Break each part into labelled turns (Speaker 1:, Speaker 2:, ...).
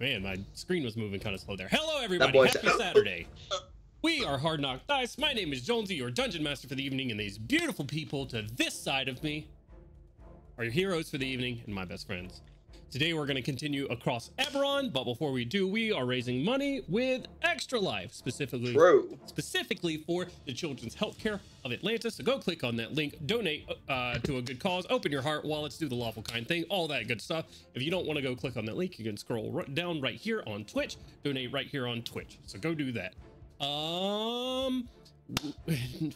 Speaker 1: my screen was moving kind of slow there. Hello, everybody. Happy Saturday. We are Hard Knock Dice. My name is Jonesy, your dungeon master for the evening, and these beautiful people to this side of me are your heroes for the evening and my best friends. Today we're going to continue across Eberron, but before we do, we are raising money with Extra Life, specifically
Speaker 2: True.
Speaker 1: specifically for the Children's Healthcare of Atlanta. So go click on that link, donate uh, to a good cause, open your heart, wallets, do the lawful kind thing, all that good stuff. If you don't want to go click on that link, you can scroll right down right here on Twitch, donate right here on Twitch. So go do that. Um,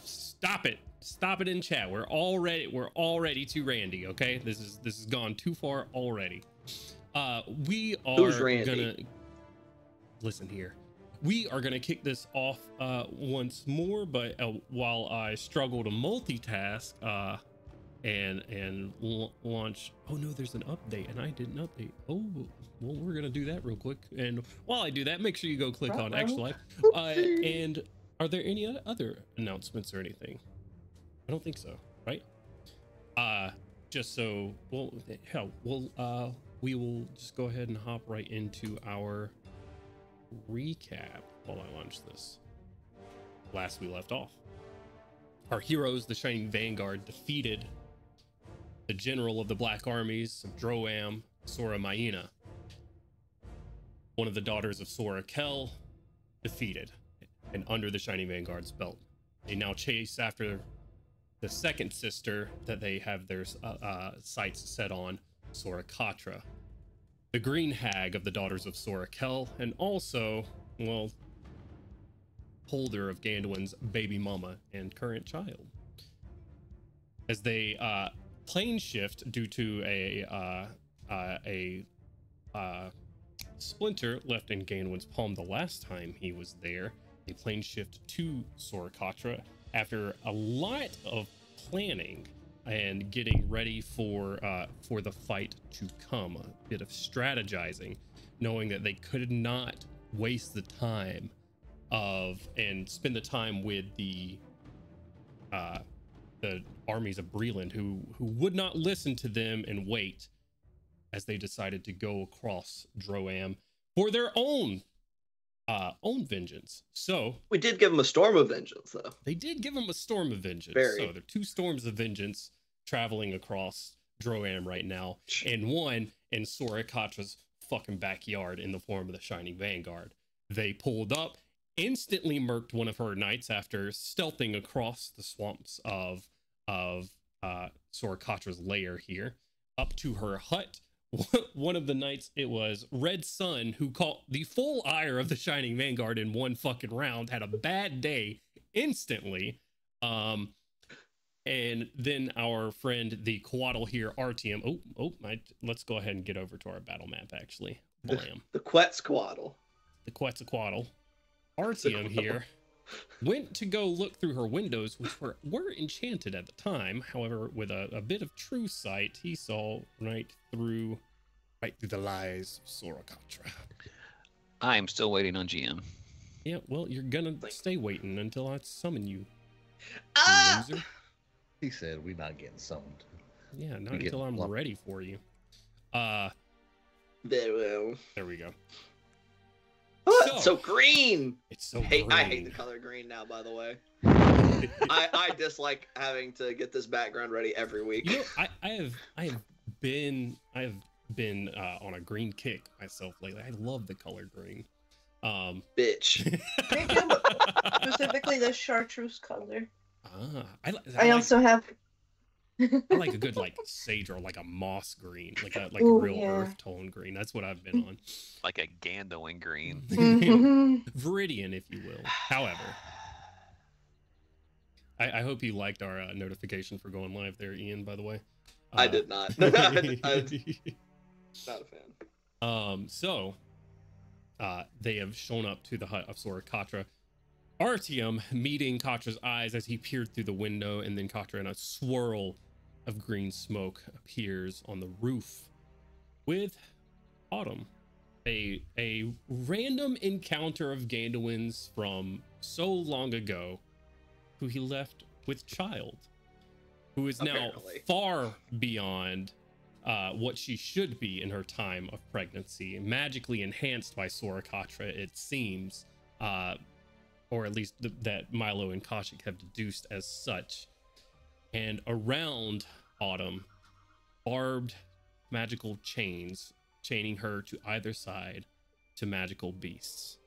Speaker 1: stop it. Stop it in chat. We're already we're already too randy. Okay, this is this has gone too far already. Uh, we are gonna listen here. We are gonna kick this off uh, once more, but uh, while I struggle to multitask uh, and and launch. Oh no, there's an update, and I didn't update. Oh, well, we're gonna do that real quick. And while I do that, make sure you go click on Extra Life. Uh, and are there any other announcements or anything? I don't think so, right? Uh, just so well, hell, well, uh, we will just go ahead and hop right into our recap while I launch this. Last we left off, our heroes, the Shining Vanguard, defeated the general of the Black Armies of Droaam, Sora Maenya. One of the daughters of Sora Kell defeated and under the Shining Vanguard's belt. They now chase after the second sister that they have their uh, uh, sights set on, Sora Katra, the green hag of the daughters of Sora Kell, and also, well, holder of Ganduin's baby mama and current child. As they uh, plane shift due to a uh, uh, a uh, splinter left in Ganduin's palm the last time he was there, they plane shift to Sora Katra after a lot of planning and getting ready for uh, for the fight to come. A bit of strategizing, knowing that they could not waste the time of and spend the time with the uh, the armies of Breland, who who would not listen to them and wait as they decided to go across Droaam for their own uh, own vengeance. So
Speaker 2: We did give them a storm of vengeance, though.
Speaker 1: they did give them a storm of vengeance.
Speaker 2: Very.
Speaker 1: So there are two storms of vengeance traveling across Droaam right now, and one in Sora Katra's fucking backyard in the form of the Shining Vanguard. They pulled up, instantly murked one of her knights after stealthing across the swamps of of uh, Sora Katra's lair here, up to her hut. One of the knights, it was Red Sun, who caught the full ire of the Shining Vanguard in one fucking round, had a bad day instantly. Um, and then our friend, the Quaddle here, Artium. Oh, oh, I, let's go ahead and get over to our battle map. Actually, blam,
Speaker 2: The Quetzalcoatl.
Speaker 1: the Quetzalcoatl. Artium here went to go look through her windows, which were were enchanted at the time. However, with a, a bit of true sight, he saw right through, right through the lies of Sora Katra.
Speaker 3: I'm still waiting on GM.
Speaker 1: Yeah, well, you're gonna stay waiting until I summon you, you
Speaker 2: Ah!
Speaker 1: loser.
Speaker 4: He said we're not getting summoned.
Speaker 1: Yeah, not
Speaker 4: You
Speaker 1: until I'm
Speaker 4: lumped.
Speaker 1: ready for you. Uh,
Speaker 2: Very well.
Speaker 1: there we go.
Speaker 2: Oh,
Speaker 1: So-
Speaker 2: it's so green.
Speaker 1: It's so
Speaker 2: Hate, I hate the color green now, by the way. I, I dislike having to get this background ready every week.
Speaker 1: You know, I, I have I have been I have been uh, on a green kick myself lately. I love the color green. Um,
Speaker 2: Bitch.
Speaker 5: Me too, but specifically the chartreuse color.
Speaker 1: Ah, I, li- I,
Speaker 5: I
Speaker 1: like,
Speaker 5: also have.
Speaker 1: I like a good like sage or like a moss green, like a like
Speaker 5: Ooh,
Speaker 1: a real
Speaker 5: yeah.
Speaker 1: earth tone green. That's what I've been on.
Speaker 3: Like a Gandoin green.
Speaker 5: Mhm.
Speaker 1: Viridian, if you will. However, I, I hope you liked our uh, notification for going live there, Ian. By the way,
Speaker 2: I
Speaker 1: Uh,
Speaker 2: did not. I, I'm not a fan.
Speaker 1: Um, so uh, they have shown up to the hut of Sora Katra. Artium meeting Katra's eyes as he peered through the window, and then Katra in a swirl of green smoke appears on the roof with Autumn. A a random encounter of Ganduin's from so long ago, who he left with child, who is now
Speaker 2: Apparently.
Speaker 1: far beyond uh, what she should be in her time of pregnancy, magically enhanced by Sora Katra, it seems, uh, or at least th- that Milo and Koshik have deduced as such. And around Autumn, barbed magical chains chaining her to either side to magical beasts.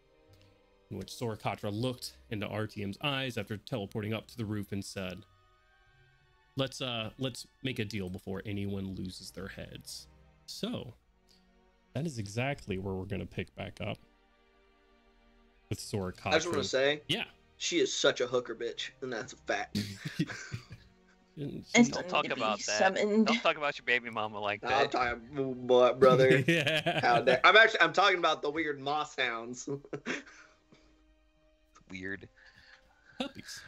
Speaker 1: In which Sora Katra looked into Artium's eyes after teleporting up to the roof and said, Let's uh let's make a deal before anyone loses their heads. So that is exactly where we're gonna pick back up. With Sora Katra.
Speaker 2: I just want to say,
Speaker 1: Yeah.
Speaker 2: she is such a hooker bitch, and that's a fact.
Speaker 1: And
Speaker 5: And
Speaker 3: Don't talk about that.
Speaker 5: summoned.
Speaker 3: Don't talk about your baby mama like
Speaker 2: I'm
Speaker 3: that.
Speaker 2: talking, boy, brother.
Speaker 1: yeah.
Speaker 2: How dare- I'm actually, I'm talking about the weird moss hounds,
Speaker 3: Weird.
Speaker 1: Puppies.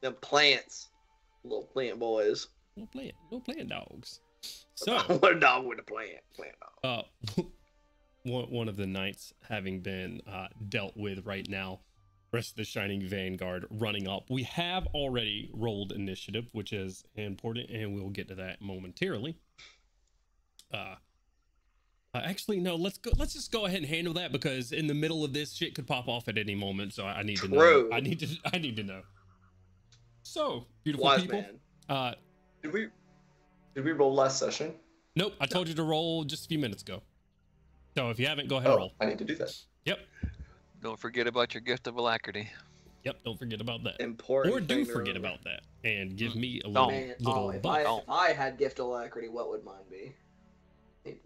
Speaker 2: them plants, little plant boys.
Speaker 1: No plant, no playing dogs. So
Speaker 2: what a dog with a plant, plant dog.
Speaker 1: uh one, one of the knights having been uh dealt with right now rest of the shining vanguard running up we have already rolled initiative which is important and we'll get to that momentarily uh uh, actually, no. Let's go. Let's just go ahead and handle that because in the middle of this, shit could pop off at any moment. So I, I need to know.
Speaker 2: True.
Speaker 1: I need to. I need to know. So beautiful
Speaker 2: Wise
Speaker 1: people.
Speaker 2: man.
Speaker 1: Uh,
Speaker 6: Did we did we roll last session?
Speaker 1: nope. I told you to roll just a few minutes ago. So if you haven't, go ahead and
Speaker 6: Oh,
Speaker 1: roll.
Speaker 6: I need to do that.
Speaker 1: Yep.
Speaker 3: Don't forget about your gift of alacrity.
Speaker 1: Yep, don't forget about that.
Speaker 2: Important.
Speaker 1: Or do forget
Speaker 2: remember.
Speaker 1: about that and give me a little,
Speaker 2: Man,
Speaker 1: little
Speaker 2: oh, if. I,
Speaker 3: Don't.
Speaker 2: if I had gift alacrity, what would mine be? Need.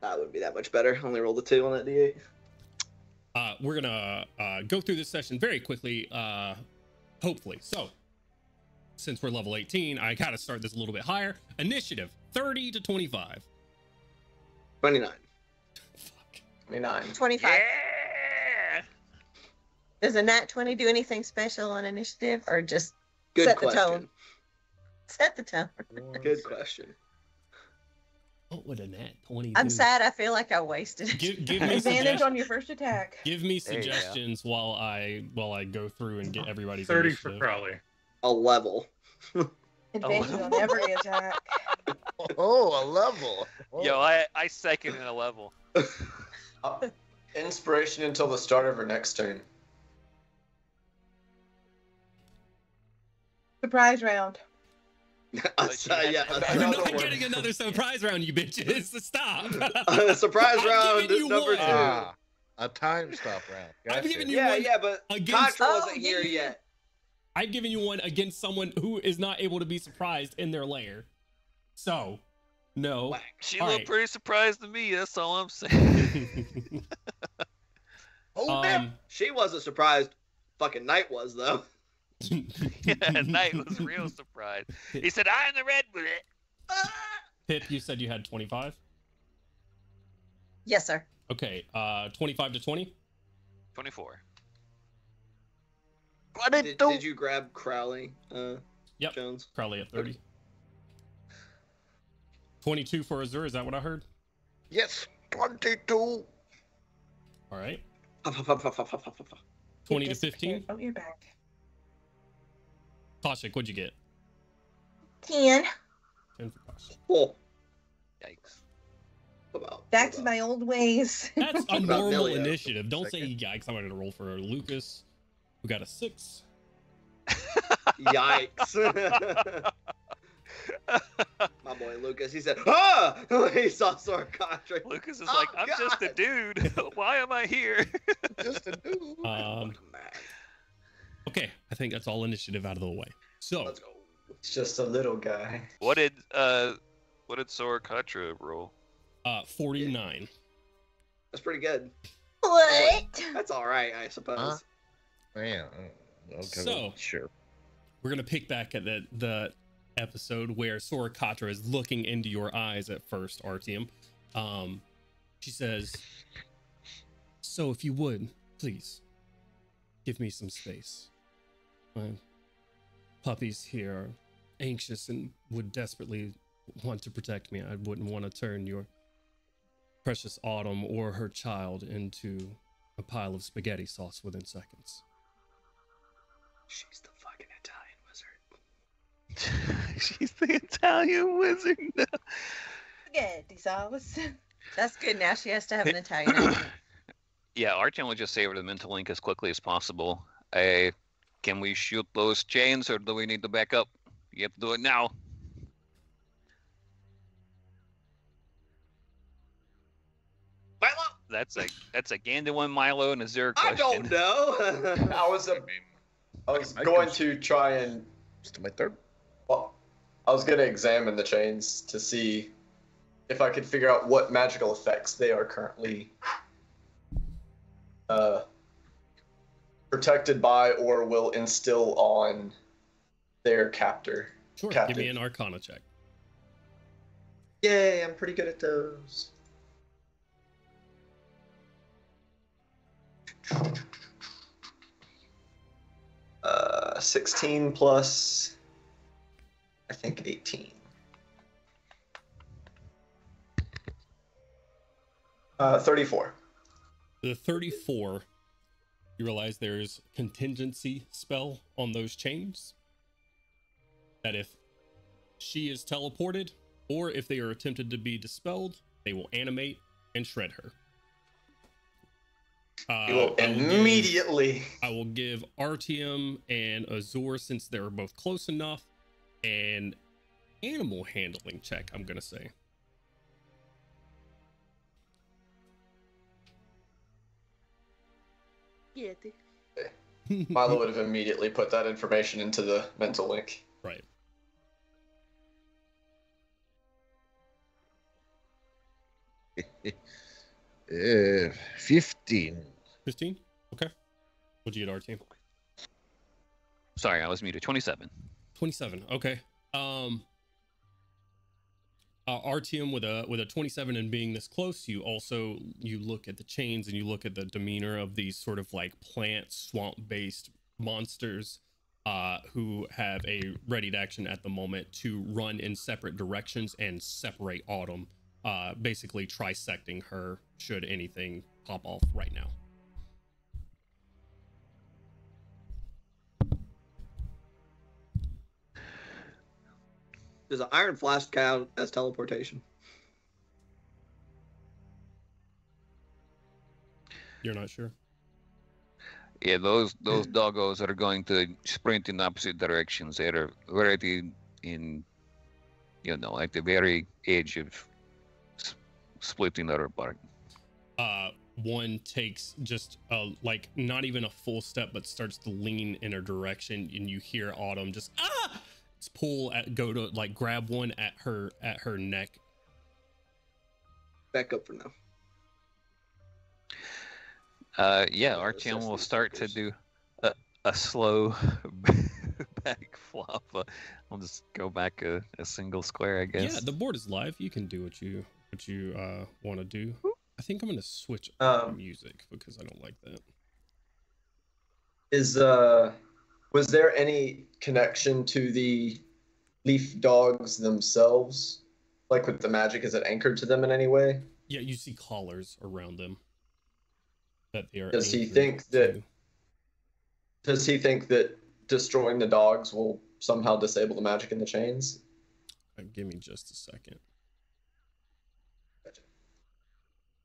Speaker 2: That wouldn't be that much better. Only rolled a two on that d8.
Speaker 1: Uh, we're gonna uh, go through this session very quickly, uh, hopefully. So, since we're level 18, I gotta start this a little bit higher. Initiative 30 to 25.
Speaker 2: 29.
Speaker 1: Fuck.
Speaker 6: 29.
Speaker 5: 25.
Speaker 3: Yeah!
Speaker 5: Does a nat 20 do anything special on initiative or just
Speaker 2: Good
Speaker 5: Set the tone. set the tone?
Speaker 2: Good question.
Speaker 1: What would a nat 20
Speaker 5: I'm
Speaker 1: do?
Speaker 5: sad. I feel like I wasted.
Speaker 1: Give, give me
Speaker 5: Advantage on your first attack.
Speaker 1: Give me
Speaker 3: There
Speaker 1: suggestions while I while I go through and get everybody's
Speaker 7: 30 for
Speaker 1: initiative.
Speaker 7: Crowley.
Speaker 2: A level.
Speaker 5: Advantage
Speaker 3: Oh.
Speaker 5: on every attack.
Speaker 4: Oh, a level. Oh.
Speaker 3: Yo, I, I second in a level.
Speaker 6: Uh, inspiration until the start of her next turn.
Speaker 5: Surprise round.
Speaker 2: Uh, yeah,
Speaker 6: But
Speaker 2: a-
Speaker 1: You're not
Speaker 6: one.
Speaker 1: getting another surprise round, you bitches. Stop.
Speaker 2: a surprise
Speaker 1: I'm
Speaker 2: round
Speaker 1: you
Speaker 2: number
Speaker 1: one.
Speaker 2: two.
Speaker 4: Ah, a time stop round.
Speaker 1: I'm
Speaker 4: Gotcha.
Speaker 1: giving you
Speaker 2: yeah,
Speaker 1: one
Speaker 2: yeah, but
Speaker 1: against-
Speaker 2: Contra
Speaker 5: Oh,
Speaker 2: wasn't
Speaker 5: yeah,
Speaker 2: here
Speaker 5: yeah.
Speaker 2: yet.
Speaker 1: I've given you one against someone who is not able to be surprised in their lair, So, no.
Speaker 3: She
Speaker 1: all
Speaker 3: looked
Speaker 1: right.
Speaker 3: pretty surprised to me. That's all I'm saying.
Speaker 4: oh,
Speaker 1: um, man.
Speaker 2: She wasn't surprised. Fucking Knight was, though.
Speaker 3: yeah, Knight was real surprised. He said, "I'm the red with. Ah!
Speaker 1: Pip, you said you had 25?
Speaker 5: Yes, sir.
Speaker 1: Okay, uh, 25 to 20?
Speaker 4: 24.
Speaker 2: Did. Did you grab Crowley? Uh,
Speaker 1: yep.
Speaker 2: Jones.
Speaker 1: Crowley at thirty. 30. Twenty-two for Azure. Is that what I heard?
Speaker 4: Yes, twenty-two.
Speaker 1: All right. Twenty to fifteen.
Speaker 5: Oh, you're back.
Speaker 1: Koshik, what'd you get?
Speaker 5: Ten.
Speaker 1: Ten for Koshik. Cool.
Speaker 2: Oh.
Speaker 3: Yikes.
Speaker 2: About,
Speaker 5: back
Speaker 2: about.
Speaker 5: to my old ways.
Speaker 1: That's a normal initiative. Don't say yikes. I'm going to roll for Lucas. We got a six.
Speaker 2: Yikes. My boy Lucas, he said, ah! he saw Sora
Speaker 3: Lucas is
Speaker 2: Oh,
Speaker 3: like, "I'm just a dude. Why am I here?"
Speaker 4: Just a dude.
Speaker 1: Um, okay, I think that's all initiative out of the way. So,
Speaker 2: Let's go.
Speaker 6: It's just a little guy.
Speaker 3: what did uh, what did Sora Katra roll?
Speaker 1: uh, 49.
Speaker 2: That's pretty good.
Speaker 5: What?
Speaker 2: That's all right, I suppose.
Speaker 4: Huh? Man. uh, Okay.
Speaker 1: So-
Speaker 4: sure.
Speaker 1: We're gonna pick back at the the episode where Sora Katra is looking into your eyes at first, Artium. Um, she says, "So, if you would, please, give me some space. My puppies here are anxious and would desperately want to protect me. I wouldn't want to turn your precious Autumn or her child into a pile of spaghetti sauce within seconds."
Speaker 2: She's the fucking Italian wizard.
Speaker 3: She's the Italian wizard. now.
Speaker 5: Spaghetti sauce. That's good. Now she has to have an Italian accent.
Speaker 8: Yeah, Artyom will just savor the mental link as quickly as possible. Uh, can we shoot those chains, or do we need to back up? You have to do it now.
Speaker 2: Milo,
Speaker 8: That's a that's a Gandawan Milo and a Zerg
Speaker 2: I don't know.
Speaker 6: I was
Speaker 4: I
Speaker 6: a,
Speaker 4: mean,
Speaker 6: I was
Speaker 4: I
Speaker 6: going to try and
Speaker 4: it's to my third.
Speaker 6: well, I was going to examine the chains to see if I could figure out what magical effects they are currently uh, protected by or will instill on their captor.
Speaker 1: Sure. Give me an Arcana check.
Speaker 6: Yay, I'm pretty good at those. Uh, 16 plus, I think 18. Uh, 34.
Speaker 1: The 34, you realize there's contingency spell on those chains. That if she is teleported, or if they are attempted to be dispelled, they will animate and shred her. Uh,
Speaker 6: You will
Speaker 1: I will give-
Speaker 6: immediately.
Speaker 1: I will give Artium and Azor, since they're both close enough, an animal handling check, I'm going to say.
Speaker 5: Spaghetti.
Speaker 6: Milo would have immediately put that information into the mental link.
Speaker 1: right.
Speaker 4: Uh, 15.
Speaker 1: 15? Okay. What'd you get, Artium?
Speaker 8: Sorry, I was muted. Twenty-seven.
Speaker 1: 27 okay um uh, Artium with a with a 27 and being this close you also you look at the chains and you look at the demeanor of these sort of like plant swamp based monsters uh who have a ready to action at the moment to run in separate directions and separate autumn uh basically trisecting her should anything pop off right now
Speaker 2: Does an iron flask count as teleportation?
Speaker 1: you're not sure
Speaker 8: Yeah, those those doggos that are going to sprint in opposite directions. They're already in, you know, like the very edge of s- splitting their apart.
Speaker 1: uh one takes just uh like not even a full step but starts to lean in a direction and you hear autumn just ah it's pull at go to like grab one at her at her neck
Speaker 2: Back up for now.
Speaker 8: Uh, yeah,
Speaker 6: Yeah,
Speaker 8: Artyom
Speaker 6: assess
Speaker 8: will
Speaker 6: these
Speaker 8: start to do a, a slow back flop. Uh, I'll just go back a, a single square, I guess.
Speaker 1: yeah the board is live you can do what you what you uh want to do i think i'm gonna switch
Speaker 6: Um,
Speaker 1: music because i don't like that
Speaker 6: Is uh, was there any connection to the leaf dogs themselves? Like with the magic, is it anchored to them in any way?
Speaker 1: yeah you see collars around them that they are
Speaker 6: Does he think that- Does he think that destroying the dogs will somehow disable the magic in the chains?
Speaker 1: Uh, give me just a second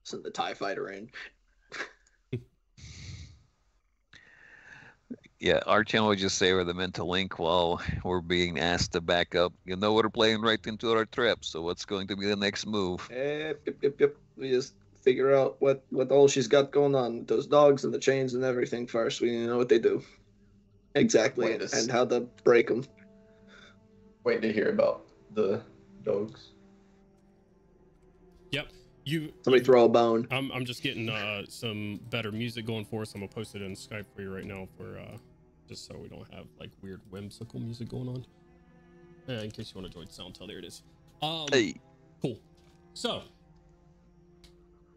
Speaker 2: Send the TIE fighter in.
Speaker 8: Yeah, Artyom will just say we're the mental link while we're being asked to back up. You know we're playing right into our trap, so what's going to be the next move?
Speaker 2: Yep, yep, yep, yep. We just figure out what what all she's got going on with those dogs and the chains and everything first. We need to know what they do exactly
Speaker 6: Wait, this-
Speaker 2: and how to break them.
Speaker 6: Waiting to hear about the dogs.
Speaker 1: You
Speaker 2: Somebody throw a bone.
Speaker 1: I'm, I'm just getting uh, some better music going for us. I'm gonna post it in Skype for you right now for uh, just so we don't have like weird whimsical music going on. Uh, in case you want to join Soundtel, there it is. Um,
Speaker 8: Hey,
Speaker 1: cool. So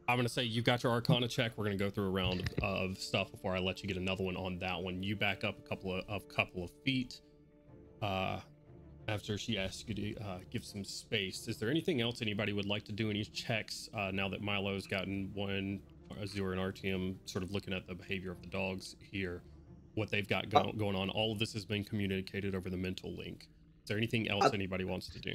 Speaker 1: I'm gonna say you got your Arcana check. We're gonna go through a round of, of stuff before I let you get another one on that one. You back up a couple of a couple of feet. Uh, after she asks you to uh, give some space, is there anything else anybody would like to do? Any checks uh, now that Milo's gotten one Azure and Artium sort of looking at the behavior of the dogs here, what they've got go- going on? All of this has been communicated over the mental link. Is there anything else
Speaker 2: Uh,
Speaker 1: anybody wants to do?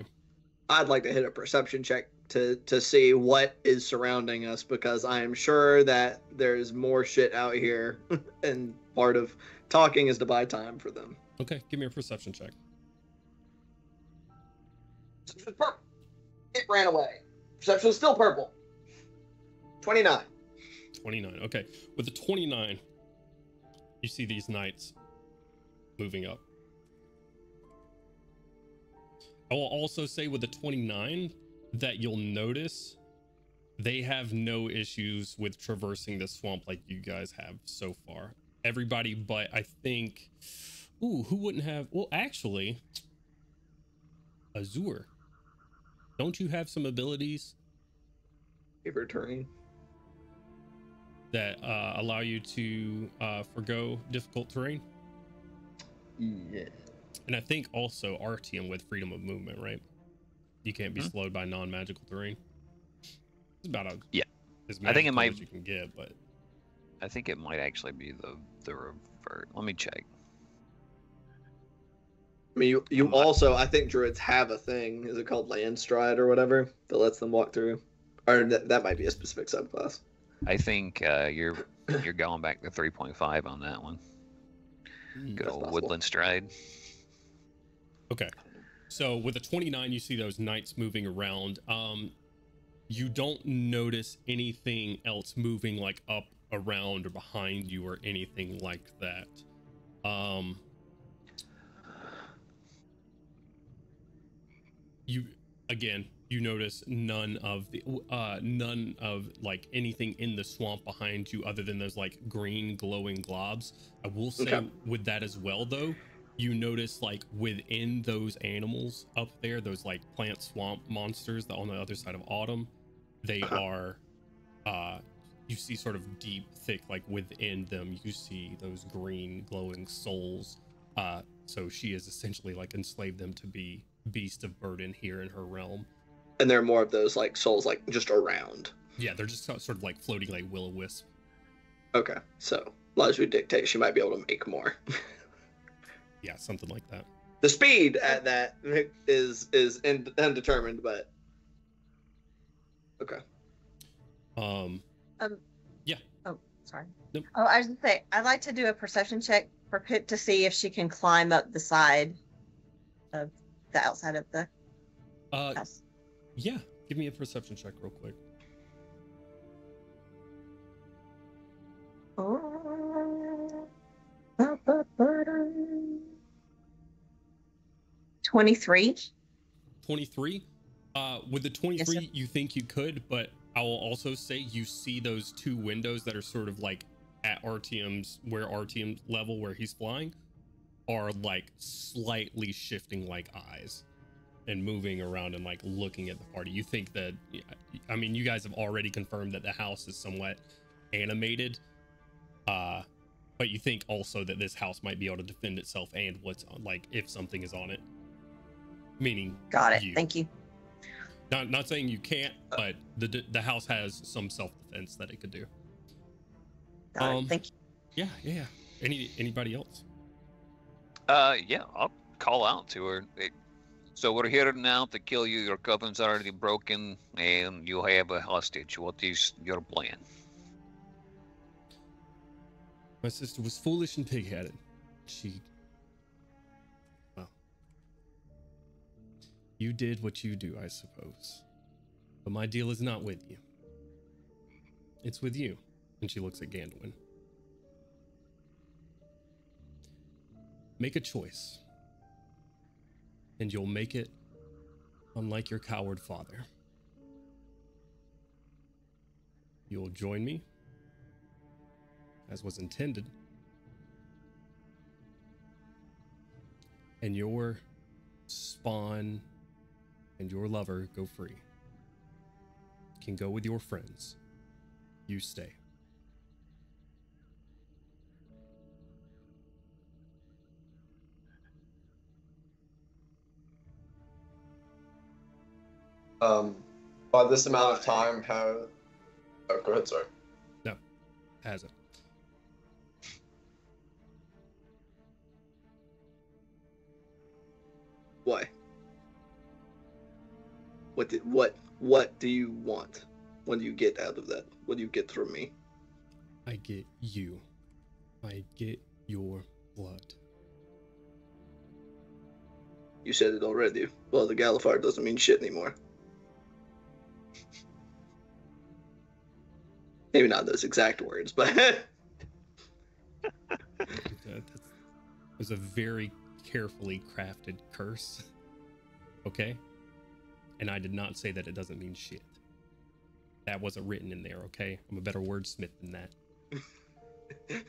Speaker 2: I'd like to hit a perception check to to see what is surrounding us because I am sure that there's more shit out here, and part of talking is to buy time for them.
Speaker 1: Okay, give me a perception check.
Speaker 2: Perception purple. It ran away. Perception was still purple. Twenty nine.
Speaker 1: 29. Okay. With the 29, you see these knights moving up. I will also say with the 29 that you'll notice they have no issues with traversing the swamp like you guys have so far. Everybody but I think ooh, who wouldn't have well actually Azur. Don't you have some abilities
Speaker 2: Favor turning.
Speaker 1: that uh, allow you to uh, forego difficult terrain.
Speaker 4: Yeah.
Speaker 1: And I think also Artium with freedom of movement, right? You can't be
Speaker 3: Hmm.
Speaker 1: slowed by non-magical terrain. It's about a,
Speaker 3: Yeah.
Speaker 1: as
Speaker 3: I think it might-
Speaker 1: you can get, but
Speaker 3: I think it might actually be the the revert. Let me check.
Speaker 2: I mean, you, you also, I think druids have a thing. Is it called land stride or whatever that lets them walk through? Or that, that might be a specific subclass.
Speaker 3: I think uh, you're you're going back to 3.5 on that one.
Speaker 1: Mm.
Speaker 3: Good old
Speaker 2: possible.
Speaker 3: woodland stride.
Speaker 1: Okay. So with a 29, you see those knights moving around. Um, you don't notice anything else moving like up, around, or behind you, or anything like that. Um, you again, you notice none of the uh none of like anything in the swamp behind you other than those like green glowing globs. I will say
Speaker 2: Okay.
Speaker 1: with that as well though, you notice like within those animals up there, those like plant swamp monsters that on the other side of autumn, they
Speaker 2: Uh-huh.
Speaker 1: are uh you see sort of deep, thick, like within them, you see those green glowing souls. Uh so she has essentially like enslaved them to be beasts of burden here in her realm.
Speaker 2: And there are more of those like souls like just around.
Speaker 1: Yeah, they're just sort of like floating like will o wisp.
Speaker 2: Okay, so as we dictate, she might be able to make more.
Speaker 1: Yeah, something like that.
Speaker 2: the speed at that is is in, undetermined, but okay.
Speaker 1: Um, Um. Yeah.
Speaker 5: Oh, Sorry.
Speaker 1: Nope.
Speaker 5: Oh, I was gonna say I'd like to do a perception check for Pip to see if she can climb up the side of the outside of the
Speaker 1: uh,
Speaker 5: house.
Speaker 1: yeah, give me a perception check real quick.
Speaker 5: Twenty-three.
Speaker 1: 23 uh with the 23
Speaker 5: sir.
Speaker 1: you think you could but i will also say you see those two windows that are sort of like at Artium's where Artium level where he's flying are like slightly shifting like eyes and moving around and like looking at the party you think that i mean you guys have already confirmed that the house is somewhat animated uh but you think also that this house might be able to defend itself and what's on like if something is on it meaning
Speaker 5: Got it.
Speaker 1: you.
Speaker 5: Thank you.
Speaker 1: Not not saying you can't, but the the house has some self defense that it could do.
Speaker 5: Got
Speaker 1: Um,
Speaker 5: it. Thank you.
Speaker 1: Yeah, yeah. yeah. Any anybody else?
Speaker 3: Uh, yeah, I'll call out to her. So we're here now to kill you. Your covenant's already broken, and you have a hostage. What is your plan?
Speaker 1: My sister was foolish and pig-headed. She well. You did what you do, I suppose. But my deal is not with you. It's with you. And she looks at Gandalin. Make a choice. And you'll make it unlike your coward father. You'll join me, as was intended, and your spawn and your lover go free. Can go with your friends. You stay.
Speaker 6: Um, by this amount of time, how? Oh, go ahead. Sorry.
Speaker 1: No, Has it?
Speaker 2: Why? What did, what what do you want? What do you get out of that? What do you get from me?
Speaker 1: I get you. I get your blood.
Speaker 2: You said it already. Well, the Galifard doesn't mean shit anymore. Maybe not those exact words, but
Speaker 1: That- It was a very carefully crafted curse. Okay? And I did not say that it doesn't mean shit. That wasn't written in there, okay? I'm a better wordsmith than that.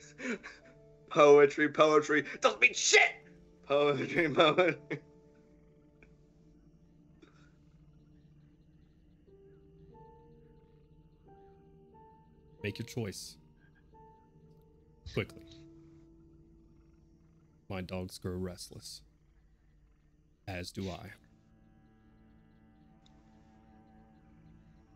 Speaker 2: poetry, poetry doesn't mean shit. Poetry, poetry.
Speaker 1: Make your choice. Quickly. My dogs grow restless. As do I.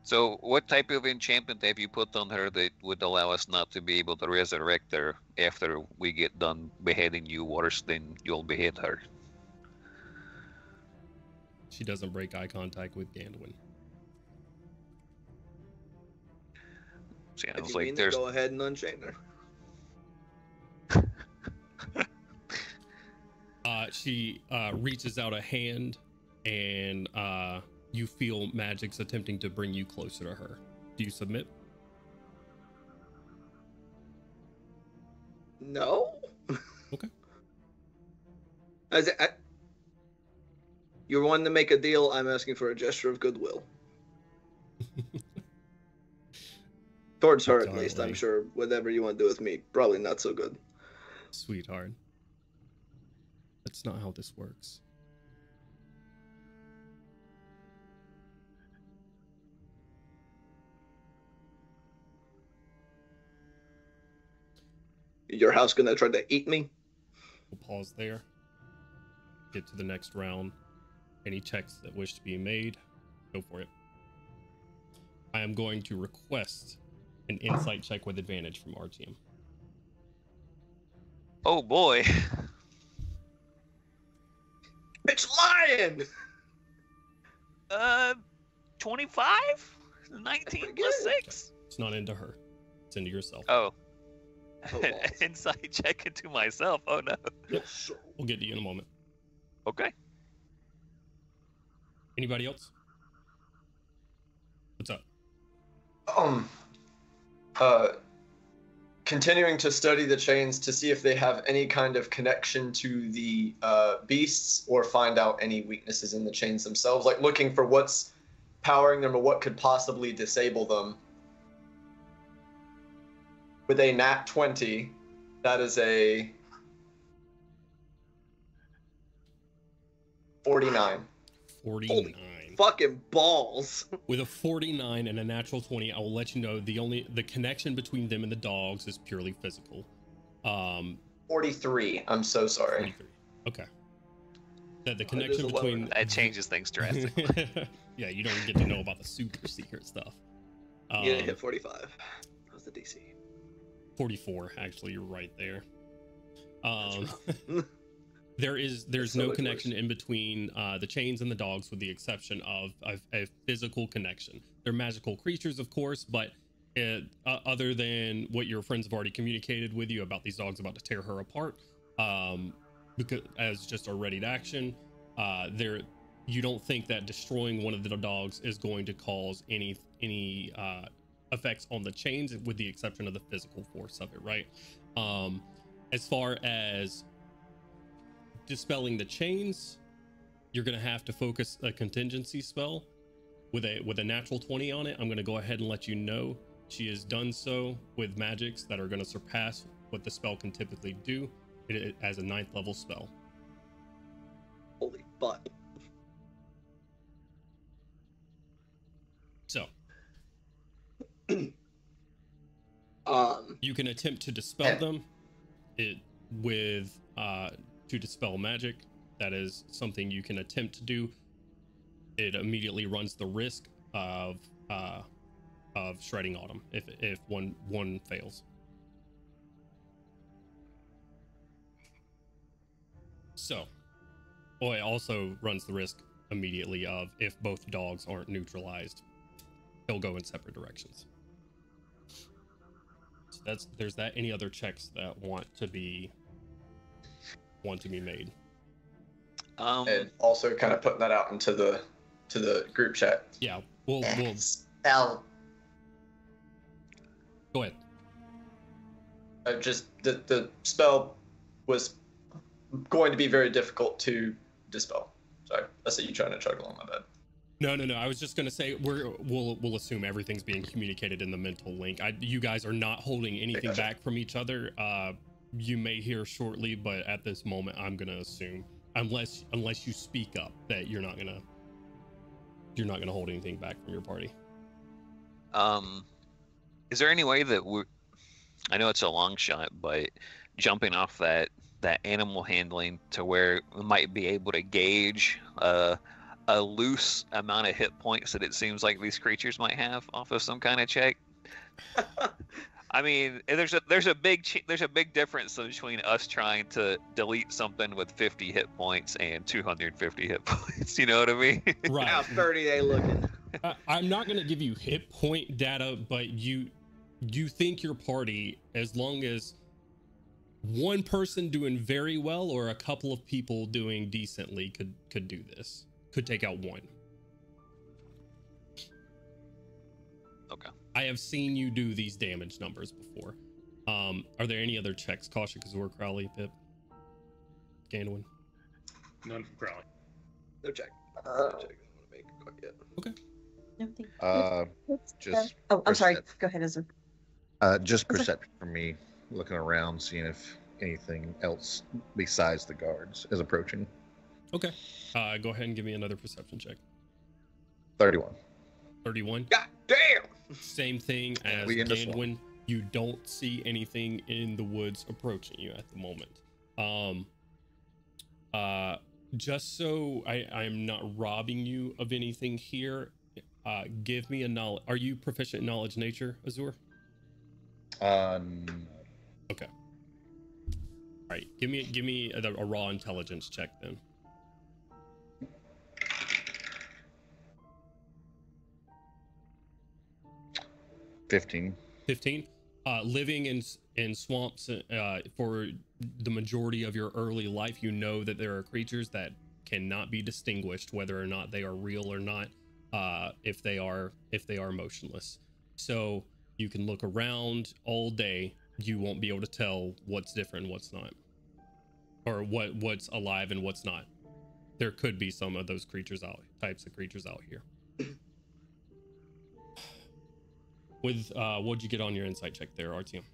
Speaker 3: So, what type of enchantment have you put on her that would allow us not to be able to resurrect her after we get done beheading you worse than you'll behead her?
Speaker 1: She doesn't break eye contact with Gandwin.
Speaker 3: Sounds
Speaker 2: If you
Speaker 3: like there's
Speaker 2: go ahead and unchain her.
Speaker 1: Uh, she uh, reaches out a hand, and uh, you feel magic's attempting to bring you closer to her. Do you submit?
Speaker 2: No.
Speaker 1: Okay.
Speaker 2: As I, you're wanting to make a deal. I'm asking for a gesture of goodwill towards her, at least. I'm sure whatever you want to do with me, probably not so good.
Speaker 1: Sweetheart. That's not how this works.
Speaker 2: Your house gonna try to eat me?
Speaker 1: We'll pause there. Get to the next round. Any checks that wish to be made, go for it. I am going to request an insight check with advantage from Artium.
Speaker 3: Oh boy.
Speaker 2: It's lying.
Speaker 3: Uh 25? 19
Speaker 2: pretty
Speaker 3: plus
Speaker 2: good.
Speaker 3: 6?
Speaker 1: It's not into her. It's into yourself.
Speaker 3: Oh.
Speaker 2: Oh, balls.
Speaker 3: Inside check into myself. Oh no.
Speaker 2: So,
Speaker 1: We'll get to you in a moment.
Speaker 3: Okay.
Speaker 1: Anybody else? What's up?
Speaker 6: Um, uh, continuing to study the chains to see if they have any kind of connection to the uh, beasts or find out any weaknesses in the chains themselves, like looking for what's powering them or what could possibly disable them. With a nat 20, that is a 49.
Speaker 1: 49.
Speaker 2: Fucking balls.
Speaker 1: With a 49 and a natural 20, I will let you know the only the connection between them and the dogs is purely physical. Um
Speaker 6: 43. I'm so sorry.
Speaker 1: 23. Okay. That the
Speaker 2: Oh,
Speaker 1: connection
Speaker 2: is a lower
Speaker 1: between
Speaker 2: number.
Speaker 3: That changes things drastically.
Speaker 1: yeah, you don't get to know about the super secret stuff. Um,
Speaker 2: you didn't hit 45. That was the DC.
Speaker 1: 44 actually you're right there um
Speaker 2: rough.
Speaker 1: there is there's
Speaker 2: so
Speaker 1: no connection
Speaker 2: worse.
Speaker 1: in between uh the chains and the dogs with the exception of a, a physical connection they're magical creatures of course but it, uh, other than what your friends have already communicated with you about these dogs about to tear her apart um because as just a ready to action uh there you don't think that destroying one of the dogs is going to cause any any uh effects on the chains with the exception of the physical force of it right um as far as dispelling the chains you're going to have to focus a contingency spell with a with a natural 20 on it i'm going to go ahead and let you know she has done so with magics that are going to surpass what the spell can typically do it, it as a ninth level spell
Speaker 2: Holy fuck.
Speaker 1: so
Speaker 2: Um,
Speaker 1: you can attempt to dispel
Speaker 6: Yeah.
Speaker 1: them it with uh to dispel magic that is something you can attempt to do it immediately runs the risk of uh of shredding autumn if if one one fails so it also runs the risk immediately of if both dogs aren't neutralized, they'll go in separate directions. So that's there's that. Any other checks that want to be want to be made?
Speaker 3: Um,
Speaker 6: and also kind of putting that out into the to the group chat.
Speaker 1: Yeah, we'll we'll
Speaker 5: Spell.
Speaker 1: go ahead.
Speaker 6: Uh, just the the spell was going to be very difficult to dispel. Sorry, I see you trying to chug along my bed.
Speaker 1: No, no, no. I was just gonna say we're we'll we'll assume everything's being communicated in the mental link. I, you guys are not holding anything
Speaker 6: gotcha.
Speaker 1: back from each other. Uh, you may hear shortly, but at this moment, I'm gonna assume unless unless you speak up that you're not gonna you're not gonna hold anything back from your party.
Speaker 3: Um, is there any way that we? I know it's a long shot, but jumping off that that animal handling to where we might be able to gauge uh, a loose amount of hit points that it seems like these creatures might have off of some kind of check. I mean, there's a there's a big there's a big difference between us trying to delete something with 50 hit points and 250 hit points. You know what I mean? Right.
Speaker 2: How
Speaker 1: Right.
Speaker 2: thirty they looking?
Speaker 1: I, I'm not gonna give you hit point data, but you you think your party, as long as one person doing very well or a couple of people doing decently, could could do this. Could take out one. I have seen you do these damage numbers before. Um, are there any other checks? Caution, Kazor, Crowley, Pip, Ganwin.
Speaker 7: None from Crowley.
Speaker 2: No check.
Speaker 5: Uh,
Speaker 2: No check. I want to make quite yet.
Speaker 5: no, thank-
Speaker 4: Uh,
Speaker 5: let's
Speaker 4: just
Speaker 5: go. Oh, I'm sorry. Go ahead, Ezra.
Speaker 4: uh, just
Speaker 5: Okay.
Speaker 4: perception for me, looking around, seeing if anything else besides the guards is approaching.
Speaker 1: Okay. Uh, go ahead and give me another perception check.
Speaker 4: 31.
Speaker 1: 31.
Speaker 2: God damn!
Speaker 1: Same thing as
Speaker 4: We in the swamp.
Speaker 1: Gandwin. You don't see anything in the woods approaching you at the moment. Um, uh, just so I, I'm not robbing you of anything here, uh, give me a knowledge. Are you proficient in knowledge nature, Azur?
Speaker 4: Um. Okay.
Speaker 1: All right, give me give me a, a raw intelligence check then.
Speaker 4: 15.
Speaker 1: 15 uh living in in swamps uh for the majority of your early life you know that there are creatures that cannot be distinguished whether or not they are real or not uh if they are if they are motionless. So you can look around all day. You won't be able to tell what's different and what's not. Or what what's alive and what's not. There could be some of those creatures out types of creatures out here with uh what'd you get on your insight check there Artium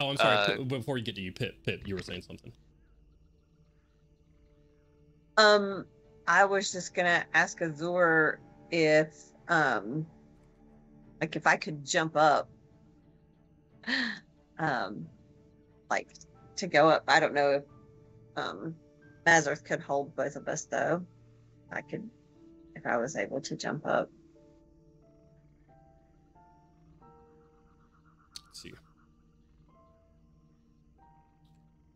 Speaker 1: oh i'm sorry
Speaker 3: Uh,
Speaker 1: Pip- before you get to you pip pip you were saying something
Speaker 5: Um, I was just gonna ask Azur if, um, like if I could jump up, um, like to go up. I don't know if, um, Mazarth could hold both of us though. I could, if I was able to jump up.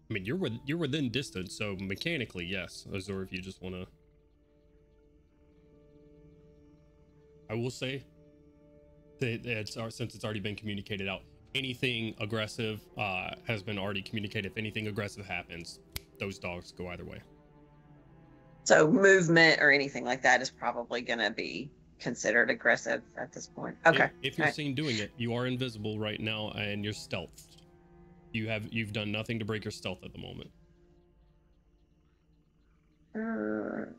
Speaker 1: I mean you're with you're within distance so mechanically yes Azor. if you just want to i will say that it's since it's already been communicated out anything aggressive uh has been already communicated if anything aggressive happens those dogs go either way
Speaker 5: So movement or anything like that is probably gonna be considered aggressive at this point. Okay.
Speaker 1: If, you're
Speaker 5: alright.
Speaker 1: seen doing it, you are invisible right now and you're stealthed. You have you've done nothing to break your stealth at the moment.
Speaker 5: Uh,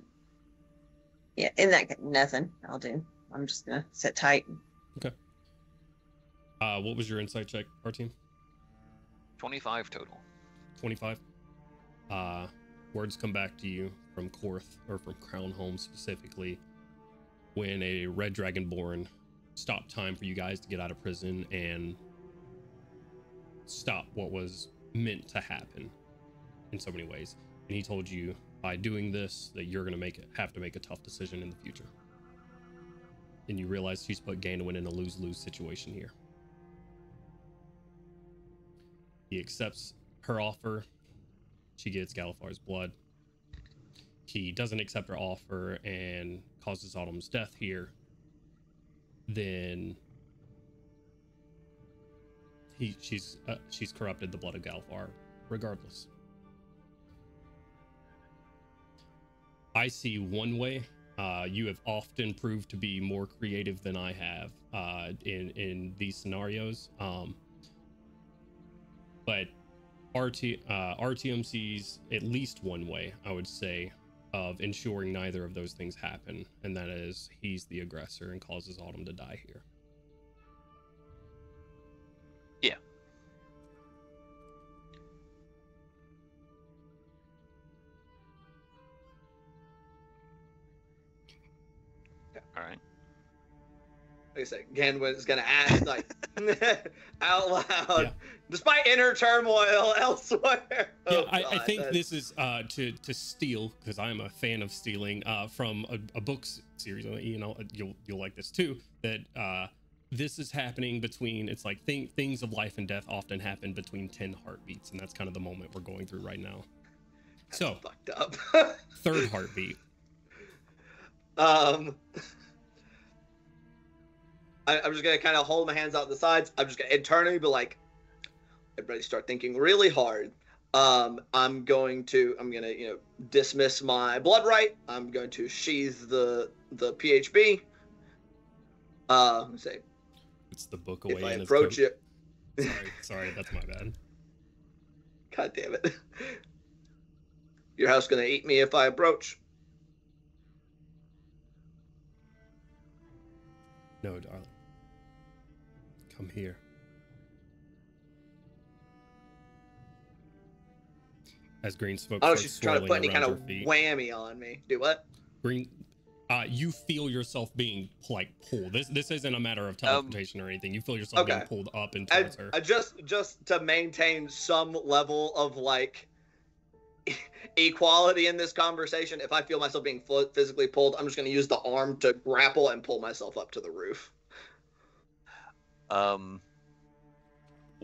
Speaker 5: yeah, in that nothing. I'll do. I'm just gonna sit tight.
Speaker 1: Uh, what was your insight check, Artium?
Speaker 3: 25 total.
Speaker 1: 25. Uh, words come back to you from Korth or from Crown Home specifically when a red dragonborn stopped time for you guys to get out of prison and stop what was meant to happen in so many ways. And he told you by doing this that you're gonna make it have to make a tough decision in the future. And you realize he's put Ganwin in a lose-lose situation here. He accepts her offer. She gets Galafar's blood. he doesn't accept her offer and causes Autumn's death here, then he she's uh, she's corrupted the blood of Galvar regardless. I see one way. Uh, you have often proved to be more creative than I have uh, in in these scenarios. Um, but RT uh, Artium sees at least one way, I would say, of ensuring neither of those things happen, and that is he's the aggressor and causes Autumn to die here.
Speaker 3: All right.
Speaker 2: Like I said, Gan was gonna ask like out loud,
Speaker 1: Yeah.
Speaker 2: despite inner turmoil elsewhere.
Speaker 1: yeah,
Speaker 2: Oh,
Speaker 1: I, I think
Speaker 2: that's-
Speaker 1: this is uh, to to steal because I'm a fan of stealing uh, from a, a book series. You know, you'll you'll like this too. That uh, this is happening between. It's like thing, things of life and death often happen between ten heartbeats, and that's kind of the moment we're going through right now.
Speaker 2: that's
Speaker 1: So
Speaker 2: fucked up.
Speaker 1: third heartbeat.
Speaker 2: Um, I, I'm just gonna kind of hold my hands out the sides. I'm just gonna internally be like, everybody start thinking really hard. Um, I'm going to, I'm gonna, you know, dismiss my blood right. I'm going to sheathe the the PHB. Uh, say
Speaker 1: It's the book away.
Speaker 2: if I approach it,
Speaker 1: Sorry, sorry, that's my bad.
Speaker 2: God damn it, your house gonna eat me if I approach.
Speaker 1: No, darling. Come here. As green smoke
Speaker 2: I don't know if
Speaker 1: starts
Speaker 2: she's trying to put any kind of whammy on me. Do what?
Speaker 1: green uh you feel yourself being like pulled this this isn't a matter of teleportation or anything you feel yourself being
Speaker 2: Um,
Speaker 1: pulled up and
Speaker 2: I,
Speaker 1: her
Speaker 2: I just just to maintain some level of like equality in this conversation if i feel myself being physically pulled i'm just going to use the arm to grapple and pull myself up to the roof
Speaker 3: Um,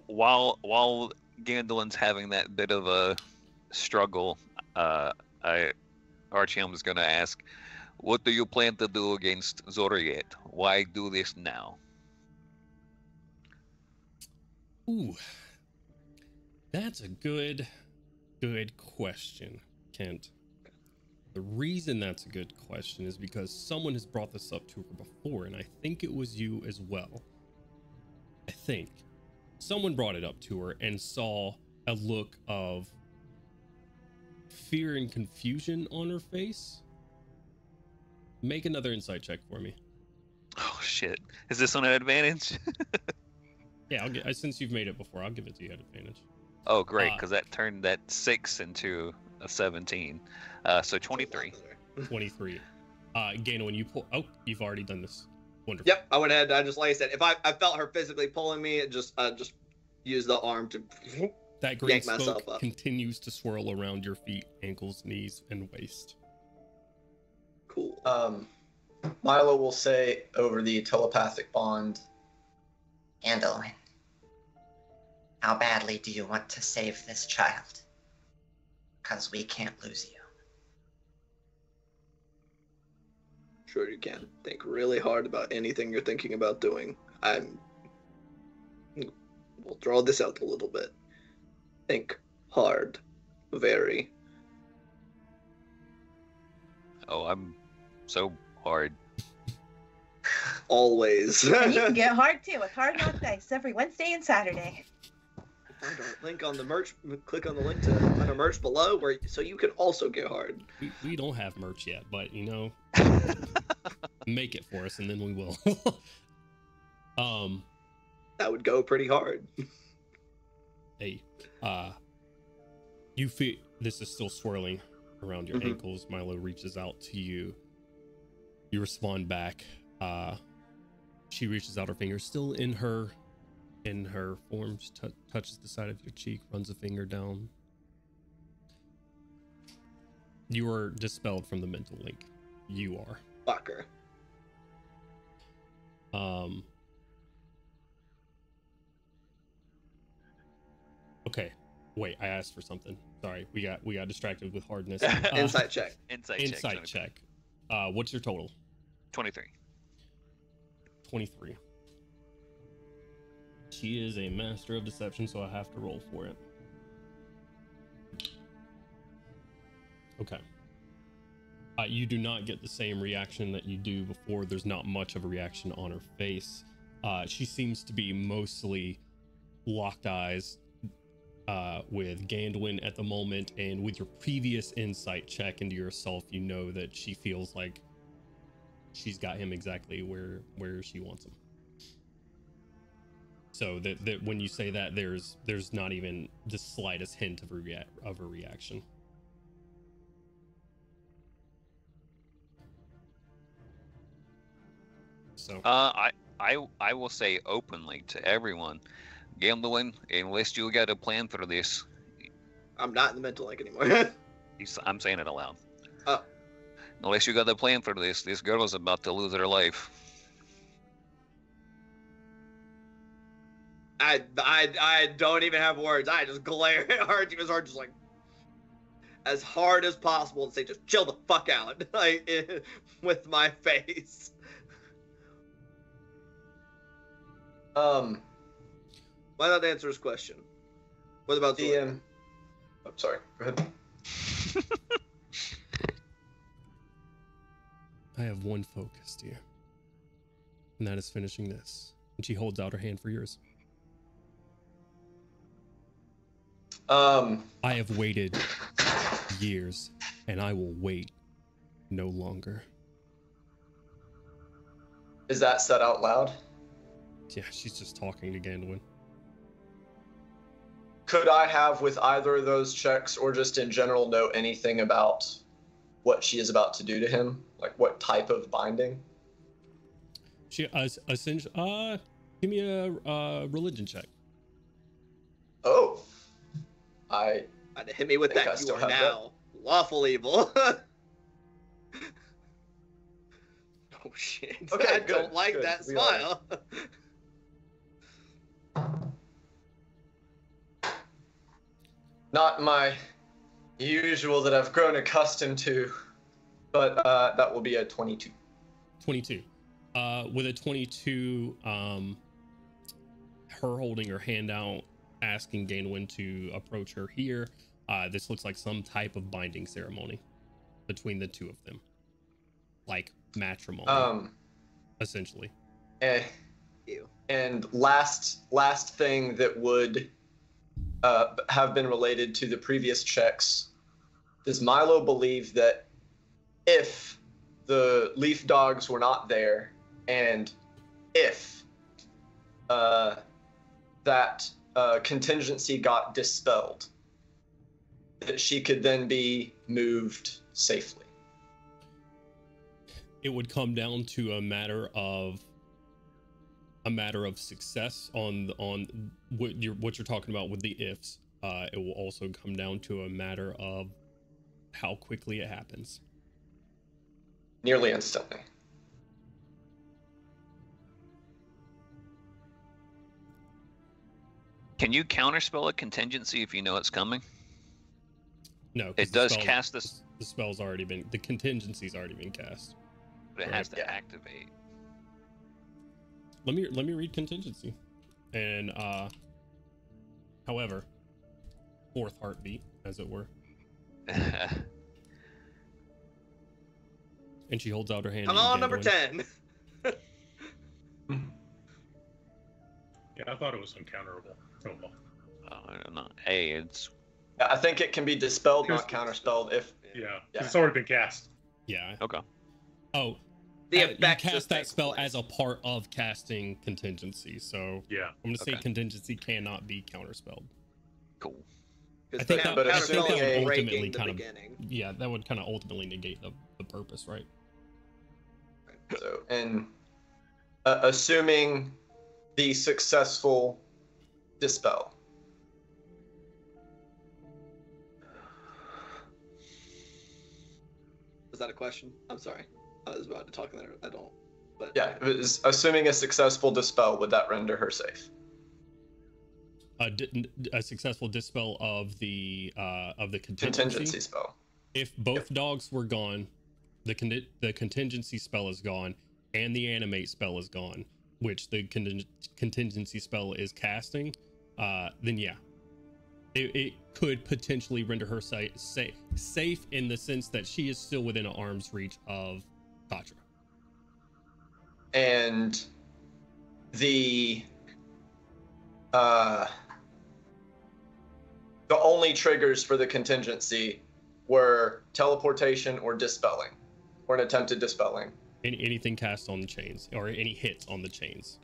Speaker 3: while while Gandolin's having that bit of a struggle, uh, I Artium was going to ask, "What do you plan to do against Zoriet? Why do this now?"
Speaker 1: ooh that's a good good question kent the reason that's a good question is because someone has brought this up to her before and i think it was you as well i think someone brought it up to her and saw a look of fear and confusion on her face. Make another insight check for me.
Speaker 3: Oh shit! Is this on an advantage?
Speaker 1: Yeah, I'll get. I- Since you've made it before, I'll give it to you at advantage.
Speaker 3: oh great,
Speaker 1: Uh,
Speaker 3: because that turned that six into a seventeen. Uh, so twenty-three.
Speaker 1: Twenty-three. Uh, Gaino, when you pull, oh, you've already done this. Wonderful.
Speaker 2: yep i went ahead i just like i said if i, I felt her physically pulling me it just uh, just use the arm to
Speaker 1: That green
Speaker 2: yank myself
Speaker 1: smoke
Speaker 2: up.
Speaker 1: continues to swirl around your feet, ankles, knees, and waist.
Speaker 2: cool
Speaker 6: Um, Milo will say over the telepathic bond,
Speaker 9: Gandalf, how badly do you want to save this child? Because we can't lose you.
Speaker 2: Sure you can think really hard about anything you're thinking about doing. I'm we'll draw this out a little bit. Think hard. Very.
Speaker 3: Oh, I'm so hard.
Speaker 2: always.
Speaker 5: You can get hard too. With Hard Knock Dice every Wednesday and Saturday.
Speaker 2: Find our link on the merch click on the link to find our merch below where so you can also get hard
Speaker 1: We, we don't have merch yet, but you know, make it for us, and then we will. um,
Speaker 2: that would go pretty hard
Speaker 1: hey, uh, you feel this is still swirling around your
Speaker 2: Mhm.
Speaker 1: ankles. Milo reaches out to you. You respond back. Uh, she reaches out her finger, still in her, in her forms, tou touches the side of your cheek, runs a finger down. You are dispelled from the mental link. You are.
Speaker 2: fucker
Speaker 1: Um. Okay. Wait, I asked for something. Sorry, we got we got distracted with hardness. Uh,
Speaker 2: Insight check.
Speaker 3: Insight, check.
Speaker 1: Insight
Speaker 3: 23.
Speaker 1: check. Uh, what's your total?
Speaker 3: 23.
Speaker 1: 23. She is a master of deception, so I have to roll for it. Okay. Uh, you do not get the same reaction that you do before. There's not much of a reaction on her face. Uh, she seems to be mostly locked eyes uh, with Gandwin at the moment, and with your previous insight check into yourself, you know that she feels like she's got him exactly where where she wants him. So that, that when you say that, there's there's not even the slightest hint of a rea- of a reaction. So
Speaker 3: Uh, I, I, I will say openly to everyone, Gambling, unless you got a plan for this,
Speaker 2: I'm not in the mental link anymore.
Speaker 3: I'm saying it aloud.
Speaker 2: Oh.
Speaker 3: Unless you got a plan for this, this girl is about to lose her life.
Speaker 2: I, I, I don't even have words. I just glare at Archie. His heart just like as hard as possible and say, just chill the fuck out, like with my face.
Speaker 6: Um,
Speaker 2: Why not answer his question? What about
Speaker 6: the
Speaker 2: the
Speaker 6: um, oh, sorry. Go ahead.
Speaker 1: I have one focus, dear, and that is finishing this. And she holds out her hand for yours.
Speaker 6: Um,
Speaker 1: I have waited years, and I will wait no longer.
Speaker 6: is that said out loud?
Speaker 1: Yeah, she's just talking to Gandalin.
Speaker 6: Could I have, with either of those checks, or just in general, know anything about what she is about to do to him? Like what type of binding?
Speaker 1: She uh, essentially, uh, give me a uh, religion check.
Speaker 6: Oh, I
Speaker 2: I'd hit me with
Speaker 6: think I
Speaker 2: that. You are
Speaker 6: have that.
Speaker 2: now lawful evil. oh shit!
Speaker 6: Okay,
Speaker 2: I
Speaker 6: good,
Speaker 2: don't like
Speaker 6: good.
Speaker 2: that
Speaker 6: We
Speaker 2: smile.
Speaker 6: not my usual that I've grown accustomed to, but uh, that will be a 22.
Speaker 1: 22. Uh, with a 22, um, her holding her hand out, asking Gainwin to approach her here. Uh, this looks like some type of binding ceremony between the two of them, like matrimony,
Speaker 6: Um,
Speaker 1: essentially.
Speaker 6: eh, and last last thing that would uh, have been related to the previous checks does Milo believe that if the leaf dogs were not there and if uh, that uh, contingency got dispelled that she could then be moved safely
Speaker 1: It would come down to a matter of a matter of success on on what you're what you're talking about with the ifs. Uh, it will also come down to a matter of how quickly it happens.
Speaker 6: nearly instantly
Speaker 3: Can you counterspell a contingency if you know it's coming?
Speaker 1: No, 'cause
Speaker 3: It
Speaker 1: the
Speaker 3: does
Speaker 1: spell-
Speaker 3: cast this-
Speaker 1: The spell's already been the contingency's already been cast.
Speaker 3: But it
Speaker 1: Right.
Speaker 3: has to
Speaker 6: Yeah.
Speaker 3: activate.
Speaker 1: Let me let me read contingency, and uh, however, fourth heartbeat, as it were, and she holds out her hand.
Speaker 2: I'm on number ten.
Speaker 7: Yeah, I thought it was uncounterable. Oh.
Speaker 3: I don't know. Hey, it's
Speaker 6: Yeah, I think it can be dispelled, not
Speaker 7: Here's-
Speaker 6: counterspelled. If
Speaker 7: Yeah, 'cause
Speaker 6: Yeah.
Speaker 7: it's already been cast.
Speaker 1: Yeah.
Speaker 3: okay.
Speaker 1: Oh,
Speaker 2: The
Speaker 1: uh, you cast that spell
Speaker 2: place.
Speaker 1: as a part of casting contingency. So
Speaker 7: Yeah.
Speaker 1: I'm gonna say contingency cannot be counterspelled.
Speaker 3: Cool.
Speaker 1: I think that-
Speaker 6: but I think
Speaker 2: spell
Speaker 6: that
Speaker 2: is
Speaker 6: would
Speaker 1: ultimately kind of-
Speaker 2: beginning.
Speaker 1: Yeah, that would kind of ultimately negate the, the purpose, right?
Speaker 6: so, and uh, assuming the successful dispel,
Speaker 2: Was that a question? I'm sorry. I was about to talk there. I don't. But
Speaker 6: yeah, it was- assuming a successful dispel, would that render her safe?
Speaker 1: a, a successful dispel of the uh, of the contingency.
Speaker 6: Contingency spell.
Speaker 1: If both dogs were gone, the con- the contingency spell is gone, and the animate spell is gone, which the con- contingency spell is casting. Uh, then yeah, it, it could potentially render her sa- safe safe in the sense that she is still within arm's reach of Katra.
Speaker 6: and the uh the only triggers for the contingency were teleportation or dispelling or an attempted dispelling
Speaker 1: Any, anything cast on the chains or any hits on the chains.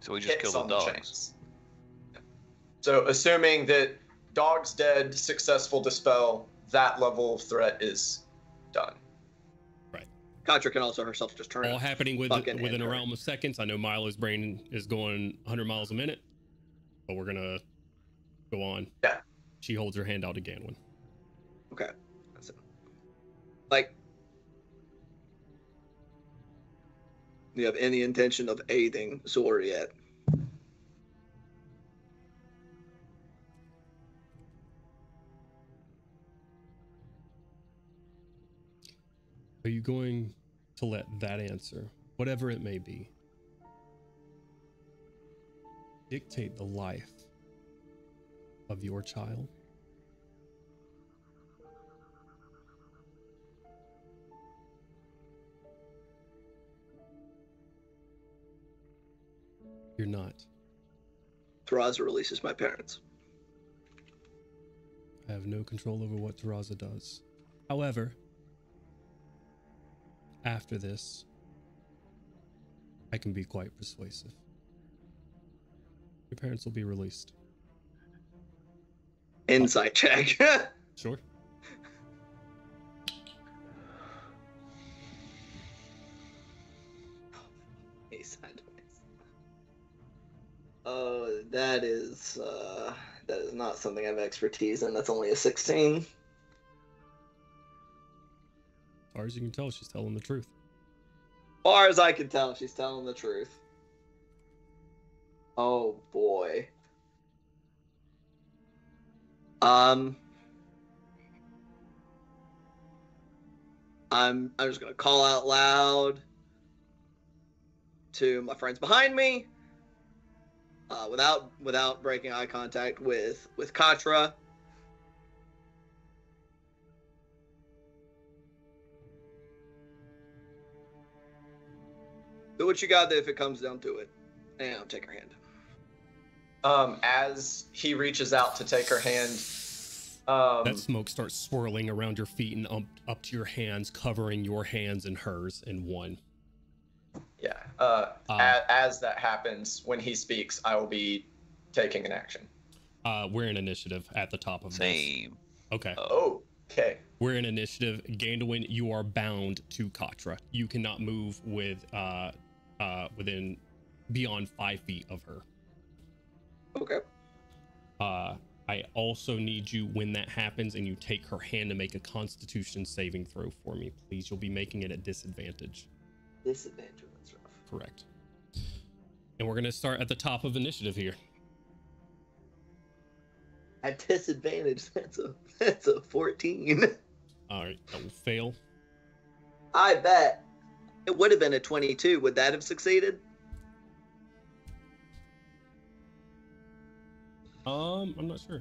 Speaker 3: So we just
Speaker 6: hits
Speaker 3: kill
Speaker 6: on
Speaker 3: the
Speaker 6: the
Speaker 3: dogs.
Speaker 6: chains. So assuming that dog's dead successful dispel that level of threat is done Right.
Speaker 2: Katra can also herself just turn
Speaker 1: All happening with,
Speaker 2: fucking
Speaker 1: within a realm of seconds. I know Milo's brain is going 100 miles a minute, but we're gonna go on.
Speaker 6: Yeah.
Speaker 1: She holds her hand out to Ganwin.
Speaker 2: Okay. That's it. Like, do you have any intention of aiding Zor yet?
Speaker 1: Are you going to let that answer, whatever it may be, dictate the life of your child? You're not.
Speaker 2: Teraza releases my parents.
Speaker 1: I have no control over what Teraza does. However, after this, I can be quite persuasive. Your parents will be released.
Speaker 2: Insight check.
Speaker 1: Sure.
Speaker 2: Oh, that is uh, that is not something I have expertise in. That's only a sixteen.
Speaker 1: Far as you can tell, she's telling the truth.
Speaker 2: far as I can tell, she's telling the truth. Oh boy. Um I'm I'm just gonna call out loud to my friends behind me. Uh, without without breaking eye contact with with Katra. Do what you got there if it comes down to it. And I'll take her hand.
Speaker 6: um as he reaches out to take her hand um
Speaker 1: that smoke starts swirling around your feet and up, up to your hands, covering your hands and hers in one.
Speaker 6: yeah uh
Speaker 1: Uh,
Speaker 6: a- as that happens when he speaks i will be taking an action
Speaker 1: uh, we're in initiative at the top of this.
Speaker 3: Same.
Speaker 1: Okay.
Speaker 6: oh okay
Speaker 1: We're in initiative. Gandalin, you are bound to Katra. You cannot move with uh uh within beyond five feet of her.
Speaker 2: Okay.
Speaker 1: Uh I also need you when that happens and you take her hand to make a constitution saving throw for me, please. You'll be making it at disadvantage.
Speaker 2: Disadvantage. That's rough.
Speaker 1: Correct. And we're gonna start at the top of initiative here.
Speaker 2: At disadvantage, that's a that's a 14.
Speaker 1: Alright, that will fail.
Speaker 2: I bet. It would have been a 22. Would that have succeeded?
Speaker 1: Um, I'm not sure.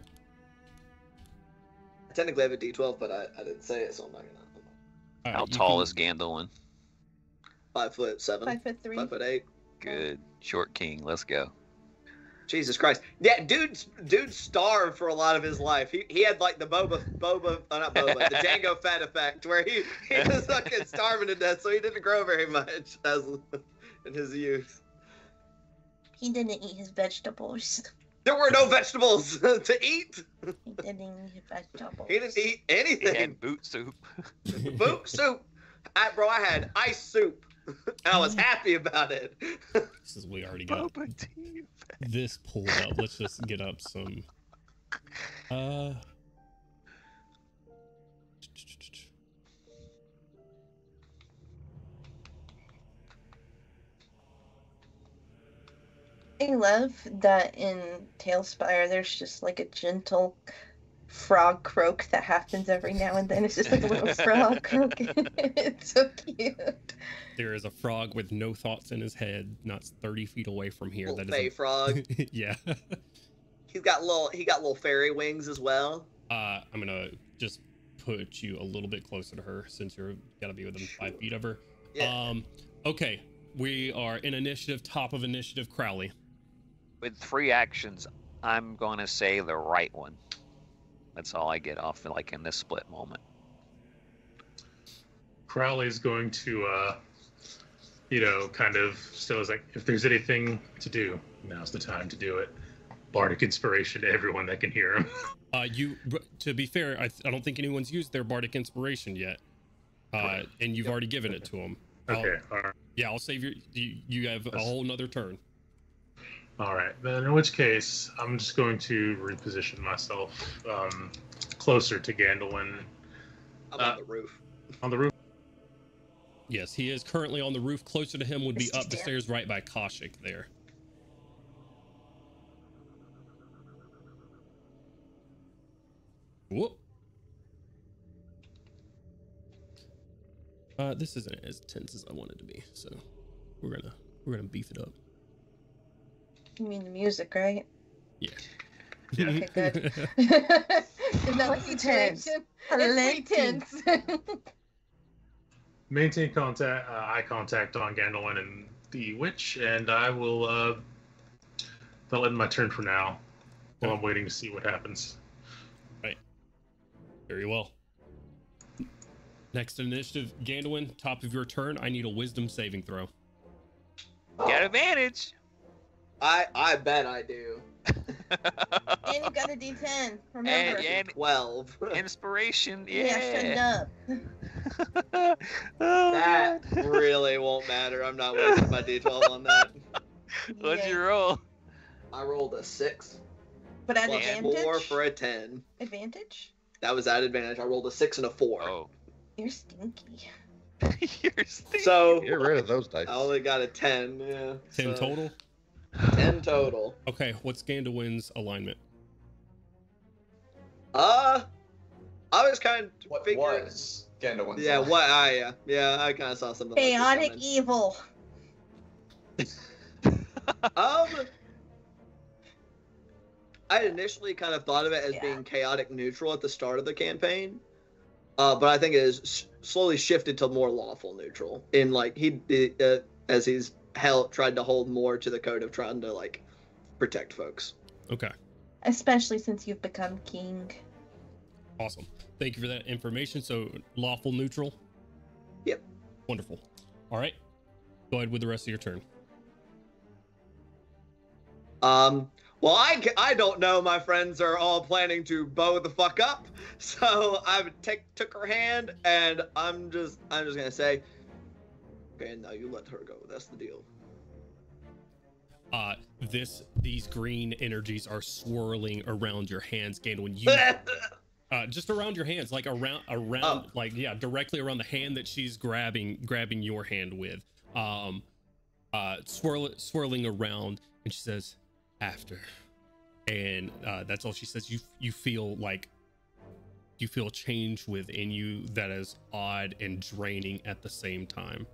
Speaker 2: I technically, have a D12, but I, I didn't say it, so I'm not gonna.
Speaker 1: All
Speaker 3: How
Speaker 1: right,
Speaker 3: tall
Speaker 1: can-
Speaker 3: is Gandolin?
Speaker 2: Five foot seven.
Speaker 5: Five foot three.
Speaker 2: Five foot eight.
Speaker 3: Good. Short king. Let's go.
Speaker 2: Jesus Christ. Yeah, dude, dude starved for a lot of his life. He, he had like the Boba, Boba, uh, not Boba, the Jango Fett effect, where he, he was fucking starving to death, so he didn't grow very much as in his youth.
Speaker 5: He didn't eat his vegetables.
Speaker 2: There were no vegetables to eat.
Speaker 5: He didn't eat his vegetables.
Speaker 2: He didn't eat
Speaker 3: He
Speaker 2: anything.
Speaker 3: had boot soup.
Speaker 2: Boot soup. I, bro, I had ice soup, and I was happy about it.
Speaker 1: This is we already got
Speaker 3: Boba
Speaker 1: this pulled up. Let's just get up some. Uh.
Speaker 10: I love that in TaleSpire there's just like a gentle frog croak that happens every now and then. It's just like a little frog croak. it's so cute.
Speaker 1: There is a frog with no thoughts in his head, not 30 feet away from here.
Speaker 2: Little
Speaker 1: That
Speaker 2: Fey
Speaker 1: is
Speaker 2: frog.
Speaker 1: yeah.
Speaker 2: He's got little he got little fairy wings as well.
Speaker 1: Uh, I'm gonna just put you a little bit closer to her since you're gotta be within five feet of her.
Speaker 2: Yeah.
Speaker 1: Um, okay, we are in initiative, top of initiative. Crowley.
Speaker 3: With three actions, I'm going to say the right one. That's all I get off like in this split moment.
Speaker 7: Crowley's going to, uh, you know, kind of still is like, if there's anything to do, now's the time to do it. Bardic inspiration to everyone that can hear him.
Speaker 1: Uh, you. To be fair, I, I don't think anyone's used their bardic inspiration yet. Uh,
Speaker 7: Correct.
Speaker 1: and you've already given it to them.
Speaker 7: Okay, all right.
Speaker 1: Yeah, I'll save your. You, you have a whole nother turn.
Speaker 7: All right, then in which case, I'm just going to reposition myself um, closer to Gandolin.
Speaker 2: I'm
Speaker 7: Uh,
Speaker 2: on the roof.
Speaker 7: on the roof.
Speaker 1: Yes, he is currently on the roof. Closer to him would be
Speaker 10: Misty
Speaker 1: up the stairs, right by Koshik there. Whoop. Uh, this isn't as tense as I wanted to be, so we're gonna we're gonna beef it up.
Speaker 10: You mean the music, right?
Speaker 1: Yeah.
Speaker 10: Okay, good. Isn't that like the
Speaker 5: Tense.
Speaker 10: situation? It's pretty tense.
Speaker 7: Maintain contact, uh, eye contact on Gandolin and the witch, and I will. Uh, that'll end my turn for now. While I'm waiting to see what happens. Right.
Speaker 1: Very well. Next initiative, Gandolin. top of your turn. I need a wisdom saving throw.
Speaker 3: Got advantage.
Speaker 2: I I bet I do.
Speaker 10: and you got a D10. Remember.
Speaker 3: And- and-
Speaker 2: Twelve.
Speaker 3: Inspiration.
Speaker 10: yeah,
Speaker 3: Yeah.
Speaker 10: shut up.
Speaker 3: Oh,
Speaker 2: that
Speaker 3: man.
Speaker 2: really won't matter. I'm not wasting my D12 on that.
Speaker 3: What's
Speaker 10: Yeah.
Speaker 3: your roll?
Speaker 2: I rolled a six
Speaker 10: But at
Speaker 2: plus
Speaker 10: advantage.
Speaker 2: four for a ten.
Speaker 10: Advantage?
Speaker 2: That was at advantage. I rolled a six and a four.
Speaker 3: Oh,
Speaker 10: You're stinky.
Speaker 3: you're stinky.
Speaker 2: So
Speaker 4: Get rid of those dice.
Speaker 2: I only got a ten. Yeah.
Speaker 1: Ten
Speaker 2: so-
Speaker 1: total.
Speaker 2: Ten total.
Speaker 1: Okay, what's Gandalin's alignment?
Speaker 2: Uh, I was kind of
Speaker 6: What
Speaker 2: figuring.
Speaker 6: was Gandalf's
Speaker 2: Yeah,
Speaker 6: line?
Speaker 2: what? I yeah, yeah. I kind of saw something.
Speaker 10: Chaotic
Speaker 2: coming.
Speaker 10: evil.
Speaker 2: Um, I initially kind of thought of it as
Speaker 10: Yeah.
Speaker 2: being chaotic neutral at the start of the campaign, uh, but I think it has slowly shifted to more lawful neutral. In like he, uh, as he's held, tried to hold more to the code of trying to like protect folks.
Speaker 1: Okay,
Speaker 10: Especially since you've become king.
Speaker 1: awesome. Thank you for that information. So lawful neutral.
Speaker 2: Yep.
Speaker 1: Wonderful. All right. Go ahead with the rest of your turn.
Speaker 2: Um, well, I, I don't know. My friends are all planning to bow the fuck up, so I would take took her hand, and I'm just I'm just gonna say, okay, now you let her go. That's the deal.
Speaker 1: Uh, this these green energies are swirling around your hands, Gandalin. You uh, just around your hands, like around around,
Speaker 2: Oh.
Speaker 1: like yeah, directly around the hand that she's grabbing grabbing your hand with. Um, uh, swirl swirling around, and she says, "After," and uh, that's all she says. You you feel like you feel change within you that is odd and draining at the same time,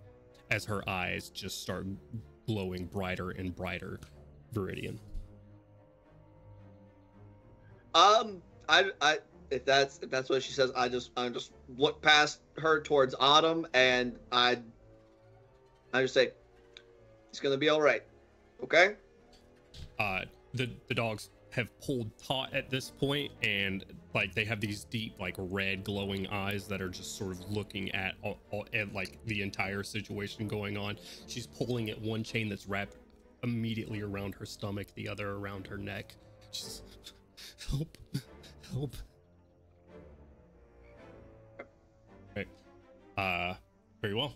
Speaker 1: as her eyes just start glowing brighter and brighter. Viridian.
Speaker 2: Um, I, I, if that's if that's what she says, I just I just look past her towards Autumn, and I, I just say, it's gonna be all right, okay?
Speaker 1: uh the the dogs have pulled taut at this point and like they have these deep like red glowing eyes that are just sort of looking at, all, all, at like the entire situation going on. She's pulling at one chain that's wrapped immediately around her stomach the other around her neck. She's help help. Okay uh very well.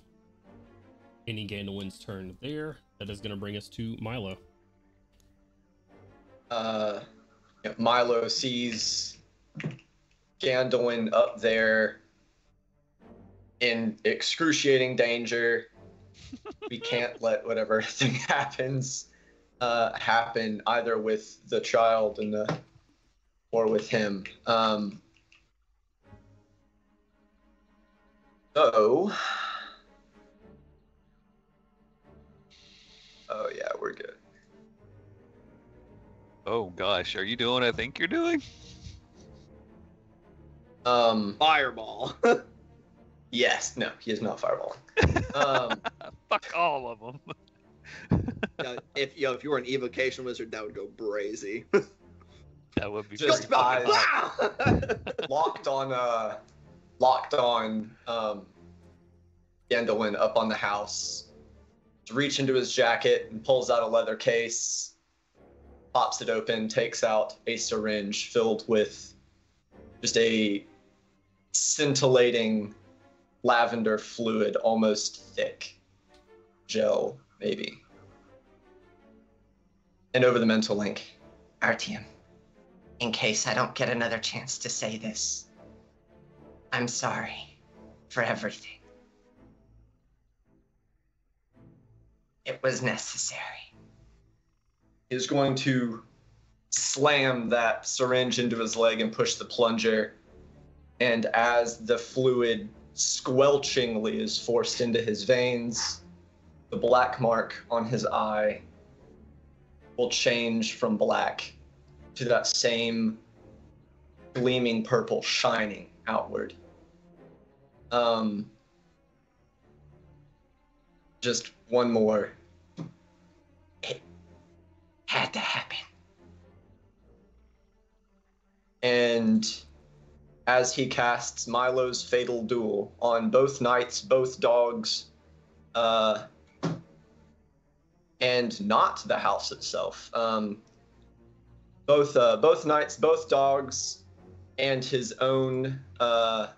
Speaker 1: Any Gandalin's turn there. That is going to bring us to Milo
Speaker 6: uh, Milo sees Gandolin up there in excruciating danger. we can't let whatever thing happens uh, happen either with the child and the or with him. Um, so, oh yeah, we're good.
Speaker 3: Oh gosh, are you doing what I think you're doing?
Speaker 6: Um,
Speaker 2: Fireball.
Speaker 6: yes, no, he is not fireball. Um,
Speaker 3: Fuck all of them.
Speaker 2: Now, if you know, if you were an evocation wizard, that would go brazy.
Speaker 3: That would be
Speaker 6: Just
Speaker 3: pretty
Speaker 6: eyes. locked on uh locked on um Gandolin up on the house. Reach into his jacket and pulls out a leather case, pops it open, takes out a syringe filled with just a scintillating lavender fluid, almost thick gel, maybe. And over the mental link,
Speaker 9: Artium, in case I don't get another chance to say this, I'm sorry for everything. It was necessary.
Speaker 6: Is going to slam that syringe into his leg and push the plunger. And as the fluid squelchingly is forced into his veins, the black mark on his eye will change from black to that same gleaming purple shining outward. Um, just one more
Speaker 9: Had to happen.
Speaker 6: and as he casts Milo's fatal duel on both knights, both dogs, uh, and not the house itself. Um, both uh, both knights, both dogs, and his own uh,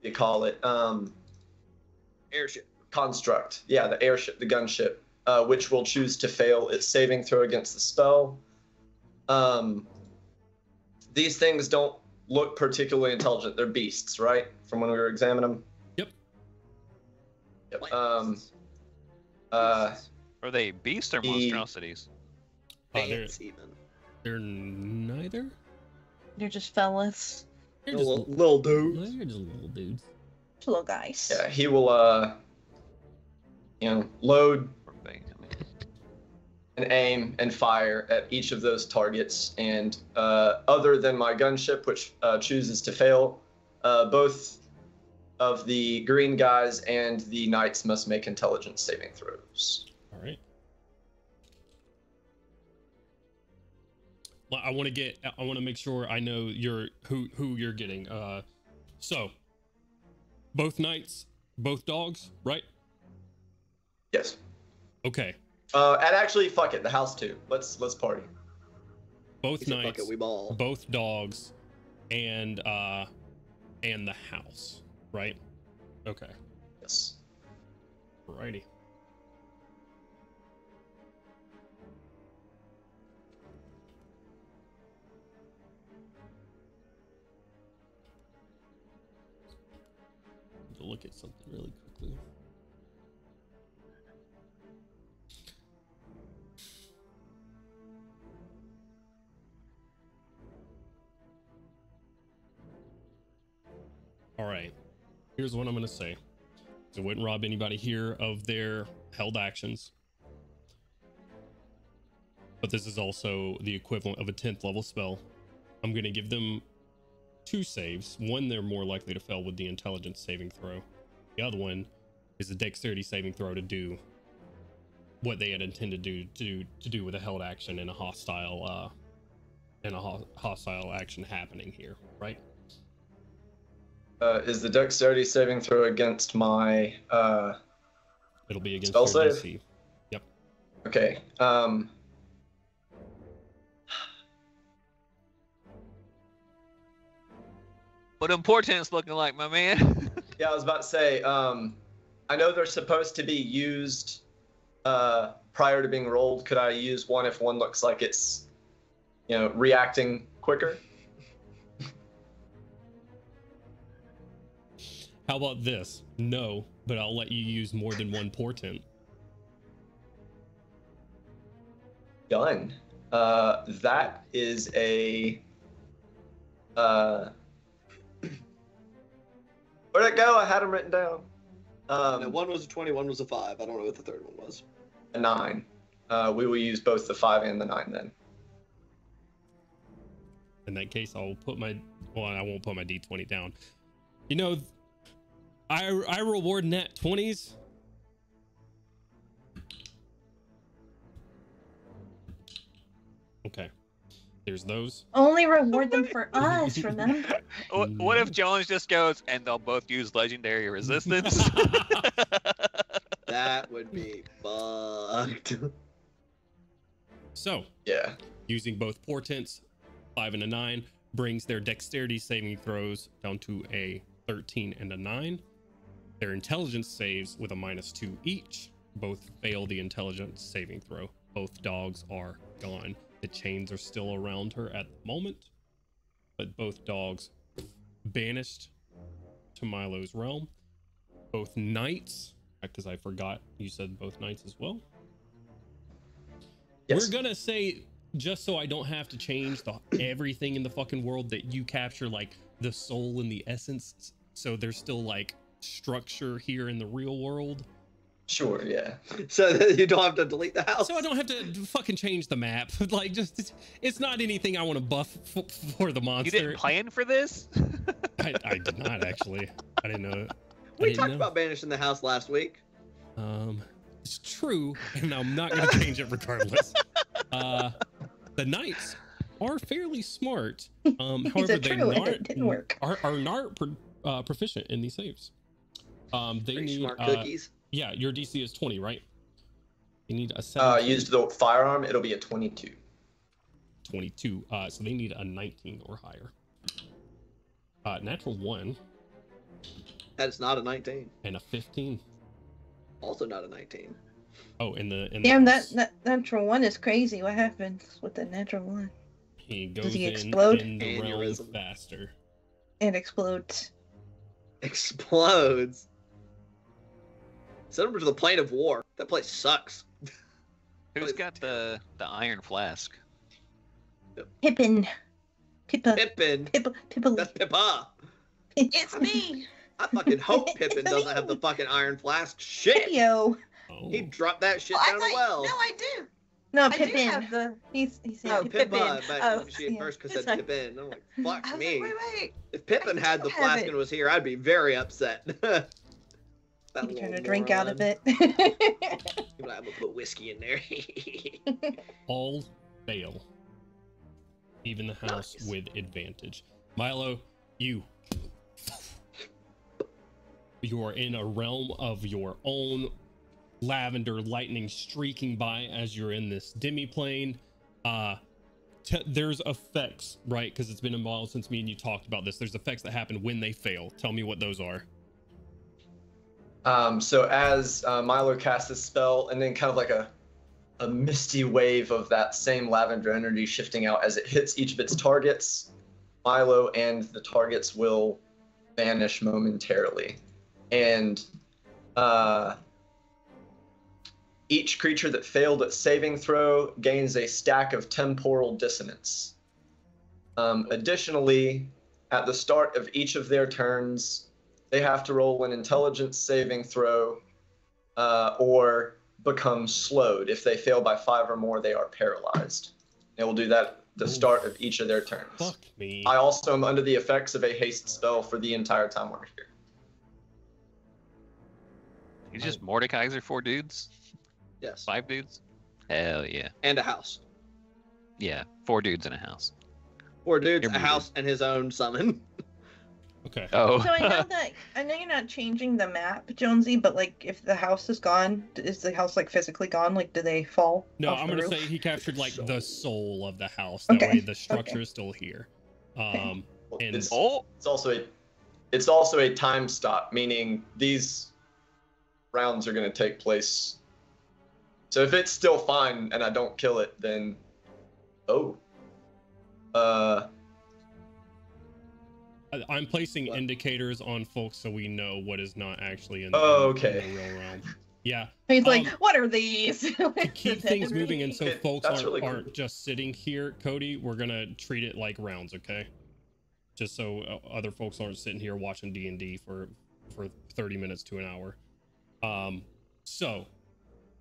Speaker 6: you call it um,
Speaker 2: Airship.
Speaker 6: construct. Yeah, the airship, the gunship, uh, which will choose to fail its saving throw against the spell. Um, these things don't look particularly intelligent. They're beasts, right? From when we were examining them.
Speaker 1: Yep.
Speaker 6: Yep. Um, uh,
Speaker 3: Are they beasts or
Speaker 6: The-
Speaker 3: monstrosities?
Speaker 1: Uh, they're,
Speaker 2: Ants even.
Speaker 1: they're neither.
Speaker 10: They're just fellas,
Speaker 1: They're just,
Speaker 2: Little, little dude.
Speaker 1: no, they're just little dudes.
Speaker 10: little guys.
Speaker 6: yeah, he will, uh, you know, load and aim and fire at each of those targets. And uh, other than my gunship, which uh, chooses to fail, uh, both of the green guys and the knights must make intelligence saving throws.
Speaker 1: All right. Well, I want to get. I want to make sure I know you're who who you're getting. Uh, so both knights, both dogs, right?
Speaker 6: Yes.
Speaker 1: Okay.
Speaker 6: Uh, and actually, fuck it, the house too. Let's let's party.
Speaker 1: Both
Speaker 2: He said,
Speaker 1: knights,
Speaker 2: we ball.
Speaker 1: both dogs, and uh, and the house, right? Okay.
Speaker 6: Yes.
Speaker 1: Righty. To look at something really All right. Here's what I'm going to say. I wouldn't rob anybody here of their held actions. But this is also the equivalent of a 10th level spell. I'm going to give them two saves. One, they're more likely to fail with the intelligence saving throw. The other one is a dexterity saving throw to do what they had intended to do to, do with a held action in a hostile uh a ho- hostile action happening here, right?
Speaker 6: Uh, is the dexterity saving throw against my uh,
Speaker 1: It'll be against
Speaker 6: Spell
Speaker 1: your
Speaker 6: save?
Speaker 1: DC.
Speaker 6: Okay. Um.
Speaker 3: What importance looking like, my man?
Speaker 6: Yeah, I was about to say. Um, I know they're supposed to be used uh, prior to being rolled. Could I use one if one looks like it's, you know, reacting quicker?
Speaker 1: How about this? No, but I'll let you use more than one portent.
Speaker 6: done. Uh, that is a. Uh, where'd it go? I had them written down. Um,
Speaker 2: No, one was a 20, one was a 5. I don't know what the third one was.
Speaker 6: a nine. Uh, we will use both the five and the nine then.
Speaker 1: In that case, I'll put my well, I won't put my d20 down. You know, I I reward nat 20s. Okay. There's those.
Speaker 10: Only reward them for us, remember?
Speaker 3: What, what if Jones just goes and they'll both use legendary resistance?
Speaker 2: That would be fucked.
Speaker 1: so,
Speaker 6: Yeah.
Speaker 1: using both portents, 5 and a 9 brings their dexterity saving throws down to a 13 and a 9. Their intelligence saves with a minus 2 each. Both fail the intelligence saving throw. Both dogs are gone. The chains are still around her at the moment, but both dogs banished to Milo's realm. Both knights, because I forgot you said both knights as well.
Speaker 6: Yes.
Speaker 1: We're gonna say just so I don't have to change the everything in the fucking world that you capture like the soul and the essence. So there's still like structure here in the real world.
Speaker 6: Sure. Yeah.
Speaker 2: so you don't have to delete the house.
Speaker 1: So I don't have to fucking change the map. like just it's, it's not anything I want to buff f- for the monster.
Speaker 3: you
Speaker 1: monster.
Speaker 3: didn't plan for this?
Speaker 1: I, I did not actually. I didn't know. I
Speaker 2: we
Speaker 1: didn't
Speaker 2: talked
Speaker 1: know.
Speaker 2: about banishing the house last week.
Speaker 1: Um, it's true, and I'm not going to change it regardless. Uh, the knights are fairly smart. Um, however, they
Speaker 10: true, and
Speaker 1: not,
Speaker 10: didn't work.
Speaker 1: are are not pro- uh, proficient in these saves. Um, they
Speaker 2: Pretty
Speaker 1: need
Speaker 2: smart
Speaker 1: uh,
Speaker 2: cookies.
Speaker 1: yeah, your DC is 20, right? You need a
Speaker 6: Uh,
Speaker 1: 17,
Speaker 6: used the firearm. It'll be a 22.
Speaker 1: 22. Uh, so they need a 19 or higher. Uh, natural one
Speaker 2: That is not a 19.
Speaker 1: and a 15.
Speaker 2: Also not a 19.
Speaker 1: Oh, in the in
Speaker 10: Damn,
Speaker 1: the,
Speaker 10: that, that natural one is crazy. What happens with the natural one?
Speaker 1: he goes
Speaker 10: he
Speaker 1: in,
Speaker 10: explode?
Speaker 1: in the realm faster.
Speaker 10: And explodes.
Speaker 2: Explodes. Send him to the plane of war. That place sucks.
Speaker 3: Who's got the the iron flask?
Speaker 10: Pippin. Pippa.
Speaker 2: Pippin.
Speaker 10: Pippa. Pippa.
Speaker 2: That's Pippa.
Speaker 5: It's me.
Speaker 2: I fucking hope Pippin doesn't have the fucking iron flask. Shit.
Speaker 10: Pippio.
Speaker 1: Oh.
Speaker 2: He dropped that shit
Speaker 5: Oh, I
Speaker 2: down
Speaker 5: thought-
Speaker 2: well.
Speaker 5: No, I do.
Speaker 10: No,
Speaker 5: I do
Speaker 10: Pippin.
Speaker 5: have the.
Speaker 10: He's he's
Speaker 5: Oh,
Speaker 10: yeah,
Speaker 2: Pippa,
Speaker 5: Pippin.
Speaker 2: but
Speaker 5: Oh,
Speaker 2: she at
Speaker 10: yeah.
Speaker 2: first
Speaker 5: It's
Speaker 2: said
Speaker 5: like-
Speaker 2: Pippin. I'm like,
Speaker 5: I
Speaker 2: fuck
Speaker 5: was
Speaker 2: me.
Speaker 5: like, wait, wait.
Speaker 2: If Pippin
Speaker 5: I
Speaker 2: had the flask
Speaker 5: it.
Speaker 2: and was here, I'd be very upset. that
Speaker 10: He turned
Speaker 2: little
Speaker 10: a drink out of it.
Speaker 2: He'd like, I'm gonna put whiskey in there.
Speaker 1: all fail. Even the house
Speaker 2: Nice.
Speaker 1: with advantage. Milo, you. You are in a realm of your own. Lavender lightning streaking by as you're in this demi-plane. Uh, t- there's effects, right? Because it's been a while since me and you talked about this. There's effects that happen when they fail. Tell me what those are.
Speaker 6: Um, so as uh, Milo casts his spell, and then kind of like a a misty wave of that same lavender energy shifting out as it hits each of its targets, Milo and the targets will vanish momentarily, and uh, each creature that failed its saving throw gains a stack of temporal dissonance. Um, additionally, at the start of each of their turns, they have to roll an intelligence saving throw uh, or become slowed. If they fail by five or more, they are paralyzed. They will do that at the
Speaker 1: Oof.
Speaker 6: start of each of their turns.
Speaker 1: Fuck me.
Speaker 6: I also am under the effects of a haste spell for the entire time we're here.
Speaker 3: He's just Mordekaiser four dudes?
Speaker 2: yes.
Speaker 3: Five dudes? Hell yeah.
Speaker 2: And a house.
Speaker 3: Yeah. Four dudes in a house.
Speaker 2: Four dudes,
Speaker 3: You're
Speaker 2: a
Speaker 3: muted.
Speaker 2: house, and his own summon.
Speaker 1: Okay.
Speaker 3: Oh.
Speaker 10: so I know that I know you're not changing the map, Jonesy, but like if the house is gone, is the house like physically gone? Like do they fall?
Speaker 1: No,
Speaker 10: off
Speaker 1: I'm
Speaker 10: the
Speaker 1: gonna
Speaker 10: roof?
Speaker 1: say he captured like the soul of the house. That
Speaker 10: Okay,
Speaker 1: way the structure
Speaker 10: okay.
Speaker 1: is still here. Um, And-
Speaker 6: It's,
Speaker 3: oh!
Speaker 6: it's also a it's also a time stop, meaning these rounds are going to take place. So if it's still fine and I don't kill it, then oh, uh,
Speaker 1: I- I'm placing
Speaker 6: What?
Speaker 1: indicators on folks so we know what is not actually in the,
Speaker 6: Oh,
Speaker 1: in
Speaker 6: okay.
Speaker 1: the real realm. Yeah.
Speaker 10: He's like,
Speaker 1: Um,
Speaker 10: "What are these?"
Speaker 1: To keep things moving and so
Speaker 6: It-
Speaker 1: folks aren't,
Speaker 6: really
Speaker 1: aren't just sitting here, Cody, we're gonna treat it like rounds, okay? Just so uh, other folks aren't sitting here watching D and D for for 30 minutes to an hour. Um, so,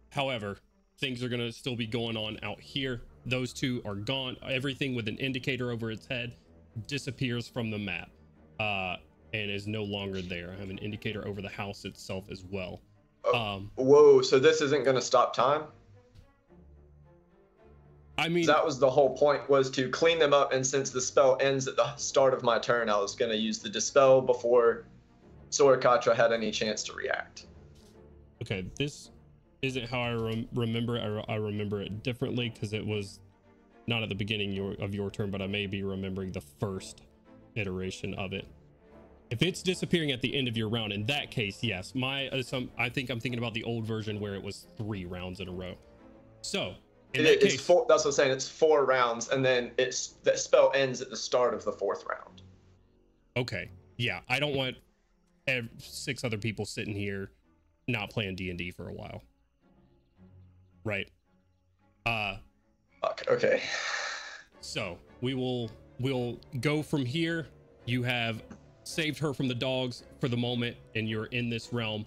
Speaker 1: however, things are gonna still be going on out here. Those two are gone. Everything with an indicator over its head disappears from the map, uh, and is no longer there. I have an indicator over the house itself as well.
Speaker 6: Oh.
Speaker 1: Um,
Speaker 6: Whoa, so this isn't going to stop time?
Speaker 1: I mean,
Speaker 6: That was the whole point was to clean them up and since the spell ends at the start of my turn, I was going to use the dispel before Sora Katra had any chance to react.
Speaker 1: okay, this isn't how I rem- remember it. I, re- I remember it differently because it was not at the beginning your, of your turn, but I may be remembering the first iteration of it. If it's disappearing at the end of your round, in that case, yes. My uh, some I think I'm thinking about the old version where it was three rounds in a row. So in
Speaker 6: It-
Speaker 1: that
Speaker 6: it's
Speaker 1: case,
Speaker 6: four, that's what I'm saying. It's four rounds, and then it's that spell ends at the start of the fourth round.
Speaker 1: okay, yeah, I don't want six other people sitting here not playing D and D for a while, right? Uh,
Speaker 6: Fuck. Okay.
Speaker 1: So we will we'll go from here. You have saved her from the dogs for the moment, and you're in this realm.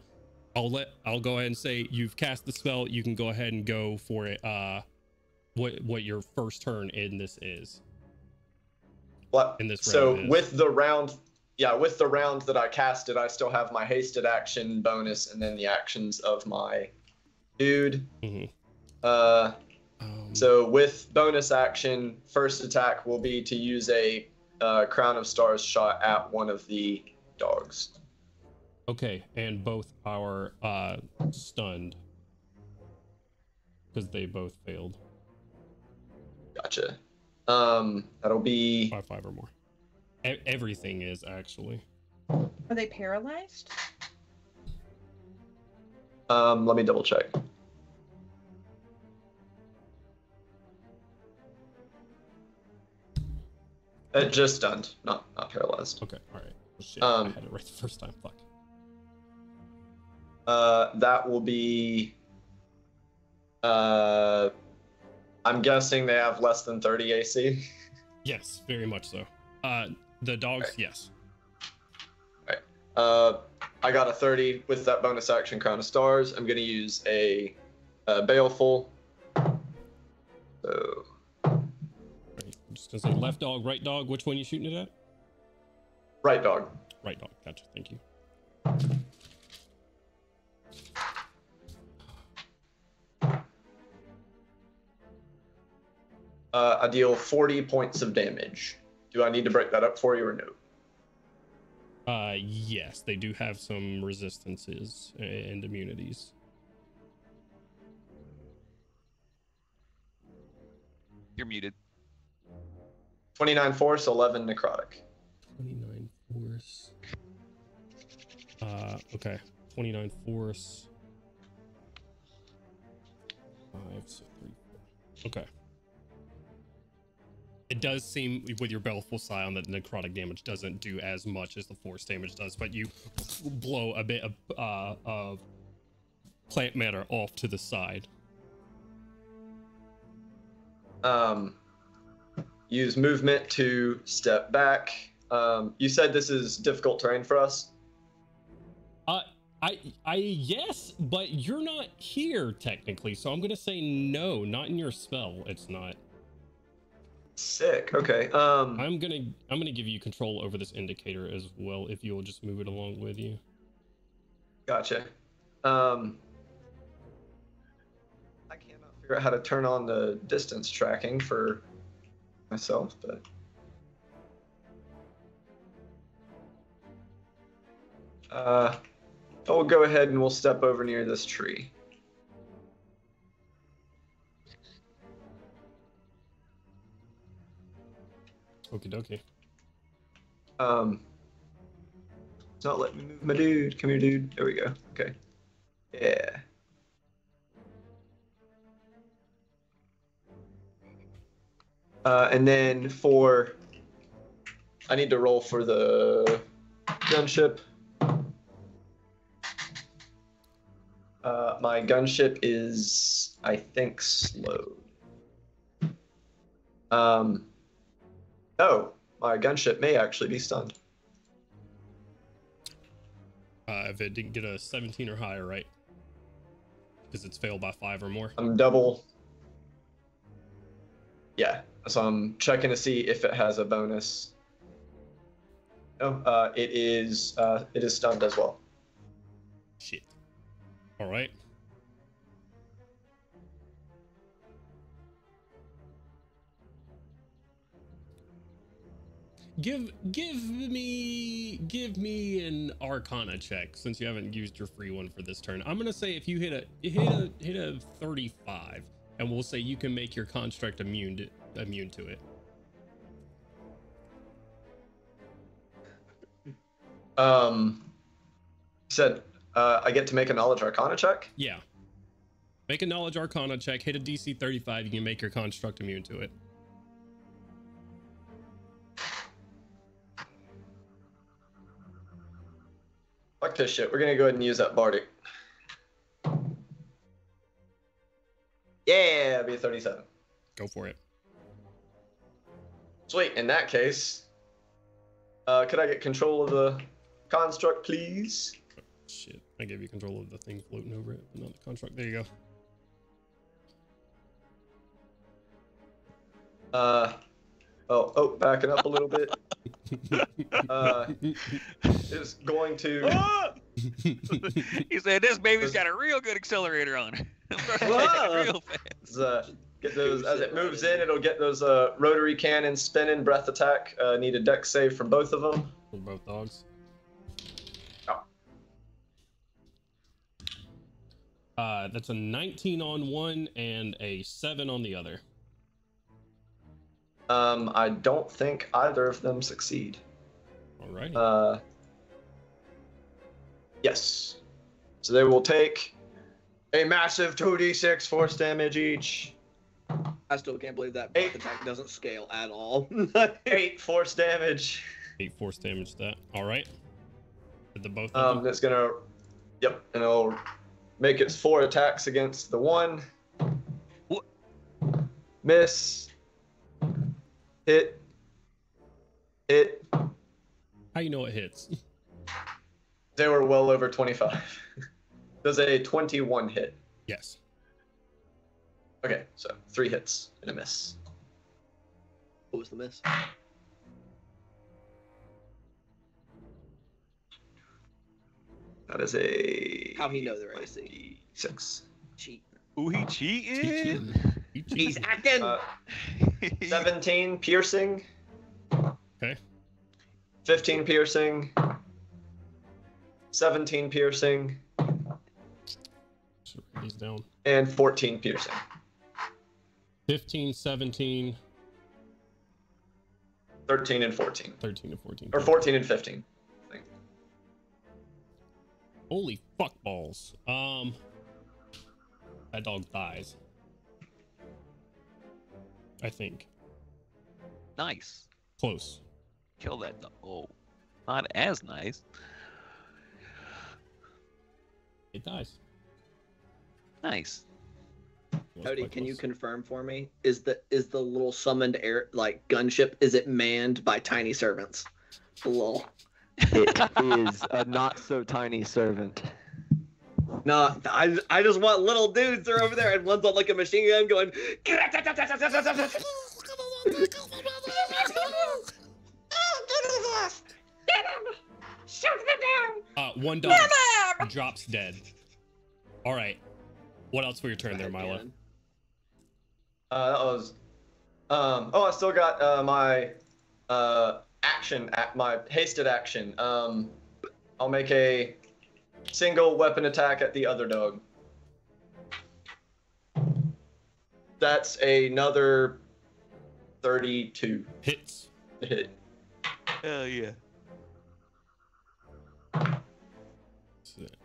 Speaker 1: I'll let I'll go ahead and say you've cast the spell. You can go ahead and go for it. Uh, what what your first turn in this is?
Speaker 6: What?
Speaker 1: In this
Speaker 6: so
Speaker 1: is-
Speaker 6: with the round, yeah, with the round that I casted, I still have my hasted action bonus, and then the actions of my dude.
Speaker 1: Mhm.
Speaker 6: Uh,
Speaker 1: Um,
Speaker 6: so with bonus action, first attack will be to use a uh, crown of stars shot at one of the dogs.
Speaker 1: okay, and both are uh stunned because they both failed
Speaker 6: Gotcha. Um, that'll be
Speaker 1: by five or more. E- everything is actually.
Speaker 10: Are they paralyzed?
Speaker 6: um. Let me double check. Uh, just stunned, not not paralyzed.
Speaker 1: Okay, all right. Well, shit,
Speaker 6: Um,
Speaker 1: I had it right the first time. Fuck.
Speaker 6: Uh, that will be. Uh, I'm guessing they have less than 30 AC.
Speaker 1: Yes, very much so. Uh, the dogs,
Speaker 6: Okay.
Speaker 1: yes.
Speaker 6: Uh, I got a 30 with that bonus action Crown of Stars. I'm gonna use a, uh Baleful. So
Speaker 1: Right. I'm just gonna say left dog, right dog. Which one you shooting it at?
Speaker 6: right dog.
Speaker 1: Right dog. Gotcha. Thank you.
Speaker 6: Uh, I deal 40 points of damage. Do I need to break that up for you or no?
Speaker 1: Uh, yes, they do have some resistances and immunities.
Speaker 3: You're muted.
Speaker 6: 29 force, 11 necrotic.
Speaker 1: 29 force. Uh, okay. 29 force. Five, so three, four. Okay. It does seem with your baleful scion that necrotic damage doesn't do as much as the force damage does, but you blow a bit of uh, of plant matter off to the side.
Speaker 6: Um, use movement to step back. Um, you said this is difficult terrain for us.
Speaker 1: Uh, I, I, yes, but you're not here technically, so I'm gonna say no, not in your spell. It's not.
Speaker 6: Sick. Okay. Um,
Speaker 1: I'm gonna, I'm gonna give you control over this indicator as well if you'll just move it along with you.
Speaker 6: Gotcha. Um, I cannot figure out how to turn on the distance tracking for myself, but uh, I'll go ahead and we'll step over near this tree.
Speaker 1: Okie dokie.
Speaker 6: Um, it's not letting me move my dude. Come here, dude. There we go. Okay. Yeah. Uh, and then for, I need to roll for the gunship. Uh, my gunship is, I think, slowed. Um, oh, my gunship may actually be stunned.
Speaker 1: Uh, if it didn't get a 17 or higher, right? Because it's failed by five or more.
Speaker 6: I'm double. Yeah, so I'm checking to see if it has a bonus. Oh, uh, it is. Uh, it is stunned as well.
Speaker 1: Shit. All right. Give give me give me an Arcana check since you haven't used your free one for this turn. I'm gonna say if you hit a hit a hit a 35, and we'll say you can make your construct immune to, immune to it.
Speaker 6: Um, said uh, I get to make a knowledge arcana check.
Speaker 1: Yeah. Make a knowledge Arcana check. Hit a DC 35. You can make your construct immune to it.
Speaker 6: Fuck this shit. We're gonna go ahead and use that bardic. Yeah, be a 37.
Speaker 1: Go for it.
Speaker 6: Sweet. In that case, uh, could I get control of the construct, please?
Speaker 1: Shit. I gave you control of the thing floating over it, but not the construct. There you go.
Speaker 6: Uh, oh, oh, backing up a little bit. Uh, is going to.
Speaker 3: he said, "This baby's got a real good accelerator on it. Starts to
Speaker 2: Whoa.
Speaker 3: take real fast."
Speaker 6: uh, get those as it moves in. It'll get those uh, rotary cannons spinning. Breath attack. Uh, need a deck save from both of them.
Speaker 1: For both dogs.
Speaker 6: Oh.
Speaker 1: Uh, that's a 19 on one and a 7 on the other.
Speaker 6: Um, I don't think either of them succeed.
Speaker 1: Alrighty.
Speaker 6: Uh, yes. So they will take a massive 2d6 force damage each.
Speaker 2: I still can't believe that
Speaker 6: Eight.
Speaker 2: breath attack doesn't scale at all.
Speaker 6: 8 force damage.
Speaker 1: 8 force damage to that. Alright. Did the both of
Speaker 6: Um,
Speaker 1: them?
Speaker 6: that's gonna, yep, and it'll make its four attacks against the one.
Speaker 3: What?
Speaker 6: Miss. Hit. Hit.
Speaker 1: How you know it hits?
Speaker 6: They were well over 25. Does a 21 hit?
Speaker 1: yes.
Speaker 6: Okay, so three hits and a miss.
Speaker 2: what was the miss?
Speaker 6: That is a.
Speaker 2: How he know their AC?
Speaker 6: Six.
Speaker 2: Cheat.
Speaker 3: Ooh, he
Speaker 1: He
Speaker 3: cheating.
Speaker 1: cheating. He cheating.
Speaker 2: He's acting.
Speaker 6: Uh, 17 piercing.
Speaker 1: Okay.
Speaker 6: 15 piercing. 17 piercing.
Speaker 1: Should write down.
Speaker 6: And 14 piercing.
Speaker 1: 15, 17,
Speaker 6: 13 and 14.
Speaker 1: 13 to 14.
Speaker 6: Or 14 and 15.
Speaker 1: Holy fuck balls. Um, that dog dies. I think.
Speaker 3: nice.
Speaker 1: Close.
Speaker 3: Kill that dog. Oh, not as nice.
Speaker 1: It dies.
Speaker 3: Nice.
Speaker 1: It was
Speaker 2: Cody,
Speaker 1: quite
Speaker 2: can you confirm for me? Is the is the little summoned air like gunship? Is it manned by tiny servants? Lol.
Speaker 11: It is a not so tiny servant.
Speaker 2: No, I I just want little dudes. They're over there, and one's on like a machine gun going.
Speaker 1: Uh, one dog drops dead. All right. What else for your turn there, Milo?
Speaker 6: Uh, that was. Um, oh, I still got uh, my uh, action, at my hasted action. Um, I'll make a single weapon attack at the other dog. That's another 32
Speaker 1: Hits.
Speaker 6: hit.
Speaker 3: Hell yeah.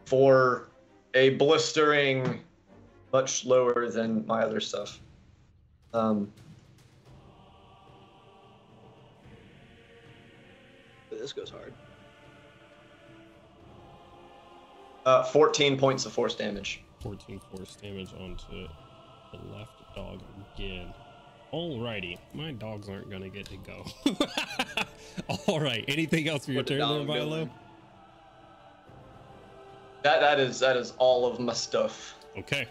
Speaker 6: for a blistering much lower than my other stuff. Um,
Speaker 2: This goes hard.
Speaker 6: uh, 14 points of force damage.
Speaker 1: 14 force damage onto the left dog again. Alrighty, my dogs aren't gonna get to go. All right, anything else for your
Speaker 6: Where
Speaker 1: turn there, Milo?
Speaker 6: That that is that is all of my stuff.
Speaker 1: Okay.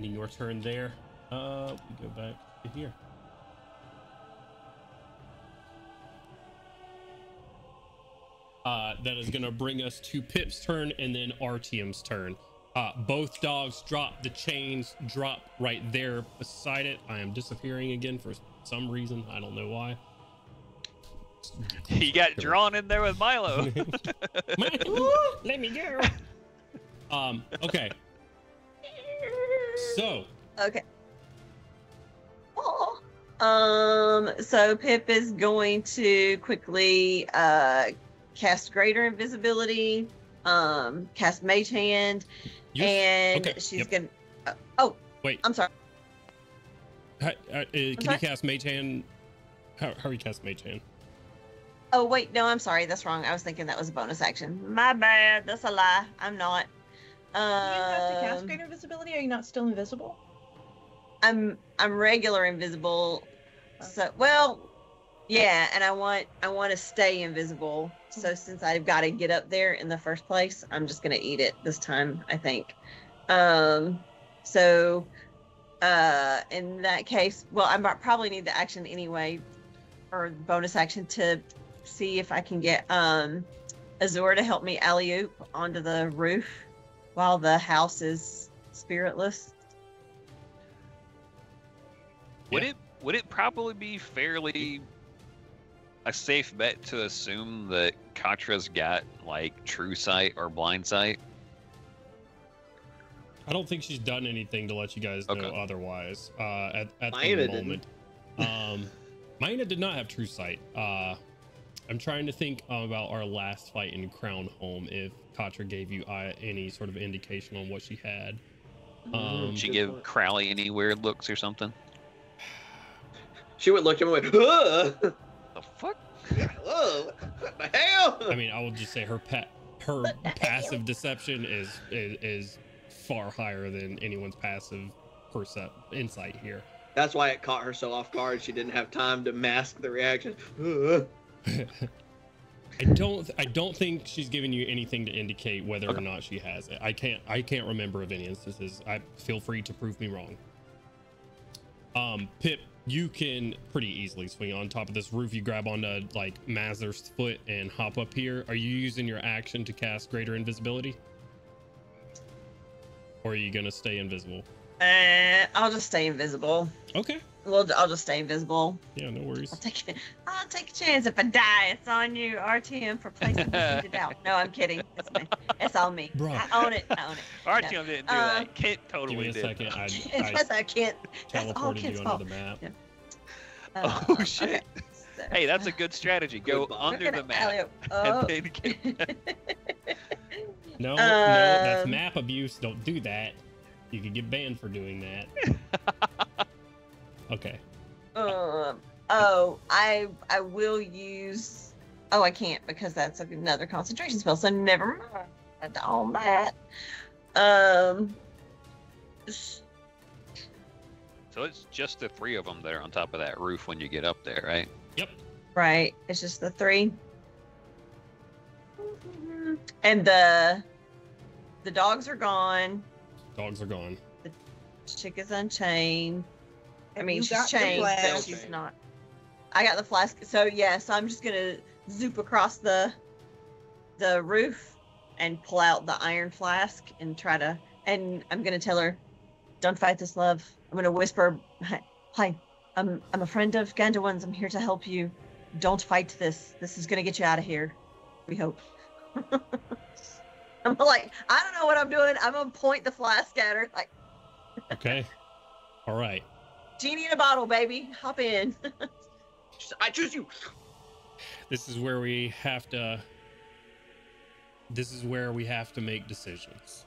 Speaker 1: And then your turn there. Uh, we go back to here. Uh, that is gonna bring us to Pip's turn and then Artium's turn. Uh, both dogs drop. The chains drop right there beside it. I am disappearing again for some reason. I don't know why.
Speaker 8: He got drawn in there with Milo.
Speaker 1: Let me go. Um. Okay. So
Speaker 5: Okay. Oh. Um. So Pip is going to quickly uh cast Greater Invisibility, um, cast Mage Hand,
Speaker 1: You're-
Speaker 5: and
Speaker 1: okay,
Speaker 5: she's
Speaker 1: yep.
Speaker 5: gonna. Uh, oh,
Speaker 1: wait.
Speaker 5: I'm sorry.
Speaker 1: Hi- uh, uh, can you cast Mage Hand? How how are you cast Mage Hand?
Speaker 5: Oh wait, no, I'm sorry. That's wrong. I was thinking that was a bonus action. My bad. That's a lie. I'm not.
Speaker 10: You have to cast
Speaker 5: Um,
Speaker 10: greater visibility. Are you not still invisible?
Speaker 5: I'm I'm regular invisible. So well, yeah, and I want I want to stay invisible. So since I've got to get up there in the first place, I'm just gonna eat it this time. I think. Um. So, uh, in that case, well, I might probably need the action anyway, or bonus action to see if I can get um Azor to help me alley oop onto the roof while the house is spiritless.
Speaker 8: Would it would it probably be fairly a safe bet to assume that Katra's got like true sight or blind sight?
Speaker 1: I don't think she's done anything to let you guys know
Speaker 8: Okay.
Speaker 1: otherwise. Uh, at at
Speaker 2: Maenya
Speaker 1: the
Speaker 2: didn't.
Speaker 1: moment, um, Maenya did not have true sight. Uh, I'm trying to think about our last fight in Crown Home. If Katra gave you uh, any sort of indication on what she had. Um,
Speaker 8: She
Speaker 2: Good
Speaker 8: give
Speaker 2: point.
Speaker 8: Crowley any weird looks or something?
Speaker 2: She would look at him and went, "Ugh,
Speaker 8: The fuck?
Speaker 2: whoa, what the hell?
Speaker 1: I mean, I will just say her pa- her passive
Speaker 5: hell?
Speaker 1: deception is, is is far higher than anyone's passive percept insight here.
Speaker 2: That's why it caught her so off guard. She didn't have time to mask the reaction. Ugh.
Speaker 1: I don't I don't think she's giving you anything to indicate whether or not she has it. I can't I can't remember of any instances. I feel free to prove me wrong. Um Pip, you can pretty easily swing on top of this roof. You grab onto like Mazer's foot and hop up here. Are you using your action to cast greater invisibility? Or are you gonna stay invisible?
Speaker 5: Uh, I'll just stay invisible.
Speaker 1: Okay.
Speaker 5: Well, I'll just stay invisible.
Speaker 1: Yeah, no worries.
Speaker 5: I'll take it. I'll take a chance. If I die, it's on you, Artium, for placing the seated out. No, I'm kidding. It's me. It's on me.
Speaker 1: Bruh.
Speaker 5: I own it. I own it.
Speaker 8: Our
Speaker 5: No.
Speaker 8: team didn't do
Speaker 5: Uh,
Speaker 8: that. Kent
Speaker 1: Give
Speaker 8: totally
Speaker 1: me a
Speaker 8: did.
Speaker 1: second. I,
Speaker 5: It's
Speaker 1: I
Speaker 5: just I can't. That's all
Speaker 1: teleported
Speaker 5: Kent's
Speaker 1: you
Speaker 5: fault.
Speaker 1: onto the map.
Speaker 5: Yeah.
Speaker 8: Oh,
Speaker 5: Uh,
Speaker 8: shit.
Speaker 5: okay, so-
Speaker 8: Hey, that's a good strategy. Go under
Speaker 5: We're
Speaker 8: the map.
Speaker 5: alley-oop. Oh.
Speaker 8: And then get
Speaker 1: No, no, that's
Speaker 5: Um,
Speaker 1: map abuse. Don't do that. You could get banned for doing that. Okay.
Speaker 5: Um. Oh, I I will use. Oh, I can't because that's another concentration spell. So never mind on that. Um. s-
Speaker 8: So it's just the three of them that are on top of that roof when you get up there, right? Yep.
Speaker 5: Right. It's just the three. And the the dogs are gone.
Speaker 1: Dogs are gone.
Speaker 5: The chick is unchained. I mean,
Speaker 10: You
Speaker 5: she's
Speaker 10: got the
Speaker 5: chained, but she's not. I got the flask. So yeah, so I'm just gonna zoop across the the roof and pull out the iron flask and try to. And I'm gonna tell her, "Don't fight this, love." I'm gonna whisper, "Hi, hi, I'm I'm a friend of Gandawin's. I'm here to help you. Don't fight this. This is gonna get you out of here. We hope." I'm like, I don't know what I'm doing. I'm gonna point the flask at her, like.
Speaker 1: Okay. All right.
Speaker 5: Genie in a bottle, baby. Hop in.
Speaker 2: I choose you.
Speaker 1: This is where we have to. This is where we have to make decisions.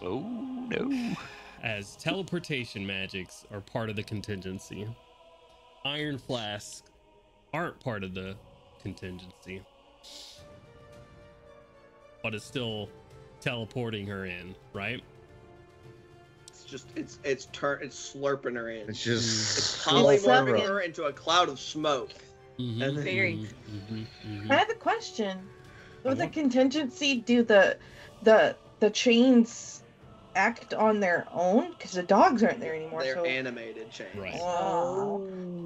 Speaker 8: Oh no.
Speaker 1: As teleportation magics are part of the contingency, iron flasks aren't part of the contingency. But it's still teleporting her in, right?
Speaker 2: It's just it's it's turn it's slurping her in.
Speaker 4: It's just
Speaker 2: It's
Speaker 4: full
Speaker 2: polymorphing her into a cloud of smoke.
Speaker 1: Mhm,
Speaker 2: And then-
Speaker 5: Very.
Speaker 1: mhm, mhm,
Speaker 10: I have a question. With the
Speaker 1: Uh-huh.
Speaker 10: contingency, do the the the chains act on their own? Because the dogs aren't there anymore.
Speaker 2: They're
Speaker 10: so.
Speaker 2: animated chains.
Speaker 1: Right.
Speaker 10: Oh.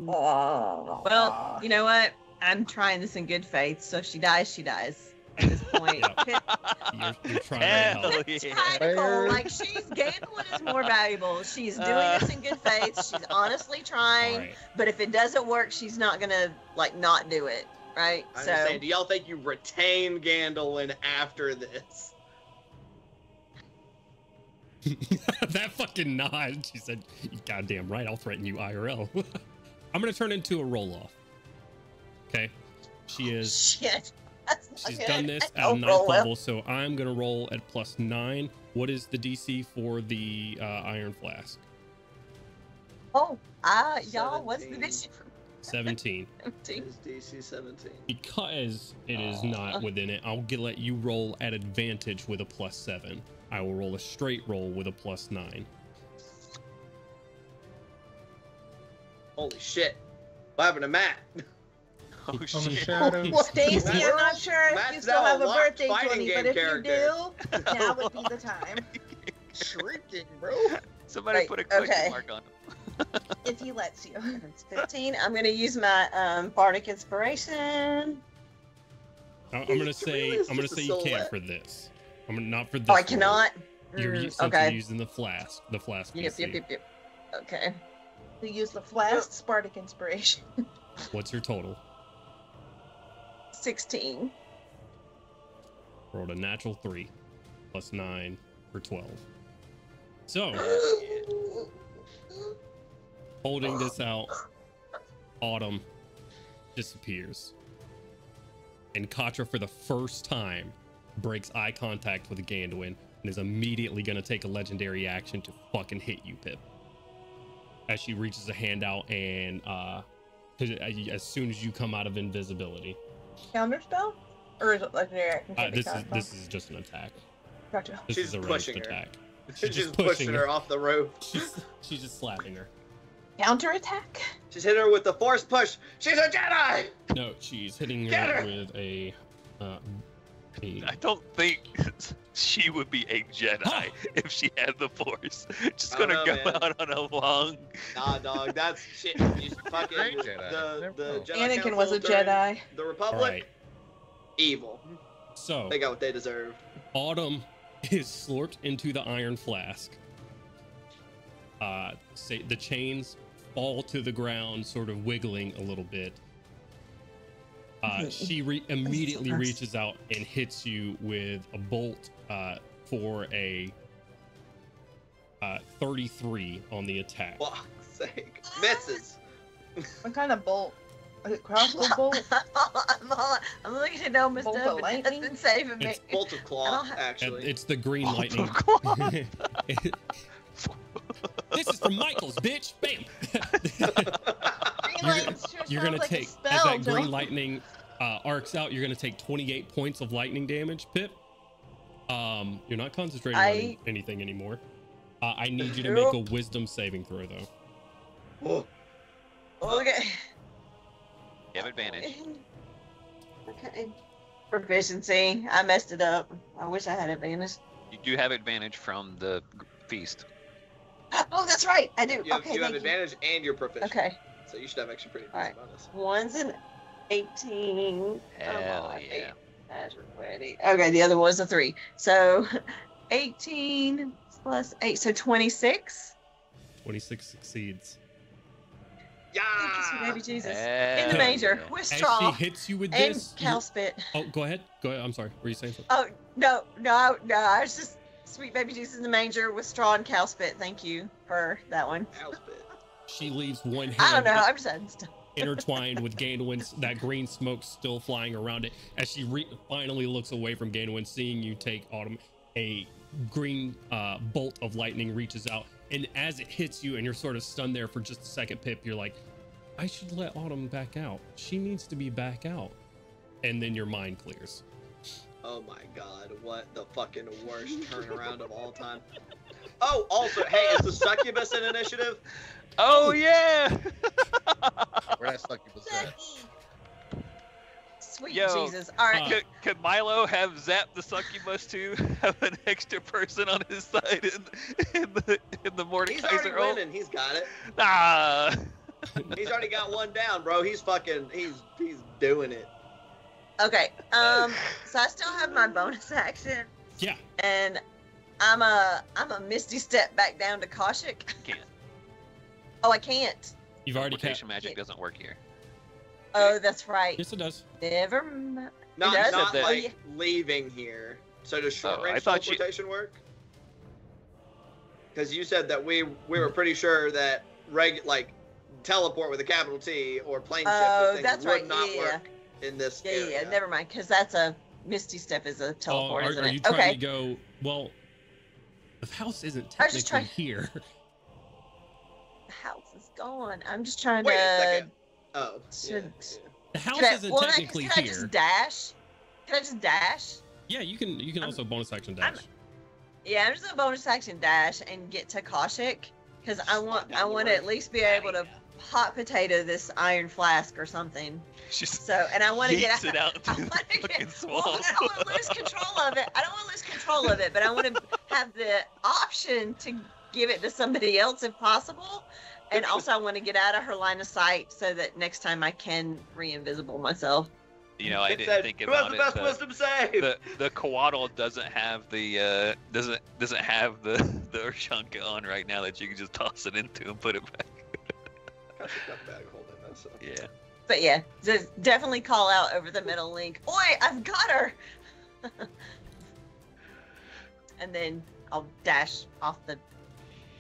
Speaker 5: Well, you know what? I'm trying this in good faith. So if she dies, she dies. At this point,
Speaker 1: Yeah. You're, you're trying to
Speaker 8: Hell
Speaker 1: help.
Speaker 5: Pip's
Speaker 8: yeah.
Speaker 5: practical.
Speaker 4: Fair.
Speaker 5: Like she's Gandalf is more valuable. She's doing
Speaker 8: Uh.
Speaker 5: this in good faith. She's honestly trying.
Speaker 1: All right.
Speaker 5: But if it doesn't work, she's not gonna like not do it, right?
Speaker 2: I'm
Speaker 5: so
Speaker 2: saying, do y'all think you retain Gandalin after this?
Speaker 1: that fucking nod. She said, "You goddamn right, I'll threaten you IRL. I'm gonna turn into a roll off. Okay. She is
Speaker 5: shit. That's not
Speaker 1: she's
Speaker 5: good.
Speaker 1: done this at
Speaker 5: don't
Speaker 1: ninth
Speaker 5: well.
Speaker 1: level, so I'm gonna roll at plus nine. What is the DC for the uh, iron flask?
Speaker 5: Oh, ah, y'all, what's the
Speaker 2: 17.
Speaker 1: 17.
Speaker 2: DC 17.
Speaker 1: Because it is not within it, I'll get, let you roll at advantage with a plus seven. I will roll a straight roll with a plus nine.
Speaker 2: Holy shit. What happened to Matt?
Speaker 8: Oh
Speaker 4: On
Speaker 8: shit.
Speaker 10: Stacy, I'm not sure if
Speaker 2: Matt's
Speaker 10: you still have a birthday
Speaker 2: fighting
Speaker 10: twenty,
Speaker 2: game
Speaker 10: but if
Speaker 2: character.
Speaker 10: you do, now would be the time.
Speaker 4: Shrieking, bro.
Speaker 8: Somebody
Speaker 5: Right,
Speaker 8: put a question
Speaker 5: okay.
Speaker 8: mark on him.
Speaker 10: If he lets you.
Speaker 5: It's 15. I'm gonna use my um bardic inspiration.
Speaker 1: I- I'm gonna say I'm gonna say you can't for this. I'm gonna not for this.
Speaker 5: Oh, I
Speaker 1: roll.
Speaker 5: cannot.
Speaker 1: You're,
Speaker 5: Mm,
Speaker 1: u- since you're
Speaker 5: okay.
Speaker 1: using the flask. The flask.
Speaker 5: Yep, yep, yep, yep. Okay.
Speaker 10: We use the flask Spartic inspiration.
Speaker 1: What's your total?
Speaker 5: 16.
Speaker 1: Rolled a natural three, plus nine for twelve. So holding this out, Autumn disappears, and Katra for the first time breaks eye contact with Ganduin and is immediately gonna take a legendary action to fucking hit you, Pip. As she reaches a hand out and uh, as soon as you come out of invisibility,
Speaker 10: Counterspell? Or is it legendary action?
Speaker 1: uh, this is this is just an attack.
Speaker 10: Gotcha.
Speaker 1: This
Speaker 2: She's
Speaker 1: is a
Speaker 2: pushing her.
Speaker 1: attack.
Speaker 2: She's
Speaker 1: just
Speaker 2: just
Speaker 1: pushing
Speaker 2: pushing
Speaker 1: her.
Speaker 2: her off the roof.
Speaker 1: She's, she's just slapping her.
Speaker 10: Counter attack.
Speaker 2: She's hit her with the force push. She's a Jedi!
Speaker 1: No, she's hitting her
Speaker 2: her!
Speaker 1: with a, uh, a
Speaker 8: I don't think she would be a Jedi if she had the Force. Just gonna
Speaker 2: don't
Speaker 8: go
Speaker 2: man.
Speaker 8: out on a long.
Speaker 2: Nah, dog, that's shit. You fucking
Speaker 4: Great Jedi.
Speaker 2: the the. Jedi
Speaker 10: Anakin was a Jedi.
Speaker 2: The Republic,
Speaker 1: right.
Speaker 2: evil.
Speaker 1: So
Speaker 2: They got what they deserve.
Speaker 1: Autumn is slurped into the iron flask. Uh, say the chains fall to the ground, sort of wiggling a little bit. Uh, she re- immediately reaches out and hits you with a bolt uh, for a uh, 33 on the attack.
Speaker 2: Fuck's sake. Misses.
Speaker 10: What kind of bolt? Is it crossbow bolt?
Speaker 5: I'm, all, I'm looking at Noma's
Speaker 10: Bolt of
Speaker 5: stuff. and That's
Speaker 10: lightning?
Speaker 5: been saving me.
Speaker 1: It's
Speaker 2: Bolt of cloth, actually.
Speaker 1: it's the green
Speaker 8: Bolt
Speaker 1: lightning.
Speaker 8: of cloth.
Speaker 1: this is from Michael's, bitch. Bam.
Speaker 10: Green
Speaker 1: You're gonna-
Speaker 10: sure
Speaker 1: you're gonna
Speaker 10: like a
Speaker 1: take as
Speaker 10: spell,
Speaker 1: that green lightning uh, arcs out. You're gonna take 28 points of lightning damage, Pip. Um, you're not concentrating on
Speaker 5: I-
Speaker 1: any- anything anymore. Uh, I need you to make a Wisdom saving throw, though.
Speaker 5: Okay.
Speaker 8: You have advantage.
Speaker 5: Okay. Proficiency. I messed it up. I wish I had advantage.
Speaker 8: You do have advantage from the feast.
Speaker 5: Oh, that's right. I do.
Speaker 2: You have,
Speaker 5: okay.
Speaker 2: you have
Speaker 5: thank
Speaker 2: advantage and you're proficient.
Speaker 5: Okay.
Speaker 2: So you should have actually pretty
Speaker 5: Alright.
Speaker 2: bonus.
Speaker 5: One's an 18. Come
Speaker 8: Hell oh,
Speaker 5: on,
Speaker 8: yeah.
Speaker 5: eight. That's ready. Okay, the other was a three. So 18 plus 8, so 26.
Speaker 1: 26 succeeds.
Speaker 2: Yeah.
Speaker 5: Thank you, sweet baby Jesus. In the major,
Speaker 8: yeah.
Speaker 5: with
Speaker 1: As she
Speaker 5: straw
Speaker 1: hits you with
Speaker 5: and
Speaker 1: this, you-
Speaker 5: cow spit.
Speaker 1: oh, go ahead. Go ahead. I'm sorry. Were you saying something?
Speaker 5: Oh, no, no, no. I was just sweet baby Jesus in the manger with straw and cow spit. Thank you for that one.
Speaker 2: House bit.
Speaker 1: She leaves one hand
Speaker 5: I don't know. I'm just adding stuff.
Speaker 1: intertwined with Gandalwin's that green smoke still flying around it as she re- finally looks away from Gandalwin, seeing you take Autumn. A green uh, bolt of lightning reaches out, and as it hits you, and you're sort of stunned there for just a second, Pip, you're like, I should let Autumn back out. She needs to be back out. And then your mind clears.
Speaker 2: Oh my god, what the fucking worst turnaround of all time. Oh, also, hey, is the succubus an initiative?
Speaker 8: Oh yeah.
Speaker 4: Where that succubus at?
Speaker 5: Sweet
Speaker 8: Yo,
Speaker 5: Jesus. All right.
Speaker 8: Could, could Milo have zapped the succubus to have an extra person on his side in, in the in the morning.
Speaker 2: He's already
Speaker 8: Mordekaiser role?
Speaker 2: winning. He's got it.
Speaker 8: Nah.
Speaker 2: He's already got one down, bro. He's fucking. He's he's doing it.
Speaker 5: Okay. Um. So I still have my bonus action,
Speaker 1: Yeah.
Speaker 5: and I'm a I'm a misty step back down to Koshik.
Speaker 8: Can't.
Speaker 5: Oh, I can't.
Speaker 1: You've already
Speaker 8: Teleportation
Speaker 1: cast.
Speaker 8: magic doesn't work here.
Speaker 5: Oh, that's right.
Speaker 1: Yes, it does.
Speaker 5: Never mind.
Speaker 2: Not
Speaker 5: does?
Speaker 2: not
Speaker 8: Said that-
Speaker 2: like leaving here. So does oh, short
Speaker 8: Oh, I
Speaker 2: range
Speaker 8: thought you-
Speaker 2: teleportation work? Because you said that we we were pretty sure that reg like teleport with a capital T or plane shift
Speaker 5: Oh,
Speaker 2: things
Speaker 5: that's
Speaker 2: would
Speaker 5: right,
Speaker 2: not
Speaker 5: yeah.
Speaker 2: work in this
Speaker 5: Yeah, yeah,
Speaker 2: area.
Speaker 5: yeah. Never mind, because that's a misty step is a
Speaker 1: Oh,
Speaker 5: teleport,
Speaker 1: are,
Speaker 5: isn't
Speaker 1: are
Speaker 5: it?
Speaker 1: you trying
Speaker 5: okay.
Speaker 1: to go? Well, the house isn't
Speaker 5: I was just
Speaker 1: technically here.
Speaker 5: The gone. I'm just trying
Speaker 2: Wait
Speaker 5: to.
Speaker 2: a second. Oh,
Speaker 5: to-
Speaker 2: yeah,
Speaker 1: The house
Speaker 5: Can I,
Speaker 1: isn't
Speaker 5: well,
Speaker 1: technically
Speaker 5: can I
Speaker 1: here.
Speaker 5: just dash? Can I just dash?
Speaker 1: Yeah, you can. You can
Speaker 5: I'm-
Speaker 1: also bonus action
Speaker 5: I'm-
Speaker 1: dash.
Speaker 5: Yeah, I'm just a bonus action dash and get to Koshik because I want I want to at least be able to hot potato this iron flask or something.
Speaker 8: Just
Speaker 5: So and I want to get
Speaker 8: yeets it out
Speaker 5: I
Speaker 8: into
Speaker 5: want to
Speaker 8: fucking
Speaker 5: get. Well. I don't want to lose control of it. I don't want to lose control of it, but I want to have the option to give it to somebody else if possible. And also, I want to get out of her line of sight so that next time I can re-invisible myself.
Speaker 8: You know, I
Speaker 2: It
Speaker 8: didn't
Speaker 2: said,
Speaker 8: think
Speaker 2: Who has the best
Speaker 8: but
Speaker 2: wisdom save?
Speaker 8: the the Coatl doesn't have the uh doesn't doesn't have the the Urshanka on right now that you can just toss it into and put it back.
Speaker 2: Gosh, I got bag holding that, so.
Speaker 8: Yeah.
Speaker 5: But yeah, just definitely call out over the middle link. Oi, I've got her. and then I'll dash off the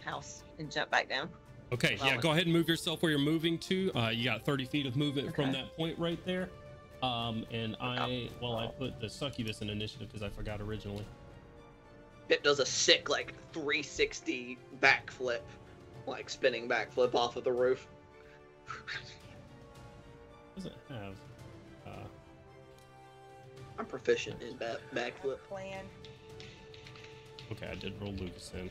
Speaker 5: house and jump back down.
Speaker 1: Okay, yeah, go ahead and move yourself where you're moving to. Uh, you got 30 feet of movement from that point right there. Um, and I, well, I put the succubus in initiative because I forgot originally.
Speaker 2: It does a sick like 360 backflip, like spinning backflip off of the roof.
Speaker 1: Doesn't have. Uh,
Speaker 2: I'm proficient in back backflip.
Speaker 10: Plan.
Speaker 1: okay, I did roll Lucas in.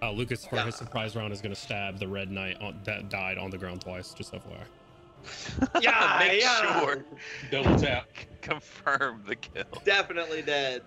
Speaker 1: Uh, Lucas for his surprise round is going to stab the red knight on, that died on the ground twice. Just FYI.
Speaker 2: Yeah,
Speaker 8: Make
Speaker 2: yeah.
Speaker 8: sure.
Speaker 7: Double tap.
Speaker 8: Confirm the kill.
Speaker 2: Definitely dead.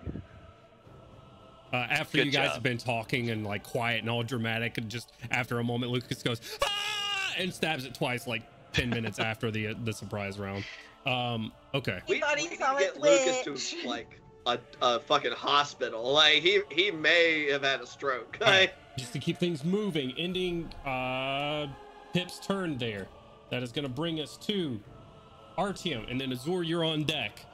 Speaker 1: Uh, after
Speaker 8: Good
Speaker 1: you guys
Speaker 8: job.
Speaker 1: have been talking and like quiet and all dramatic, and just after a moment, Lucas goes ah! and stabs it twice, like ten minutes after the uh, the surprise round. Um, okay.
Speaker 2: We,
Speaker 5: thought
Speaker 2: we
Speaker 5: he
Speaker 2: need
Speaker 5: saw
Speaker 2: to
Speaker 5: it
Speaker 2: get Lucas
Speaker 5: flinch.
Speaker 2: to like a, a fucking hospital. Like he he may have had a stroke.
Speaker 1: All right,
Speaker 2: Like,
Speaker 1: just to keep things moving, ending uh Pip's turn there. That is going to bring us to Artium, and then Azor, you're on deck.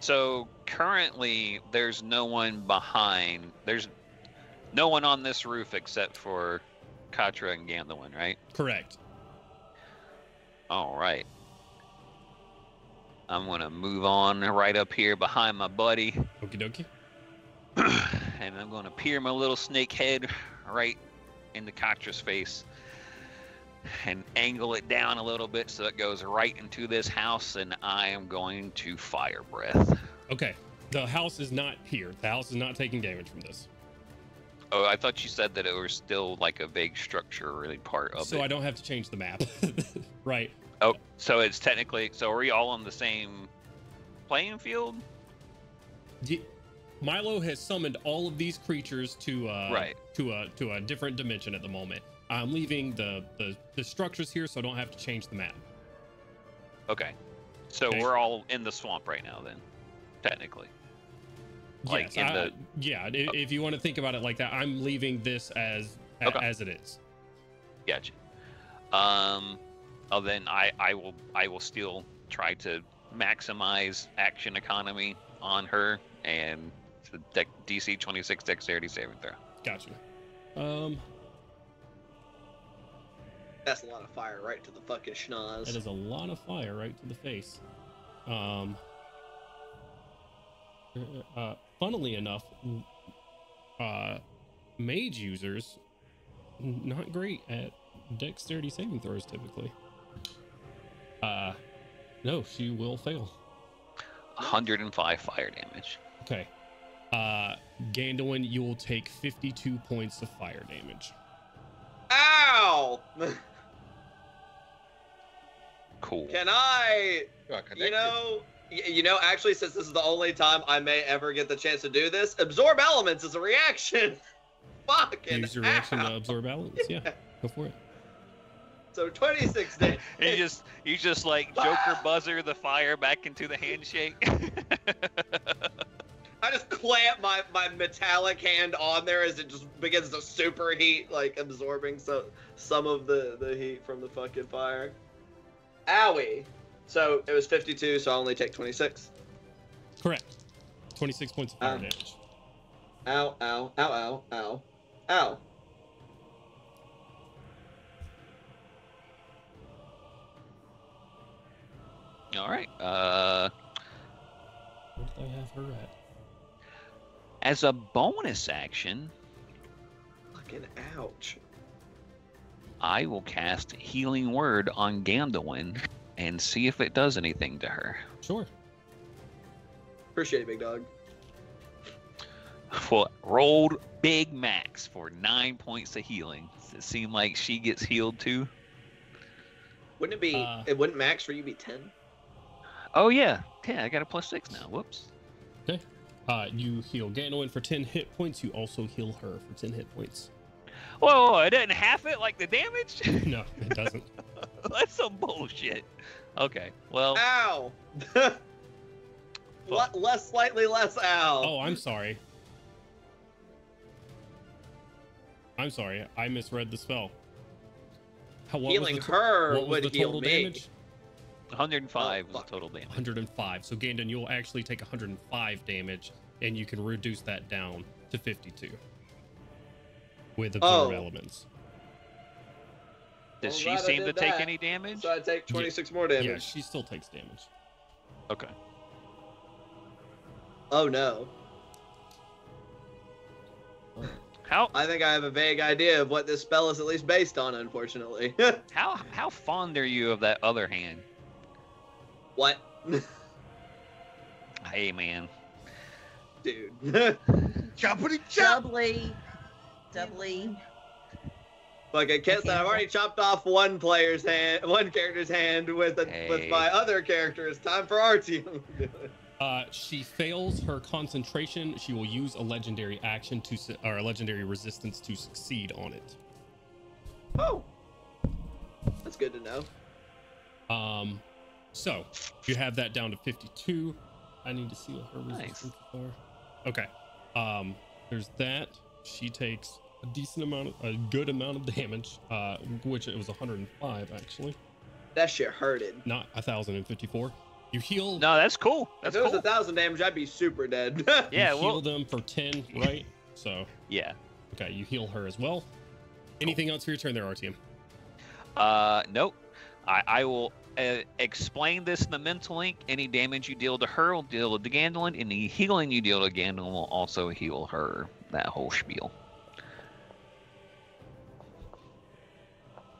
Speaker 8: So currently, there's no one behind. There's no one on this roof except for Katra and Gandalin, right?
Speaker 1: Correct.
Speaker 8: All right. I'm gonna move on right up here behind my buddy,
Speaker 1: Okie dokie.
Speaker 8: and I'm gonna peer my little snake head right into Katra's face, and angle it down a little bit so it goes right into this house, and I am going to fire breath.
Speaker 1: Okay. The house is not here. The house is not taking damage from this.
Speaker 8: Oh, I thought you said that it was still like a vague structure, really part of
Speaker 1: So
Speaker 8: it.
Speaker 1: I don't have to change the map. right.
Speaker 8: Oh, so it's technically. So are we all on the same playing field?
Speaker 1: Milo has summoned all of these creatures to uh
Speaker 8: Right.
Speaker 1: to a to a different dimension at the moment. I'm leaving the, the the structures here so I don't have to change the map.
Speaker 8: Okay. So
Speaker 1: Okay.
Speaker 8: we're all in the swamp right now, then, technically. Like
Speaker 1: yes,
Speaker 8: in
Speaker 1: I-
Speaker 8: the-
Speaker 1: yeah. i- If you want to think about it like that, I'm leaving this as
Speaker 8: Okay.
Speaker 1: as it is.
Speaker 8: Gotcha. Um, oh, then I I will I will still try to maximize action economy on her and the deck DC 26 dexterity saving throw.
Speaker 1: Gotcha. Um,
Speaker 2: that's a lot of fire right to the fucking schnoz.
Speaker 1: that is a lot of fire right to the face. Um, uh, uh, funnily enough, uh, mage users not great at dexterity saving throws typically. Uh, no, she will fail.
Speaker 8: 105 fire damage.
Speaker 1: Okay. Uh, Gandalin, you will take 52 points of fire damage.
Speaker 2: Ow!
Speaker 8: Cool.
Speaker 2: Can I, you know, you know, actually, since this is the only time I may ever get the chance to do this, absorb elements is a reaction. Fucking
Speaker 1: Use your reaction to absorb elements. Yeah, go for it.
Speaker 2: So 26 days.
Speaker 8: You just you just like Joker buzzer the fire back into the handshake.
Speaker 2: I just clamp my, my metallic hand on there as it just begins to superheat, like absorbing so, some of the, the heat from the fucking fire. Owie. So it was 52, so I only take 26.
Speaker 1: Correct. 26 points of fire
Speaker 2: Um,
Speaker 1: damage.
Speaker 2: Ow, ow, ow, ow, ow, ow.
Speaker 8: All right. Uh,
Speaker 1: Where did I have her at?
Speaker 8: As a bonus action,
Speaker 2: Fucking ouch.
Speaker 8: I will cast Healing Word on Gandalin and see if it does anything to her.
Speaker 1: Sure.
Speaker 2: Appreciate it, big dog.
Speaker 8: Well, rolled big max for nine points of healing. Does it seem like she gets healed too?
Speaker 2: Wouldn't it be,
Speaker 1: Uh,
Speaker 2: it wouldn't max for you be 10?
Speaker 8: Oh yeah, yeah. I got a plus six now. Whoops.
Speaker 1: Okay. Uh, you heal Gandalin for 10 hit points. You also heal her for 10 hit points.
Speaker 8: Whoa, whoa, it doesn't half it like the damage.
Speaker 1: no, it doesn't.
Speaker 8: That's some bullshit. Okay, well,
Speaker 2: Ow! Le- less, slightly less ow.
Speaker 1: Oh, I'm sorry. I'm sorry. I misread the spell. How, what was
Speaker 2: Healing
Speaker 1: the to-
Speaker 2: her
Speaker 1: what was
Speaker 2: would
Speaker 1: the
Speaker 2: heal
Speaker 1: total
Speaker 2: me.
Speaker 1: damage?
Speaker 8: 105
Speaker 2: Oh,
Speaker 8: was the total damage.
Speaker 1: 105. So Gandalin, you'll actually take 105 damage, and you can reduce that down to 52 with absorb
Speaker 2: Oh.
Speaker 1: elements.
Speaker 8: Does
Speaker 2: I'm
Speaker 8: she seem to
Speaker 2: did
Speaker 8: take
Speaker 2: that.
Speaker 8: any damage?
Speaker 2: So I take 26 more damage.
Speaker 1: Yeah, she still takes damage.
Speaker 8: Okay.
Speaker 2: Oh no.
Speaker 8: How
Speaker 2: I think I have a vague idea of what this spell is at least based on, unfortunately.
Speaker 8: how how fond are you of that other hand?
Speaker 2: What?
Speaker 8: Hey man,
Speaker 2: Dude.
Speaker 4: Choppity chop.
Speaker 5: Doubly, doubly.
Speaker 2: Like I can't say I've already chopped off one player's hand, one character's hand with a, with my other character. It's time for our team. to do it.
Speaker 1: Uh, she fails her concentration. She will use a legendary action to, su- or a legendary resistance to succeed on it.
Speaker 2: oh, that's good to know.
Speaker 1: Um, so you have that down to 52. I need to see what her resistance
Speaker 8: Nice.
Speaker 1: resistance are. Okay. Um, there's that. She takes a decent amount, of, a good amount of damage, uh, which it was 105 actually,
Speaker 2: That shit hurted.
Speaker 1: not 1,054. You heal.
Speaker 8: no, that's cool.
Speaker 2: If
Speaker 8: That's
Speaker 2: it was
Speaker 8: cool.
Speaker 2: a thousand damage, I'd be super dead.
Speaker 8: Yeah,
Speaker 1: you heal
Speaker 8: well,
Speaker 1: them for 10, right? So
Speaker 8: yeah.
Speaker 1: okay, you heal her as well. Anything else for your turn there, Artium?
Speaker 8: Uh, nope. I, I will uh, explain this in the mental link. Any damage you deal to her will deal to Gandalin. Any healing you deal to Gandolin will also heal her. That whole spiel.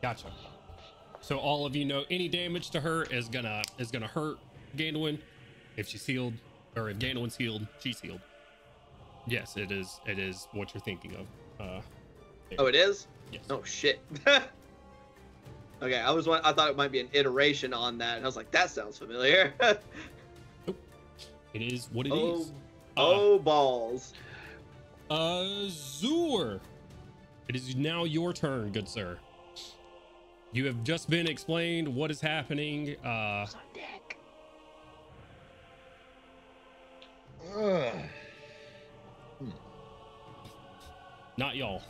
Speaker 1: Gotcha. So all of you know any damage to her is gonna is gonna hurt Gandolin. If she's healed, or if Gandolin's healed, she's healed. Yes, it is. It is what you're thinking of. Uh,
Speaker 2: oh, it is.
Speaker 1: yes.
Speaker 2: Oh shit. okay, I was one. I thought it might be an iteration on that, and I was like, that sounds familiar.
Speaker 1: It is what it is.
Speaker 2: oh,
Speaker 1: Uh,
Speaker 2: oh balls.
Speaker 1: Azur. It is now your turn, good sir. You have just been explained what is happening. Uh,
Speaker 4: Ugh.
Speaker 1: not y'all.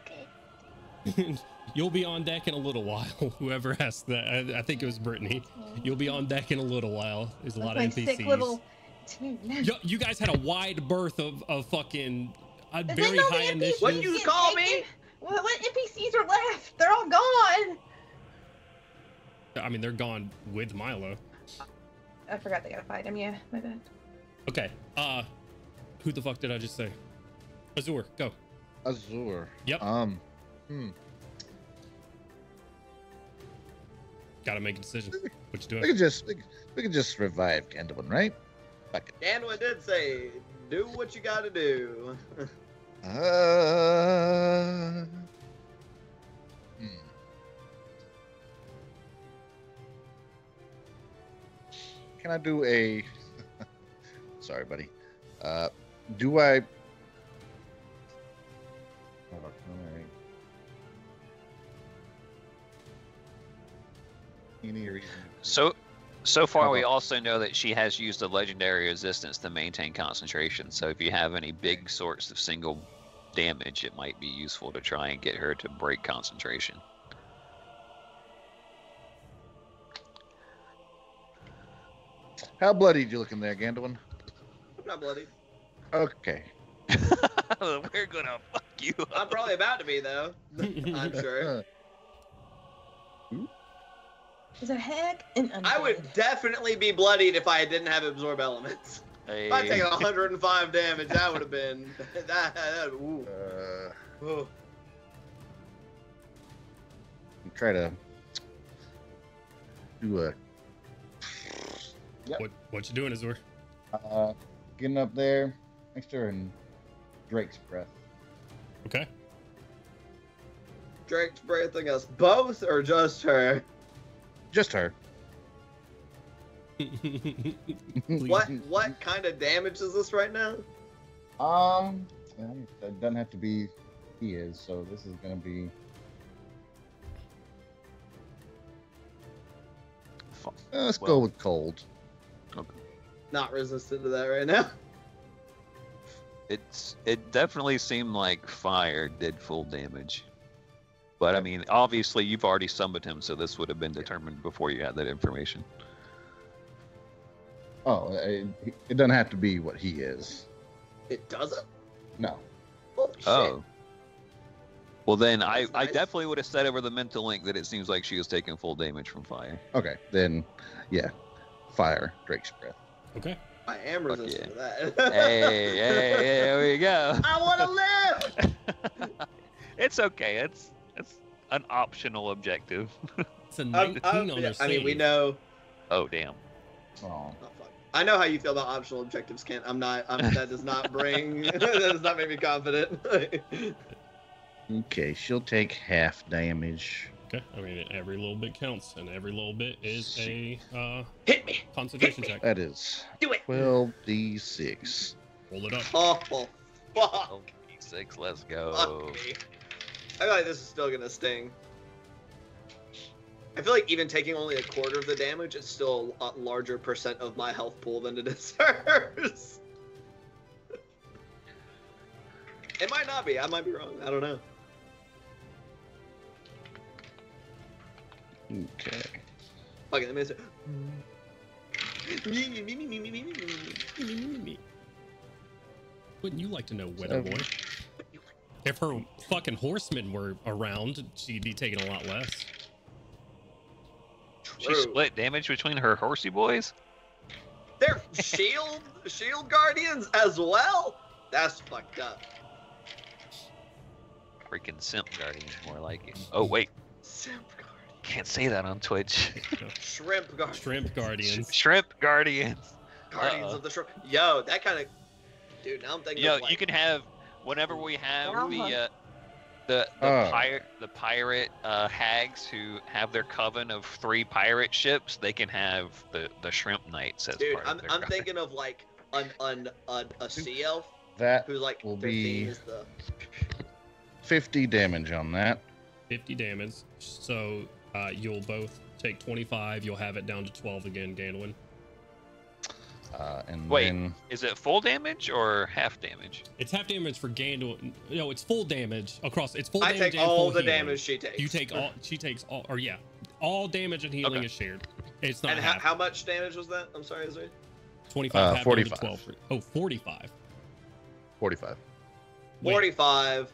Speaker 10: Okay.
Speaker 1: You'll be on deck in a little while. Whoever asked that, I, I think it was Brittany. You'll be on deck in a little while. There's a lot
Speaker 10: Like
Speaker 1: of NPCs.
Speaker 10: sick little tune.
Speaker 1: Yo, you guys had a wide berth of, of fucking uh,
Speaker 10: Is
Speaker 1: very high
Speaker 10: the NPCs?
Speaker 1: initiative.
Speaker 2: What you call me?
Speaker 10: What, what NPCs are left? They're all gone.
Speaker 1: I mean, they're gone with Milo.
Speaker 10: I forgot they gotta fight him. Yeah, my bad.
Speaker 1: Okay. Uh, who the fuck did I just say? Azur, go.
Speaker 4: Azure.
Speaker 1: Yep.
Speaker 4: Um. Hmm.
Speaker 1: Gotta make a decision. What you doing?
Speaker 4: We
Speaker 1: doing?
Speaker 4: could just we could, we could just revive Gandalf, right? Fuck it.
Speaker 2: Ganwin did say, "Do what you gotta do."
Speaker 4: Uh, hmm. Can I do a? Sorry, buddy. Uh, do I? Any reason?
Speaker 8: So, so far we
Speaker 4: Uh-huh.
Speaker 8: also know that she has used a legendary resistance to maintain concentration. So if you have any big sorts of single damage, it might be useful to try and get her to break concentration.
Speaker 4: How bloody you looking there, Gandalf?
Speaker 2: I'm not bloody.
Speaker 4: Okay.
Speaker 8: We're gonna fuck you
Speaker 2: I'm probably about to be though. I'm sure.
Speaker 10: Is a hag and
Speaker 2: I would definitely be bloodied if I didn't have absorb elements. If I
Speaker 8: Hey,
Speaker 2: taken 105 damage, that would have been that. that ooh.
Speaker 4: Uh,
Speaker 2: Ooh.
Speaker 4: try to do a
Speaker 1: What what you doing, Azor?
Speaker 4: uh, getting up there next to her and Drake's breath.
Speaker 1: Okay.
Speaker 2: Drake's breathing us both or just her?
Speaker 4: Just her.
Speaker 2: What what kind of damage is this right now?
Speaker 4: Um, it doesn't have to be. He is. So this is gonna be. Uh, let's
Speaker 8: Well-
Speaker 4: go with cold.
Speaker 2: Not resistant to that right now.
Speaker 8: It's it definitely seemed like fire did full damage. But I mean, obviously you've already summoned him, so this would have been determined before you had that information.
Speaker 4: Oh, it, it doesn't have to be what he is.
Speaker 2: It doesn't.
Speaker 4: No.
Speaker 2: Holy shit.
Speaker 8: Oh. Well then I,
Speaker 2: That's
Speaker 8: I definitely would have said over the mental link that it seems like she was taking full damage from fire.
Speaker 4: Okay, then, yeah, fire Drake's breath.
Speaker 1: Okay.
Speaker 2: I am
Speaker 8: Fuck
Speaker 2: resistant
Speaker 8: yeah.
Speaker 2: to that.
Speaker 8: hey, hey, hey, there we go.
Speaker 2: I want to live.
Speaker 8: it's okay. It's it's an optional objective.
Speaker 1: It's a
Speaker 2: I'm-
Speaker 1: 19
Speaker 2: I'm-
Speaker 1: on
Speaker 2: yeah,
Speaker 1: a
Speaker 2: I mean, we know.
Speaker 8: Oh damn.
Speaker 4: Oh,
Speaker 2: Oh, fuck. I know how you feel about optional objectives, Kent. I'm not. I'm, that does not bring. that does not make me confident.
Speaker 4: okay. She'll take half damage.
Speaker 1: Okay. I mean, every little bit counts, and every little bit is a uh,
Speaker 2: Hit me.
Speaker 1: concentration
Speaker 2: Hit me.
Speaker 1: check.
Speaker 4: That is
Speaker 2: Do it.
Speaker 4: twelve d six.
Speaker 1: Roll it up.
Speaker 2: Oh, fuck!
Speaker 8: Six. Let's go.
Speaker 2: Fuck me. I feel like this is still gonna sting. I feel like even taking only a quarter of the damage, it's still a larger percent of my health pool than it is hers. it might not be. I might be wrong. I don't know.
Speaker 4: Okay.
Speaker 2: Fucking let me say.
Speaker 1: Wouldn't you like to know, Weather Boy? If her fucking horsemen were around, she'd be taking a lot less.
Speaker 8: She
Speaker 2: True.
Speaker 8: split damage between her horsey boys.
Speaker 2: They're shield shield guardians as well. That's fucked up.
Speaker 8: Freaking simp guardians, more like it. Oh wait,
Speaker 2: Simp guardian.
Speaker 8: can't say that on Twitch.
Speaker 2: Shrimp guardians.
Speaker 1: Shrimp Guardians.
Speaker 8: Shrimp guardians.
Speaker 2: Guardians
Speaker 8: Uh-oh.
Speaker 2: of the shrimp. Yo, that kind of. Dude, now I'm thinking.
Speaker 8: Yo,
Speaker 2: of like,
Speaker 8: you can have whenever we have the uh, the the
Speaker 4: Oh.
Speaker 8: pirate the pirate uh, hags who have their coven of three pirate ships. They can have the the shrimp knights as
Speaker 2: Dude,
Speaker 8: part
Speaker 2: I'm,
Speaker 8: of their
Speaker 2: I'm
Speaker 8: coven.
Speaker 2: thinking of like an, an, an a sea elf
Speaker 4: That
Speaker 2: who's like
Speaker 4: will be-
Speaker 2: is the.
Speaker 4: fifty damage on that.
Speaker 1: 50 damage. So uh, you'll both take 25. You'll have it down to 12 again, Ganwin.
Speaker 4: Uh, and
Speaker 8: Wait.
Speaker 4: then
Speaker 8: Is it full damage or half damage?
Speaker 1: It's half damage for Gandalf. No, it's full damage across. It's full
Speaker 2: I
Speaker 1: damage
Speaker 2: take
Speaker 1: and
Speaker 2: all
Speaker 1: full
Speaker 2: the
Speaker 1: healing.
Speaker 2: damage she takes.
Speaker 1: You take all. She takes all. Or yeah, all damage and healing
Speaker 8: Okay.
Speaker 1: is shared. It's not
Speaker 2: And how,
Speaker 1: half.
Speaker 2: how much damage was that? I'm sorry, Ezra.
Speaker 1: 25
Speaker 4: Uh,
Speaker 1: half down to
Speaker 4: 45.
Speaker 1: 12. Oh, 45.
Speaker 4: forty-five.
Speaker 1: Wait,
Speaker 2: 45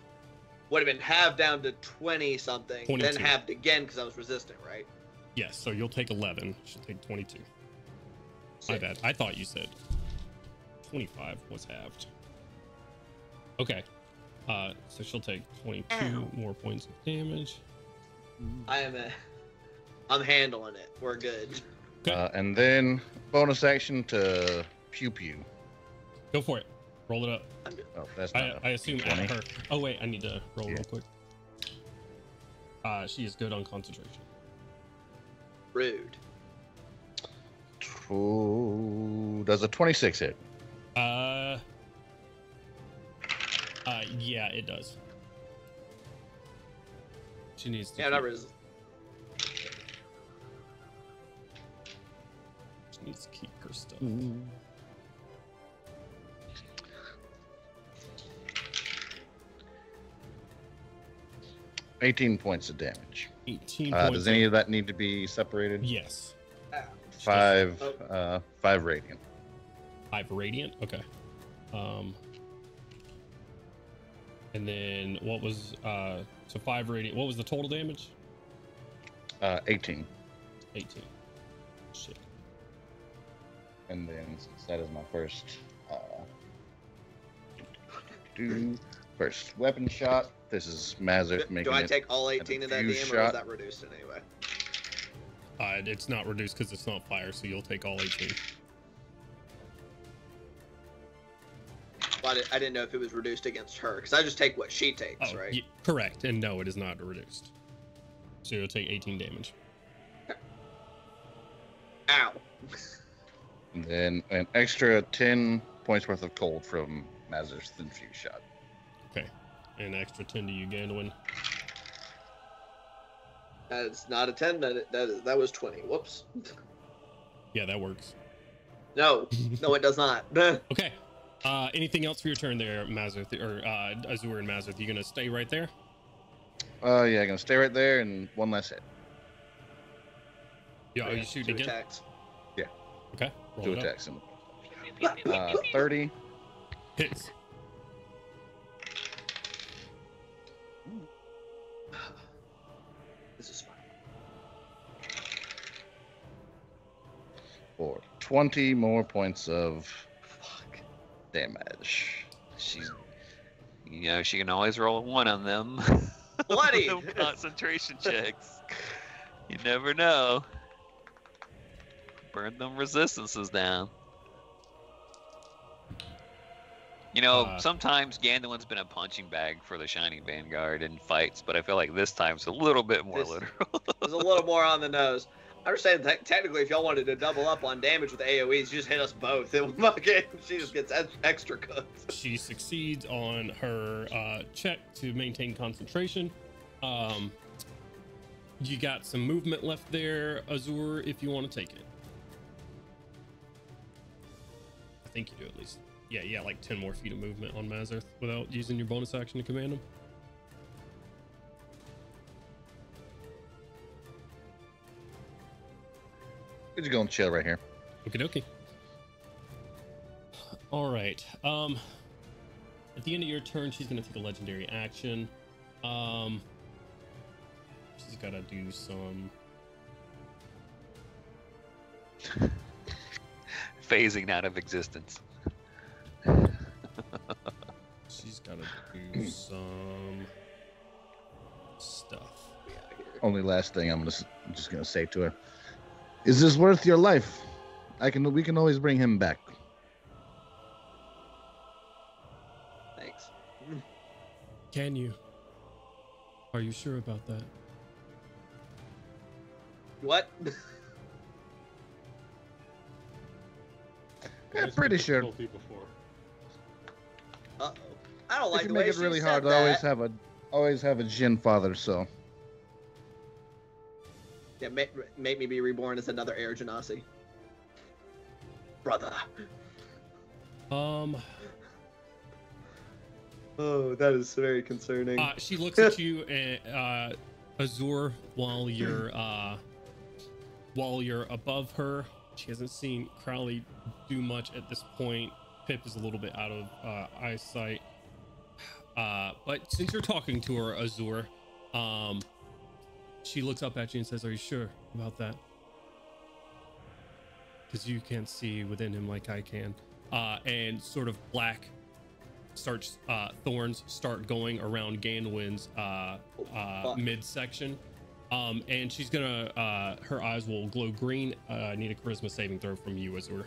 Speaker 2: would have been halved down to 20 something, then
Speaker 1: 22.
Speaker 2: halved again because I was resistant, right?
Speaker 1: Yes, so you'll take 11. She'll take 22. My bad. I thought you said 25 was halved. Okay. Uh, so she'll take 22
Speaker 2: Ow.
Speaker 1: more points of damage.
Speaker 2: I am a. I'm handling it. We're good.
Speaker 1: Okay.
Speaker 4: Uh, and then bonus action to pew pew.
Speaker 1: Go for it. Roll it up.
Speaker 4: Oh, that's
Speaker 1: I,
Speaker 4: not.
Speaker 1: I assume at
Speaker 4: 20.
Speaker 1: her. Oh wait, I need to roll
Speaker 4: Yeah.
Speaker 1: real quick. Uh, she is good on concentration.
Speaker 2: Rude.
Speaker 4: Ooh, does a 26 hit?
Speaker 1: Uh, uh, yeah, it does. She needs to.
Speaker 2: Yeah, not
Speaker 1: keep, she needs to keep her stuff.
Speaker 4: 18 points of damage.
Speaker 1: 18
Speaker 4: Uh,
Speaker 1: points.
Speaker 4: does any of that need to be separated?
Speaker 1: Yes.
Speaker 4: Five, uh, five radiant.
Speaker 1: Five radiant. Okay. Um. And then what was uh so five radiant? What was the total damage?
Speaker 4: Uh, 18.
Speaker 1: 18. Shit.
Speaker 4: And then since that is my first, uh, do first weapon shot. This is Mazurk
Speaker 2: Do,
Speaker 4: making
Speaker 2: do I
Speaker 4: it
Speaker 2: take all 18 of that
Speaker 4: fuse
Speaker 2: DM, or is that reduced in any way?
Speaker 1: Uh, it's not reduced because it's not fire, so you'll take all 18.
Speaker 2: Well, I, did, I didn't know if it was reduced against her, because I just take what she takes,
Speaker 1: Oh,
Speaker 2: right?
Speaker 1: ye- correct. And no, it is not reduced. So you'll take 18 damage.
Speaker 2: Ow.
Speaker 4: And then an extra 10 points worth of cold from Mazurk's thin fuse shot.
Speaker 1: Okay. And extra 10 to you, Gandolin.
Speaker 2: That's not a 10. That that, is, that was 20. Whoops.
Speaker 1: Yeah, that works.
Speaker 2: No, no, it does not.
Speaker 1: Okay. Uh, anything else for your turn there, Mazurth, or uh, Azur and Mazurth? You gonna stay right there?
Speaker 4: Uh, yeah, gonna stay right there and one less hit.
Speaker 1: Yeah, are you
Speaker 2: Two
Speaker 1: shooting again?
Speaker 2: attacks.
Speaker 1: Okay. Roll
Speaker 4: Two attacks. Uh, 30.
Speaker 1: Hits.
Speaker 4: For 20 more points of
Speaker 2: Fuck.
Speaker 4: damage.
Speaker 8: She's, you know, she can always roll a one on them.
Speaker 2: Bloody!
Speaker 8: Them concentration checks. You never know. Burn them resistances down. You know,
Speaker 1: Uh,
Speaker 8: sometimes Gandolin's been a punching bag for the Shining Vanguard in fights, but I feel like this time's a little bit more
Speaker 2: This-
Speaker 8: literal.
Speaker 2: There's a little more on the nose. I understand that technically, if y'all wanted to double up on damage with AoEs, just hit us both. It fucking, she just gets extra cooked.
Speaker 1: She succeeds on her uh, check to maintain concentration. Um, you got some movement left there, Azur, if you want to take it. I think you do at least. Yeah, yeah, like 10 more feet of movement on Mazurth without using your bonus action to command him.
Speaker 4: We're just gonna chill right here.
Speaker 1: Okie dokie. All right. Um, at the end of your turn, she's gonna take a legendary action. Um, she's gotta do some.
Speaker 8: Phasing out of existence.
Speaker 1: She's gotta do some stuff.
Speaker 4: Only last thing I'm gonna s- I'm just gonna say to her: Is this worth your life? I can. We can always bring him back.
Speaker 2: Thanks.
Speaker 1: Can you? Are you sure about that?
Speaker 2: What?
Speaker 4: Yeah, pretty sure.
Speaker 2: Uh oh. I don't like
Speaker 4: if
Speaker 2: the
Speaker 4: you
Speaker 2: way
Speaker 4: make it really hard,
Speaker 2: that.
Speaker 4: I always have a always have a Jin father. So
Speaker 2: Yeah, make, make me be reborn as another Air Genasi. Brother.
Speaker 1: Um,
Speaker 2: Oh, that is very concerning.
Speaker 1: uh, she looks at you and uh, Azur while you're uh, while you're above her. She hasn't seen Crowley do much at this point. Pip is a little bit out of uh, eyesight. Uh, but since you're talking to her, Azur, um, she looks up at you and says, "Are you sure about that?" Because you can't see within him like I can. Uh, and sort of black starts uh, thorns start going around Ganwin's uh, uh, midsection, Um, and she's gonna, uh, her eyes will glow green. Uh, I need a charisma saving throw from you, Azur.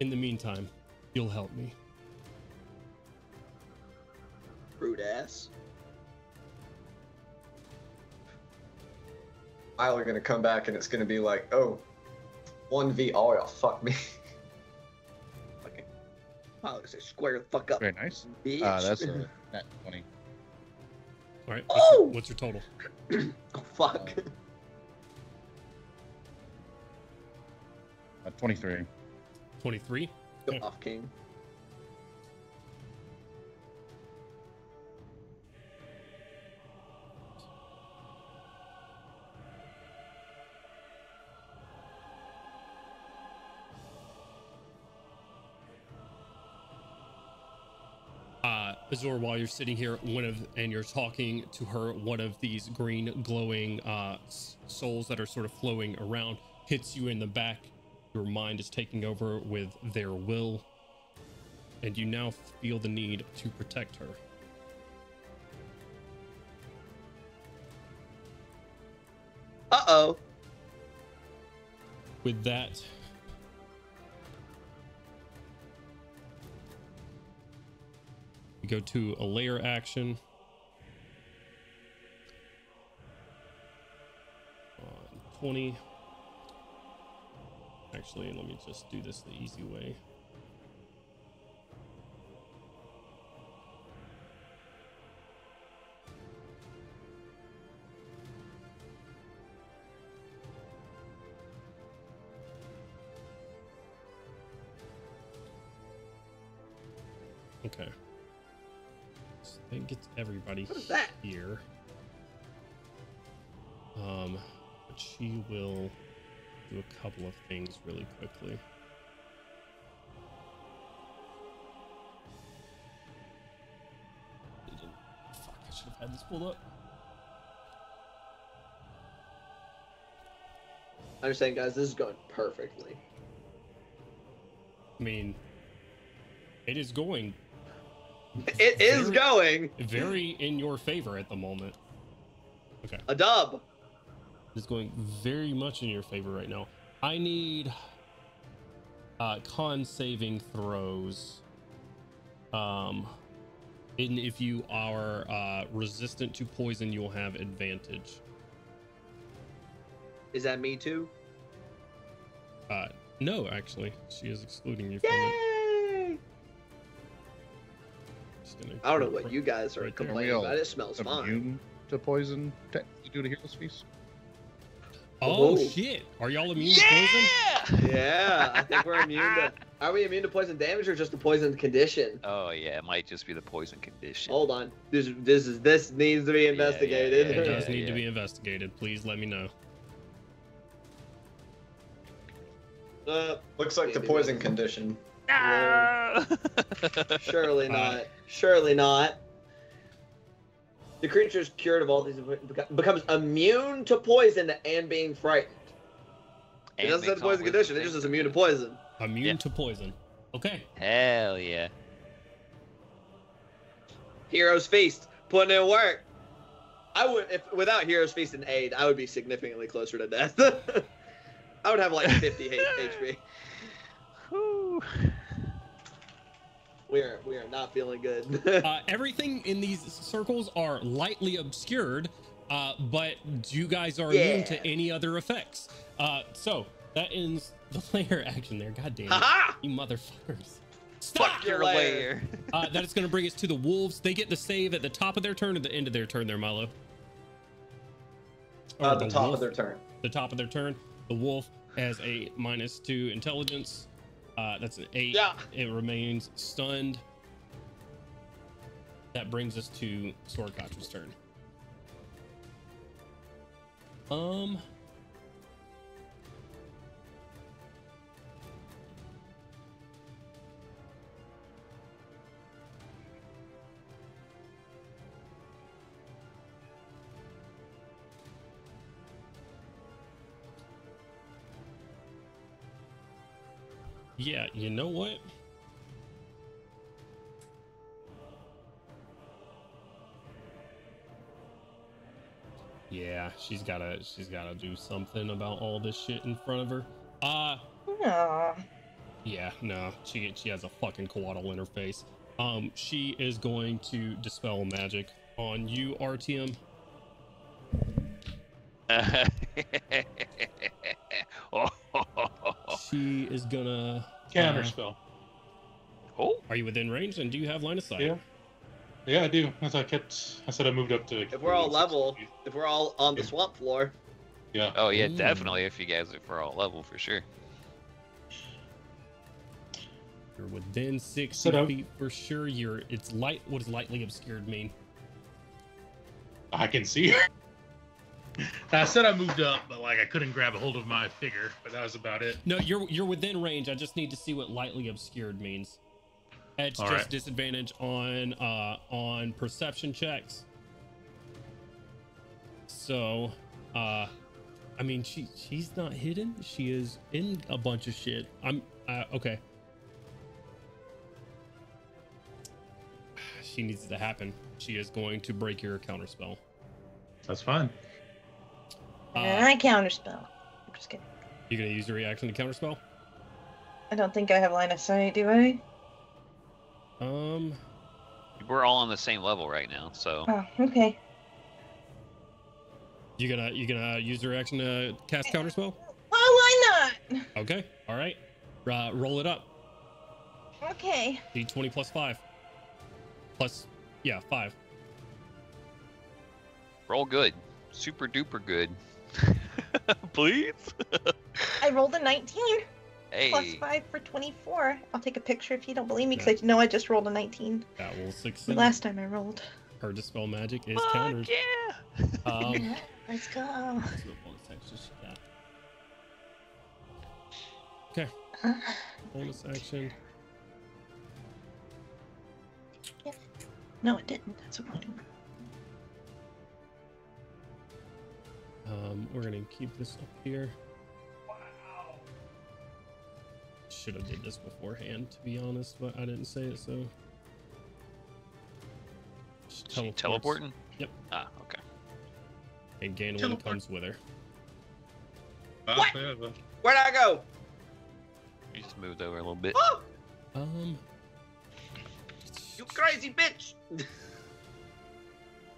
Speaker 1: In the meantime, you'll help me.
Speaker 2: Rude ass.
Speaker 6: Isla gonna come back and it's gonna be like, oh, one v all y'all fuck me.
Speaker 2: Fucking. Wow, say square the fuck up.
Speaker 4: Very nice.
Speaker 2: Bitch.
Speaker 4: Uh, that's a nat 20.
Speaker 1: All right.
Speaker 2: Oh!
Speaker 1: What's your, what's your total?
Speaker 2: oh fuck.
Speaker 4: Uh, 23.
Speaker 1: 23.
Speaker 2: Go off, King.
Speaker 1: Azor, while you're sitting here, one of and you're talking to her, one of these green glowing uh, souls that are sort of flowing around hits you in the back. Your mind is taking over with their will, and you now feel the need to protect her.
Speaker 2: Uh oh.
Speaker 1: With that, we go to a lair action. On 20. Actually, let me just do this the easy way. Everybody
Speaker 2: What is that?
Speaker 1: here. Um, but she will do a couple of things really quickly. Fuck, I should have had this pulled up.
Speaker 2: I understand, guys. This is going perfectly.
Speaker 1: I mean, it is going
Speaker 2: It is
Speaker 1: Very-
Speaker 2: going
Speaker 1: very in your favor at the moment. Okay.
Speaker 2: a dub.
Speaker 1: It's going very much in your favor right now. I need uh, con saving throws. Um, and if you are uh, resistant to poison, you'll have advantage.
Speaker 2: Is that me too?
Speaker 1: Uh, no, actually, she is excluding you from it.
Speaker 2: I don't know what you guys are
Speaker 1: right
Speaker 2: complaining
Speaker 4: Are
Speaker 2: about. It smells fine.
Speaker 4: Immune to poison technically due to hero's feast?
Speaker 1: Oh
Speaker 2: Oh.
Speaker 1: shit! Are y'all immune to poison?
Speaker 2: Yeah, I think we're immune to. Are we immune to poison damage or just the poison condition?
Speaker 8: Oh yeah, it might just be the poison condition.
Speaker 2: Hold on. This this is this needs to be
Speaker 8: yeah,
Speaker 2: investigated.
Speaker 1: It does
Speaker 8: Yeah,
Speaker 1: need to be investigated. Please let me know.
Speaker 2: Uh,
Speaker 6: Looks like the poison condition.
Speaker 8: No!
Speaker 2: surely
Speaker 1: Uh,
Speaker 2: not. Surely not. The creature is cured of all these becomes immune to poison and being frightened. It
Speaker 8: And
Speaker 2: doesn't say
Speaker 8: makes
Speaker 2: the poison condition. It just says
Speaker 8: saving
Speaker 2: immune to poison.
Speaker 1: Immune
Speaker 8: Yeah.
Speaker 1: to poison. Okay.
Speaker 8: Hell yeah.
Speaker 2: Heroes Feast, putting in work. I would, if without Heroes Feast and aid, I would be significantly closer to death. I would have like 50 HP.
Speaker 8: Whew.
Speaker 2: We are, we are not feeling good.
Speaker 1: uh, everything in these circles are lightly obscured, uh, but you guys are immune to any other effects. Uh, so that ends the player action there. God damn it,
Speaker 2: Haha!
Speaker 1: you motherfuckers! Stop!
Speaker 2: Fuck your
Speaker 8: Your
Speaker 2: lair.
Speaker 8: lair.
Speaker 1: Uh, that is going to bring us to the wolves. They get the save at the top of their turn or the end of their turn. There, Milo. Or
Speaker 6: Uh, the top
Speaker 1: wolf.
Speaker 6: of their turn.
Speaker 1: the top of their turn. The wolf has a minus two intelligence. Uh, that's an eight.
Speaker 2: Yeah.
Speaker 1: It remains stunned. That brings us to Sora Katra's turn. Um. Yeah, you know what? Yeah, she's gotta she's gotta do something about all this shit in front of her. Uh
Speaker 10: Aw.
Speaker 1: yeah, no, she she has a fucking coatl in her face. Um, she is going to dispel magic on you,
Speaker 8: Artium.
Speaker 1: She is gonna
Speaker 7: Counter
Speaker 1: uh,
Speaker 7: spell.
Speaker 8: oh,
Speaker 1: Are you within range and do you have line of sight?
Speaker 7: Yeah. Yeah, I do. As I kept, I said I moved up to.
Speaker 2: If we're all level, if we're all on the
Speaker 7: Yeah.
Speaker 2: swamp floor,
Speaker 7: Yeah.
Speaker 8: oh yeah,
Speaker 1: Ooh.
Speaker 8: definitely. If you guys are for all level, for sure.
Speaker 1: You're within 60
Speaker 7: Sit
Speaker 1: feet for sure. You're it's light what does lightly obscured mean?
Speaker 7: I can see her. I said I moved up, but like I couldn't grab a hold of my figure. But that was about it.
Speaker 1: No, you're you're within range. I just need to see what lightly obscured means. It's
Speaker 7: All
Speaker 1: just
Speaker 7: right.
Speaker 1: disadvantage on uh on perception checks. So, uh I mean she she's not hidden. She is in a bunch of shit. I'm uh, okay. She needs it to happen. She is going to break your counter spell.
Speaker 7: That's fine.
Speaker 10: And
Speaker 1: Uh,
Speaker 10: I counterspell. I'm just kidding.
Speaker 1: you're gonna use your reaction to counterspell?
Speaker 10: I don't think I have line of sight, do I?
Speaker 1: Um
Speaker 8: We're all on the same level right now, so
Speaker 10: Oh, okay.
Speaker 1: you gonna you gonna use your reaction to cast counterspell?
Speaker 10: Oh, why not?
Speaker 1: Okay. All right. Uh, roll it up.
Speaker 10: Okay.
Speaker 1: D20 plus five. Plus, yeah, five.
Speaker 8: roll good, super duper good. Please.
Speaker 10: I rolled a 19
Speaker 8: Hey.
Speaker 10: plus 5 for 24. I'll take a picture if you don't believe me because I know I just rolled a 19
Speaker 1: That will
Speaker 10: the
Speaker 1: succeed.
Speaker 10: last time I rolled.
Speaker 1: Her dispel magic is
Speaker 8: Fuck
Speaker 1: countered.
Speaker 8: yeah.
Speaker 1: Um,
Speaker 10: Let's go.
Speaker 1: let's do a bonus action she. Okay.
Speaker 10: Uh,
Speaker 1: Bonus action.
Speaker 10: no, it didn't. That's what I'm doing.
Speaker 1: Um, we're gonna keep this up here. Wow. Should have did this beforehand, to be honest, but I didn't say it, so. She
Speaker 8: She teleporting?
Speaker 1: Yep.
Speaker 8: Ah, okay.
Speaker 1: And Ganelin
Speaker 2: Teleport.
Speaker 1: comes with her.
Speaker 2: What? Where'd I go?
Speaker 8: You just moved over a little bit.
Speaker 2: Oh,
Speaker 1: Um,
Speaker 2: you crazy bitch!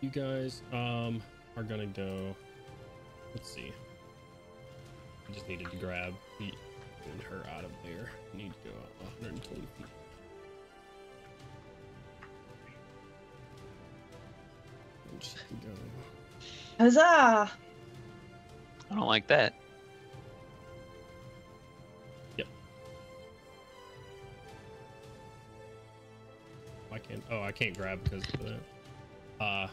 Speaker 1: you guys um are gonna go let's see i just needed to grab the and her out of there I need to go out 120 feet and she can go
Speaker 10: Huzzah!
Speaker 8: I don't like that. Yep.
Speaker 1: I can't oh i can't grab because of that uh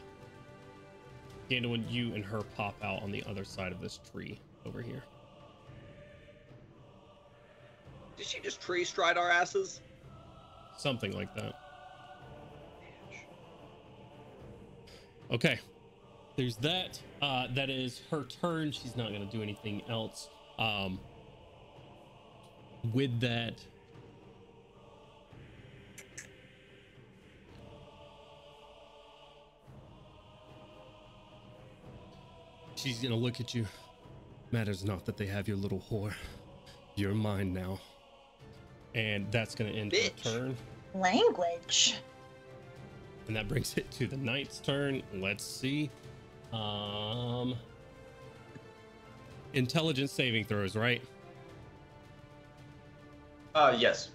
Speaker 1: Gandalf, you and her pop out on the other side of this tree over here
Speaker 2: Did she just tree stride our asses?
Speaker 1: something like that. Okay, there's that. Uh, that is her turn. She's not gonna do anything else. Um, with that, she's gonna look at you. Matters not that they have your little whore. You're mine now. And that's gonna end
Speaker 2: Bitch.
Speaker 1: her turn.
Speaker 10: Language.
Speaker 1: And that brings it to the knight's turn. Let's see. Um intelligence saving throws, right?
Speaker 6: Uh, yes.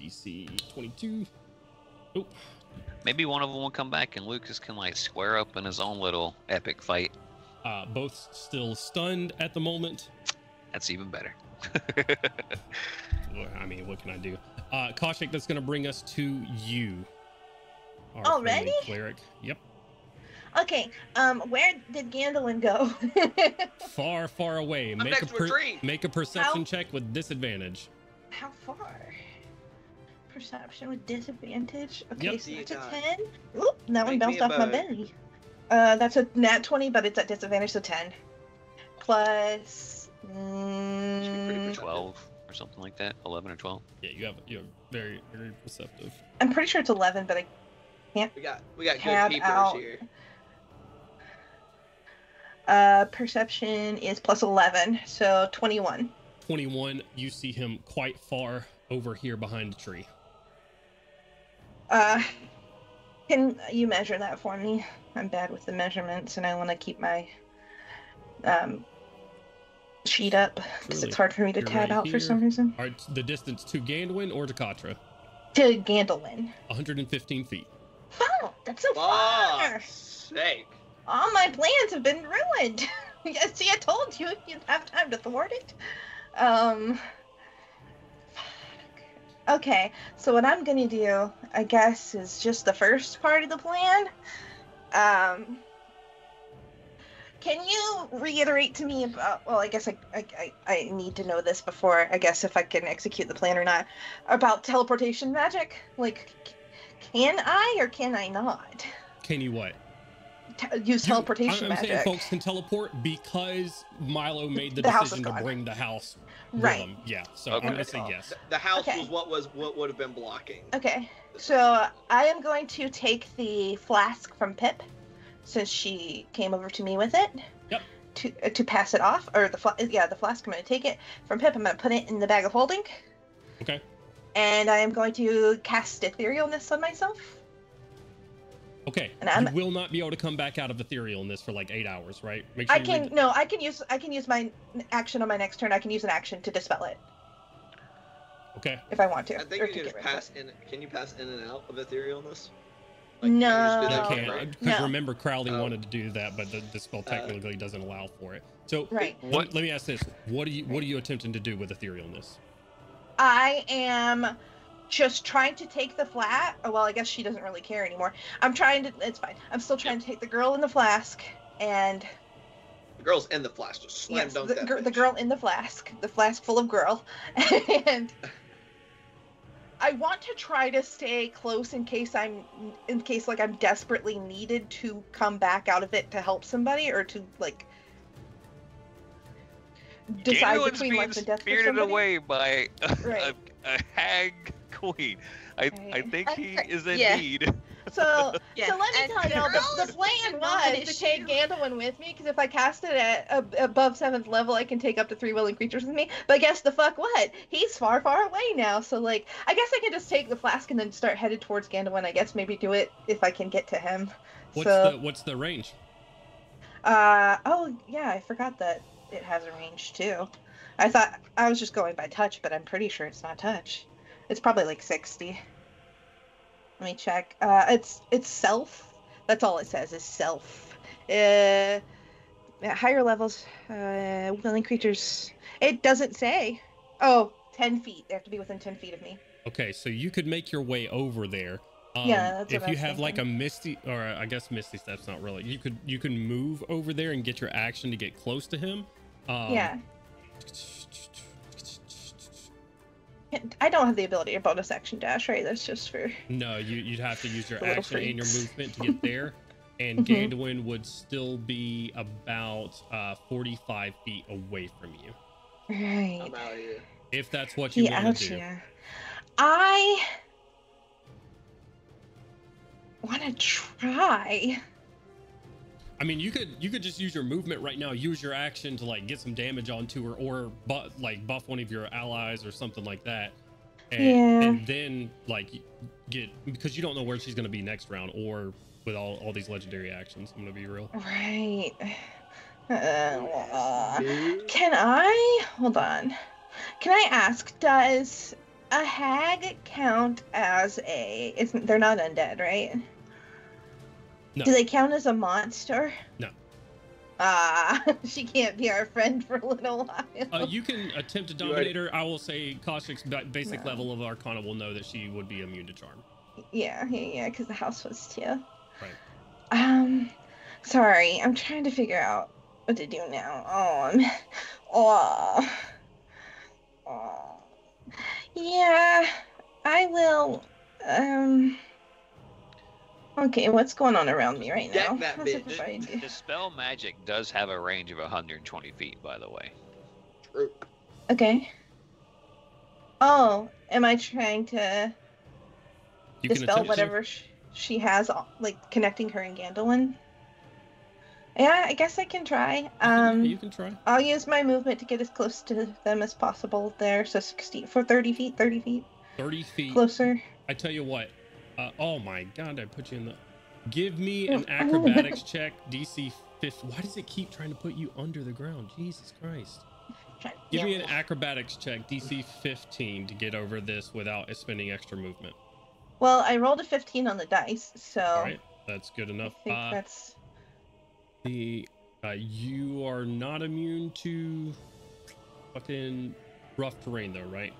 Speaker 1: DC 22. Nope.
Speaker 8: Maybe one of them will come back and Lucas can like square up in his own little epic fight.
Speaker 1: Uh, both still stunned at the moment.
Speaker 8: That's even better.
Speaker 1: I mean, what can I do? Uh, Kaushik, that's going to bring us to you. our
Speaker 10: Already?
Speaker 1: Cleric. Yep.
Speaker 10: Okay, um, where did Gandolin go?
Speaker 1: Far, far away. Make a,
Speaker 2: next to a
Speaker 1: per-
Speaker 2: tree.
Speaker 1: make a perception
Speaker 10: How-
Speaker 1: check with disadvantage.
Speaker 10: How far? Perception with disadvantage. Okay,
Speaker 1: Yep.
Speaker 10: so that's a 10. Oop, that one
Speaker 2: make me
Speaker 10: bounced off my belly. Uh, that's a nat 20, but it's at disadvantage, so 10. Plus. Mm,
Speaker 8: Twelve or something like that. Eleven or twelve.
Speaker 1: Yeah, you have you're very, very perceptive.
Speaker 10: I'm pretty sure it's 11, but I can't.
Speaker 2: We got we got good keepers
Speaker 10: out.
Speaker 2: here.
Speaker 10: Uh, perception is plus 11, so 21.
Speaker 1: 21, you see him quite far over here behind the tree.
Speaker 10: Uh, can you measure that for me? I'm bad with the measurements, and I want to keep my um sheet up because it's hard for me to
Speaker 1: You're
Speaker 10: tab
Speaker 1: right
Speaker 10: out for some reason.
Speaker 1: Are the distance to Gandwin or to Katra?
Speaker 10: To Gandalin.
Speaker 1: 115 feet.
Speaker 10: Oh, that's so far.
Speaker 2: Fuck's sake.
Speaker 10: All my plans have been ruined. Yeah, See, I told you you'd have time to thwart it. Um. Okay, so what I'm gonna do, I guess, is just the first part of the plan. Um. Can you reiterate to me about? Well, I guess I, I, I, I need to know this before. I guess if I can execute the plan or not. About teleportation magic. Like, can I or can I not
Speaker 1: Can you what?
Speaker 10: Te- use
Speaker 1: You-
Speaker 10: teleportation
Speaker 1: I'm, I'm
Speaker 10: magic?
Speaker 1: saying folks can teleport because Milo made the,
Speaker 10: The
Speaker 1: decision to bring the house
Speaker 10: Right.
Speaker 1: him. Yeah, so
Speaker 8: Okay.
Speaker 1: I'm gonna say yes.
Speaker 2: The, the house
Speaker 10: Okay.
Speaker 2: was what was what would have been blocking.
Speaker 10: Okay, so I am going to take the flask from Pip, since she came over to me with it.
Speaker 1: Yep.
Speaker 10: To uh, to pass it off, or the fla- yeah the flask. I'm going to take it from Pip. I'm going to put it in the bag of holding,
Speaker 1: Okay.
Speaker 10: and I am going to cast etherealness on myself.
Speaker 1: Okay.
Speaker 10: And I'm-
Speaker 1: you will not be able to come back out of etherealness for like eight hours, right? Make sure
Speaker 10: I can no, I can use I can use my action on my next turn. I can use an action to dispel it
Speaker 1: Okay.
Speaker 10: if I want to.
Speaker 2: I think you
Speaker 10: to
Speaker 2: can
Speaker 10: get
Speaker 2: just pass in. Can you pass in and out of etherealness?
Speaker 10: No.
Speaker 2: can you
Speaker 1: You
Speaker 2: just do
Speaker 1: can't
Speaker 2: right?
Speaker 1: Uh, because
Speaker 10: No.
Speaker 1: remember Crowley
Speaker 2: Oh.
Speaker 1: wanted to do that, but the, the spell uh. technically doesn't allow for it. So.
Speaker 10: Right.
Speaker 1: let,
Speaker 8: What?
Speaker 1: let me ask this: What are you What are you attempting to do with etherealness?
Speaker 10: I am just trying to take the flat. Oh, well, I guess she doesn't really care anymore. I'm trying to. It's fine. I'm still trying to take the girl in the flask and
Speaker 2: The girl's in the flash. Just slam
Speaker 10: yes,
Speaker 2: dunk
Speaker 10: the,
Speaker 2: that.
Speaker 10: gir- the girl in the flask, the flask full of girl, and I want to try to stay close in case I'm in case like I'm desperately needed to come back out of it to help somebody or to like decide
Speaker 8: Gandalf's
Speaker 10: between
Speaker 8: being
Speaker 10: life and death for
Speaker 8: spirited
Speaker 10: somebody.
Speaker 8: away by a,
Speaker 10: Right.
Speaker 8: a, a hag queen. I, I think he is in
Speaker 10: Yeah.
Speaker 8: need.
Speaker 10: So,
Speaker 5: Yeah,
Speaker 10: so let me
Speaker 5: and
Speaker 10: tell y'all, the, the plan
Speaker 5: is not an
Speaker 10: was to take
Speaker 5: issue.
Speaker 10: Gandalfin with me, because if I cast it at ab- above seventh level, I can take up to three willing creatures with me. But guess the fuck what? He's far, far away now. So like, I guess I can just take the flask and then start headed towards Gandalfin. I guess maybe do it if I can get to him.
Speaker 1: What's
Speaker 10: so,
Speaker 1: the What's the range?
Speaker 10: uh, oh yeah, I forgot that it has a range too. I thought I was just going by touch, but I'm pretty sure it's not touch. It's probably like sixty. Let me check. Uh, it's it's self. That's all it says is self. Uh, at higher levels, uh, willing creatures. It doesn't say. Oh, 10 feet. They have to be within 10 feet of me.
Speaker 1: Okay, so you could make your way over there. Um,
Speaker 10: Yeah, that's
Speaker 1: if you have like a misty, or I guess misty steps not really. You could you can move over there and get your action to get close to him. Um,
Speaker 10: yeah. I don't have the ability to bonus action dash, right? That's just for.
Speaker 1: No, you you'd have to use your
Speaker 10: The little
Speaker 1: action and your movement to get there. and
Speaker 10: Mhm.
Speaker 1: Gandalfin would still be about uh, 45 feet away from you,
Speaker 10: Right.
Speaker 2: I'm out here.
Speaker 1: if that's what you
Speaker 10: He
Speaker 1: want to do.
Speaker 10: here. I want to try.
Speaker 1: I mean, you could you could just use your movement right now. Use your action to like get some damage onto her, or bu- like buff one of your allies or something like that. And,
Speaker 10: Yeah.
Speaker 1: and then like get because you don't know where she's gonna be next round, or with all all these legendary actions. I'm gonna be real.
Speaker 10: Right. Uh, can I hold on? Can I ask? Does a hag count as a? It's, they're not undead, right?
Speaker 1: No.
Speaker 10: Do they count as a monster?
Speaker 1: No.
Speaker 10: Ah, she can't be our friend for a little while.
Speaker 1: Uh, you can attempt to
Speaker 2: You
Speaker 1: dominate her. I will say Koshik's basic
Speaker 10: No.
Speaker 1: level of Arcana will know that she would be immune to charm.
Speaker 10: Yeah, yeah, yeah, because the house was too.
Speaker 1: Right.
Speaker 10: Um, sorry, I'm trying to figure out what to do now. Oh, I'm, oh, oh, yeah, I will. Um, okay, what's going on around me right now?
Speaker 2: that
Speaker 10: What's
Speaker 2: bitch.
Speaker 10: everybody do?
Speaker 8: Dispel magic does have a range of 120 feet, by the way.
Speaker 2: True.
Speaker 10: Okay. Oh, am I trying to
Speaker 1: You
Speaker 10: dispel
Speaker 1: attempt
Speaker 10: whatever sh- she has, uh, like connecting her and Gandolin? Yeah, I guess I can try. Um,
Speaker 1: you can try.
Speaker 10: I'll use my movement to get as close to them as possible there. So 60 for 30 feet, 30 feet
Speaker 1: 30 feet.
Speaker 10: closer.
Speaker 1: I tell you what. Uh, oh my god, I put you in the. Give me
Speaker 10: Oh,
Speaker 1: an acrobatics check, DC 50. Why does it keep trying to put you under the ground? Jesus Christ. Give
Speaker 10: yeah.
Speaker 1: me an acrobatics check, DC 15, to get over this without spending extra movement.
Speaker 10: Well, I rolled a 15 on the dice, so
Speaker 1: All right, that's good
Speaker 10: I
Speaker 1: enough.
Speaker 10: think
Speaker 1: Uh,
Speaker 10: that's.
Speaker 1: the uh, you are not immune to fucking rough terrain, though, right?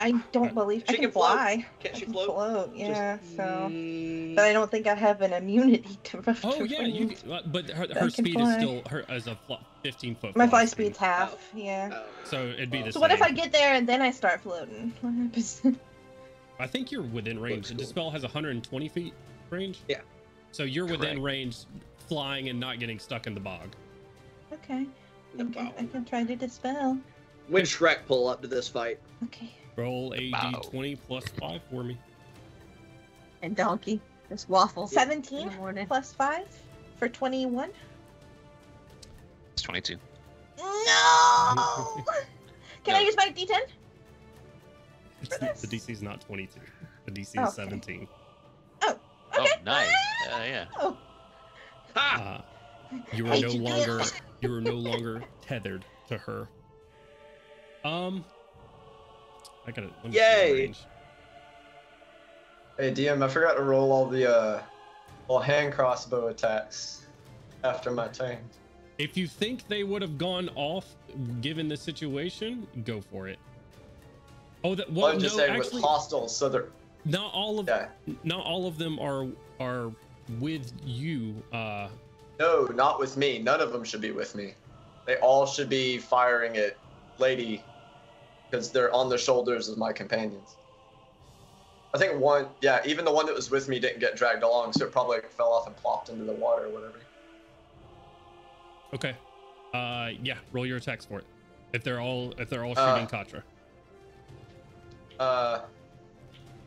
Speaker 10: I don't believe I
Speaker 2: She
Speaker 10: can,
Speaker 2: can float.
Speaker 10: fly.
Speaker 2: Can't she
Speaker 10: can
Speaker 2: float? Just-
Speaker 10: Yeah, so.
Speaker 2: Mm,
Speaker 10: But I don't think I have an immunity to rough
Speaker 1: Oh yeah, you. can- uh, But her, her speed
Speaker 10: fly.
Speaker 1: is still her as a 15 foot.
Speaker 10: My fly
Speaker 1: speed.
Speaker 10: speed's half. Yeah.
Speaker 2: oh.
Speaker 1: So it'd be the
Speaker 10: So
Speaker 1: same.
Speaker 10: what if I get there and then I start floating? What happens?
Speaker 1: I think you're within range.
Speaker 2: Looks
Speaker 1: The
Speaker 2: cool.
Speaker 1: dispel has 120 feet range.
Speaker 2: Yeah.
Speaker 1: So you're within range, flying and not getting stuck in the bog.
Speaker 10: okay. I
Speaker 2: No
Speaker 10: can, I can try to dispel.
Speaker 2: When Shrek pull up to this fight,
Speaker 10: Okay.
Speaker 1: Roll a
Speaker 8: Wow.
Speaker 1: d20 plus five for me.
Speaker 5: And donkey, just waffles. in
Speaker 10: 17 plus 5 for 21.
Speaker 8: It's 22.
Speaker 10: No! Can I use my d10?
Speaker 1: It's, the DC is not 22. The DC is
Speaker 10: Okay.
Speaker 1: 17.
Speaker 10: Okay.
Speaker 8: Oh, nice. Uh, yeah.
Speaker 10: Oh,
Speaker 2: ha!
Speaker 1: Uh, you are no
Speaker 10: you,
Speaker 1: longer you are no longer tethered to her. Um, I gotta. Let me see the
Speaker 2: Yay!
Speaker 6: Hey DM, I forgot to roll all the uh, all hand crossbow attacks after my turn.
Speaker 1: If you think they would have gone off given the situation, go for it. Oh, that well,
Speaker 6: Well, I'm just
Speaker 1: no,
Speaker 6: saying
Speaker 1: actually,
Speaker 6: with hostiles, so they're
Speaker 1: not all of
Speaker 6: yeah.
Speaker 1: not all of them are are with you. Uh,
Speaker 6: No, not with me. None of them should be with me. They all should be firing at Lady because they're on the shoulders of my companions. I think one, yeah, even the one that was with me didn't get dragged along, so it probably fell off and plopped into the water or whatever.
Speaker 1: okay. Uh, yeah, roll your attacks for it. If they're all if they're all
Speaker 6: Uh,
Speaker 1: shooting Katra.
Speaker 6: Uh,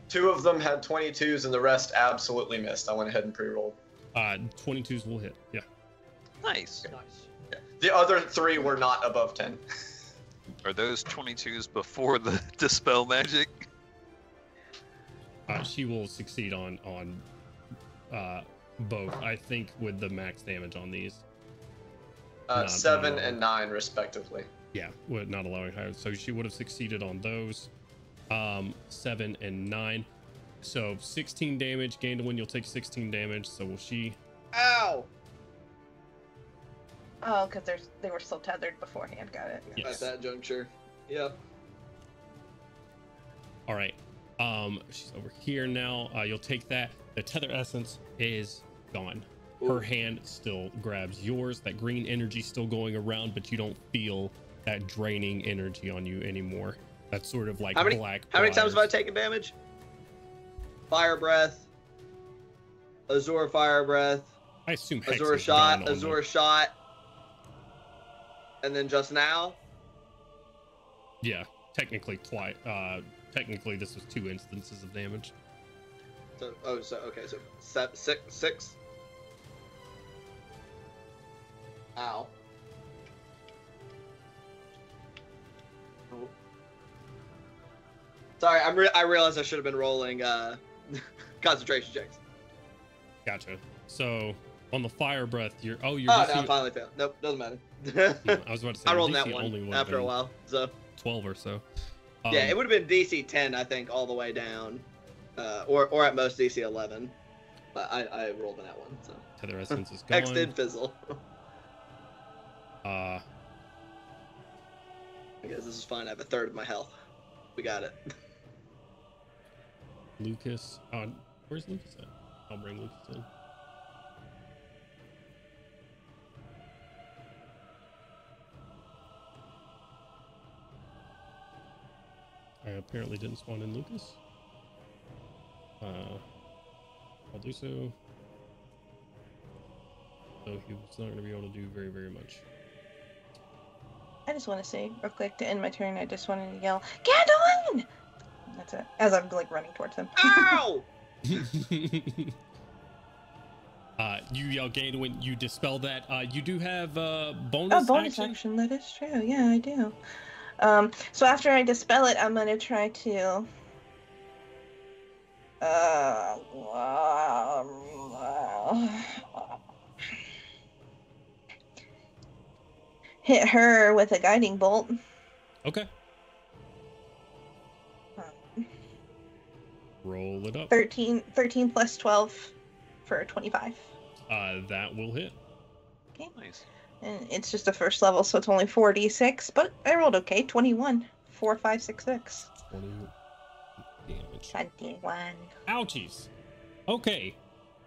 Speaker 6: two of them had 22s and the rest absolutely missed. I went ahead and pre-rolled.
Speaker 1: Uh, 22s will hit. Yeah.
Speaker 8: Nice.
Speaker 2: Nice. Yeah.
Speaker 6: The other three were not above 10.
Speaker 8: Are those 22s before the dispel magic?
Speaker 1: Uh, she will succeed on on uh both. I think with the max damage on these.
Speaker 6: Uh,
Speaker 1: No,
Speaker 6: seven
Speaker 1: no.
Speaker 6: and nine, respectively.
Speaker 1: Yeah, would not allowing higher. So she would have succeeded on those. Um, seven and nine. So 16 damage. Gandalin, you'll take 16 damage. So will she?
Speaker 2: Ow!
Speaker 10: Oh, because there's they were still tethered beforehand. Got it.
Speaker 1: Yes.
Speaker 2: At that juncture. Yep.
Speaker 1: All right. Um, she's over here now. Uh, you'll take that. The tether essence is gone. Her hand still grabs yours. That green energy still going around, but you don't feel that draining energy on you anymore. That's sort of like
Speaker 2: How many-
Speaker 1: black.
Speaker 2: How many times have I taken damage? Fire breath. Azure fire breath.
Speaker 1: I assume Hex
Speaker 2: Azure shot.
Speaker 1: gone
Speaker 2: Azure shot. And then just now.
Speaker 1: Yeah, technically twice. Uh, technically, this was two instances of damage.
Speaker 2: So oh so okay so se- six six. Ow. Sorry, I'm re- I realized I should have been rolling uh, concentration checks.
Speaker 1: Gotcha. So on the fire breath, you're oh you're
Speaker 2: Oh,
Speaker 1: DC,
Speaker 2: no, I finally failed. Nope, doesn't matter.
Speaker 1: Hmm, I was about to say
Speaker 2: I rolled
Speaker 1: DC
Speaker 2: that one after a while. So
Speaker 1: 12 or so.
Speaker 2: yeah,
Speaker 1: Um,
Speaker 2: it would have been DC 10, I think, all the way down, uh, or or at most DC 11. But I, I rolled in that one. So
Speaker 1: Tether essence is gone.
Speaker 2: X did fizzle.
Speaker 1: Uh,
Speaker 2: I guess this is fine. I have a third of my health. We got it.
Speaker 1: Lucas. Uh, where's Lucas at? I'll bring Lucas in. I apparently didn't spawn in Lucas. Uh, I'll do so. So he's not going to be able to do very, very much.
Speaker 10: I just want to say real quick to end my turn. I just wanted to yell, Gandalin! That's it. As I'm like running towards them.
Speaker 2: Ow!
Speaker 1: Uh, you yell gain when you dispel that. Uh, you do have uh, bonus, action.
Speaker 10: Oh, bonus
Speaker 1: action.
Speaker 10: action. That is true. Yeah, I do. Um, so after I dispel it, I'm gonna try to. Uh, hit her with a guiding bolt.
Speaker 1: Okay. Roll it up.
Speaker 10: 13, 13 plus 12 for 25.
Speaker 1: Uh, that will hit. Okay.
Speaker 8: Nice.
Speaker 10: And it's just a first level, so it's only 4d6, but I rolled okay. 21. 4, 5, 6, 6.
Speaker 1: 20 damage.
Speaker 10: 21.
Speaker 1: Ouchies. Okay.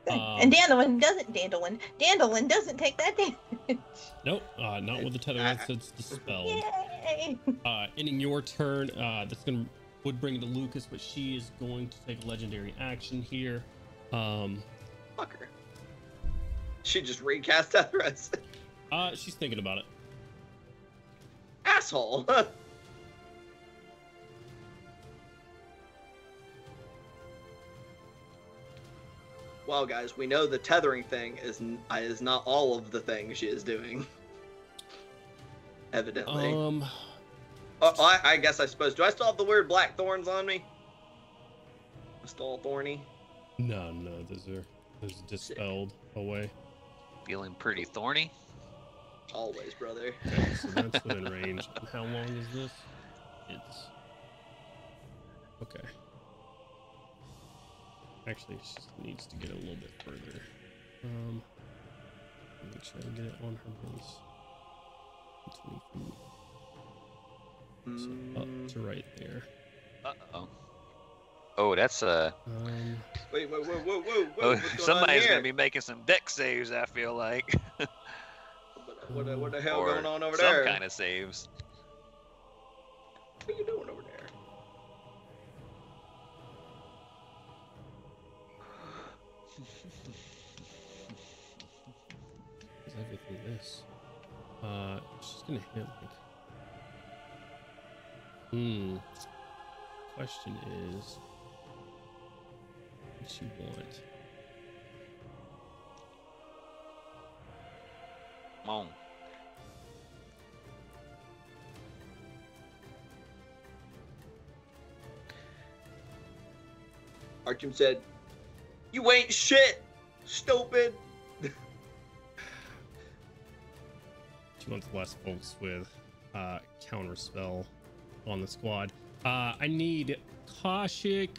Speaker 1: Um,
Speaker 10: and Dandelion doesn't Dandelion. Dandelion doesn't take that damage.
Speaker 1: Nope. Uh, not with the tether. That's it's dispelled.
Speaker 10: Yay!
Speaker 1: Uh, ending your turn. Uh, that's gonna would bring it to Lucas, but she is going to take a legendary action here. Um,
Speaker 2: Fuck her. She just recast Tethras.
Speaker 1: Uh, she's thinking about it.
Speaker 2: Asshole. well, guys, we know the tethering thing is uh, is not all of the things she is doing. Evidently.
Speaker 1: Um,
Speaker 2: Oh, I, I guess I suppose. Do I still have the weird black thorns on me? I'm still thorny.
Speaker 1: no, no, those are those are dispelled away.
Speaker 8: Feeling pretty thorny.
Speaker 2: Always, brother.
Speaker 1: Okay, so that's within range. How long is this? It's okay. Actually, it needs to get a little bit further. Um, make sure I get it on her base. 20. So up
Speaker 2: Mm,
Speaker 1: to right there.
Speaker 8: Uh oh. Oh, that's uh.
Speaker 1: Um,
Speaker 2: wait, wait, whoa, whoa, whoa, whoa.
Speaker 8: Oh,
Speaker 2: what's going on
Speaker 8: somebody's
Speaker 2: here?
Speaker 8: gonna be making some deck saves. I feel like.
Speaker 2: What, what, the- what the hell
Speaker 8: or
Speaker 2: going on over
Speaker 8: some
Speaker 2: there?
Speaker 8: kind of saves.
Speaker 2: What are you doing over there?
Speaker 1: is everything this? Uh, she's gonna hit like. Hmm. Question is, what she want?
Speaker 8: On.
Speaker 2: Artium said, "You ain't shit, stupid."
Speaker 1: She wants less folks with uh, counter spell on the squad. Uh, I need Koshik,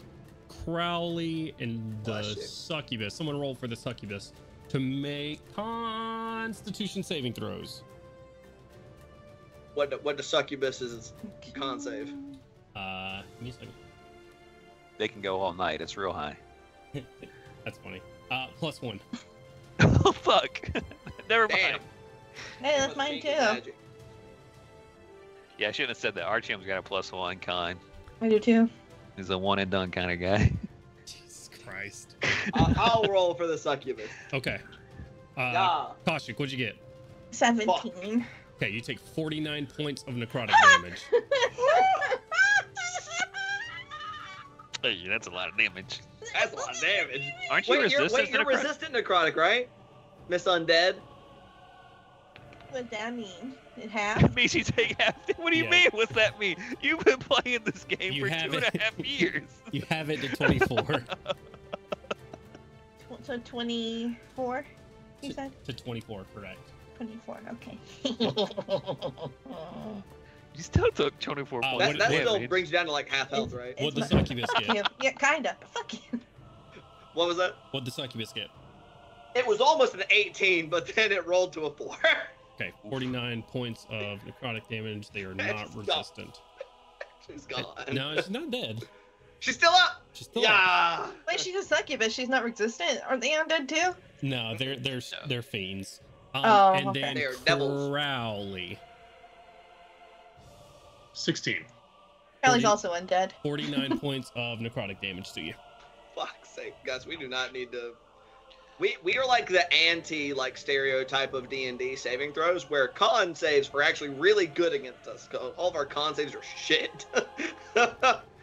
Speaker 1: Crowley, and the
Speaker 2: Koshik.
Speaker 1: succubus. Someone roll for the succubus to make Constitution saving throws.
Speaker 2: What the, what the succubus is con save?
Speaker 1: Uh, give me a second.
Speaker 8: They can go all night. It's real high.
Speaker 1: That's funny. Uh, plus one.
Speaker 8: oh fuck. Never
Speaker 2: Damn.
Speaker 8: mind.
Speaker 10: Hey, that's mine too.
Speaker 2: magic.
Speaker 8: Yeah, I shouldn't have said that. Artium's got a plus one con.
Speaker 10: I do too.
Speaker 8: He's a one and done kind of guy.
Speaker 1: Jesus Christ.
Speaker 2: I'll, I'll roll for the succubus.
Speaker 1: Okay. Uh,
Speaker 2: yeah.
Speaker 1: Koshik, what'd you get?
Speaker 10: 17.
Speaker 1: Okay, you take 49 points of necrotic damage.
Speaker 8: Hey, that's a lot of damage.
Speaker 2: That's a lot of damage.
Speaker 8: Aren't you
Speaker 2: Wait, you're,
Speaker 8: resistant
Speaker 2: wait,
Speaker 8: to
Speaker 2: you're
Speaker 8: necrotic?
Speaker 2: resistant necrotic, right? Miss Undead.
Speaker 10: what does that mean? It half?
Speaker 8: That means you take half. What do you
Speaker 1: Yeah.
Speaker 8: mean? What's that mean? You've been playing this game
Speaker 1: You
Speaker 8: for
Speaker 1: have
Speaker 8: two and a half years.
Speaker 1: You have it to 24.
Speaker 10: So 24, you said?
Speaker 1: to 24, correct.
Speaker 10: 24, okay.
Speaker 8: You still took 24
Speaker 1: Uh,
Speaker 8: points.
Speaker 2: That, that
Speaker 1: what-
Speaker 2: still brings you down to like half health,
Speaker 10: It's-
Speaker 2: right?
Speaker 1: What'd the succubus
Speaker 10: Fuck
Speaker 1: get?
Speaker 10: you. Yeah, kinda. Fuck you.
Speaker 2: What was that?
Speaker 1: What'd the succubus get?
Speaker 2: It was almost an 18, but then it rolled to a 4.
Speaker 1: Okay, 49 points of necrotic damage. They are not
Speaker 2: Stop.
Speaker 1: resistant.
Speaker 2: She's gone.
Speaker 1: No, she's not dead.
Speaker 2: She's still up!
Speaker 1: She's still up.
Speaker 2: Yeah!
Speaker 10: Wait, she's a succubus. She's not resistant. Are they undead too?
Speaker 1: No, they're they're they're fiends. Um,
Speaker 10: Oh,
Speaker 1: and
Speaker 10: okay.
Speaker 1: then
Speaker 2: They are devils.
Speaker 1: Crowley,
Speaker 7: 16.
Speaker 10: Crowley's
Speaker 1: Forty-
Speaker 10: also undead.
Speaker 1: 49 points of necrotic damage to you.
Speaker 2: Fuck's sake, guys, we do not need to. We we are like the anti like stereotype of D and D saving throws, where con saves are actually really good against us. 'cause All of our con saves are shit.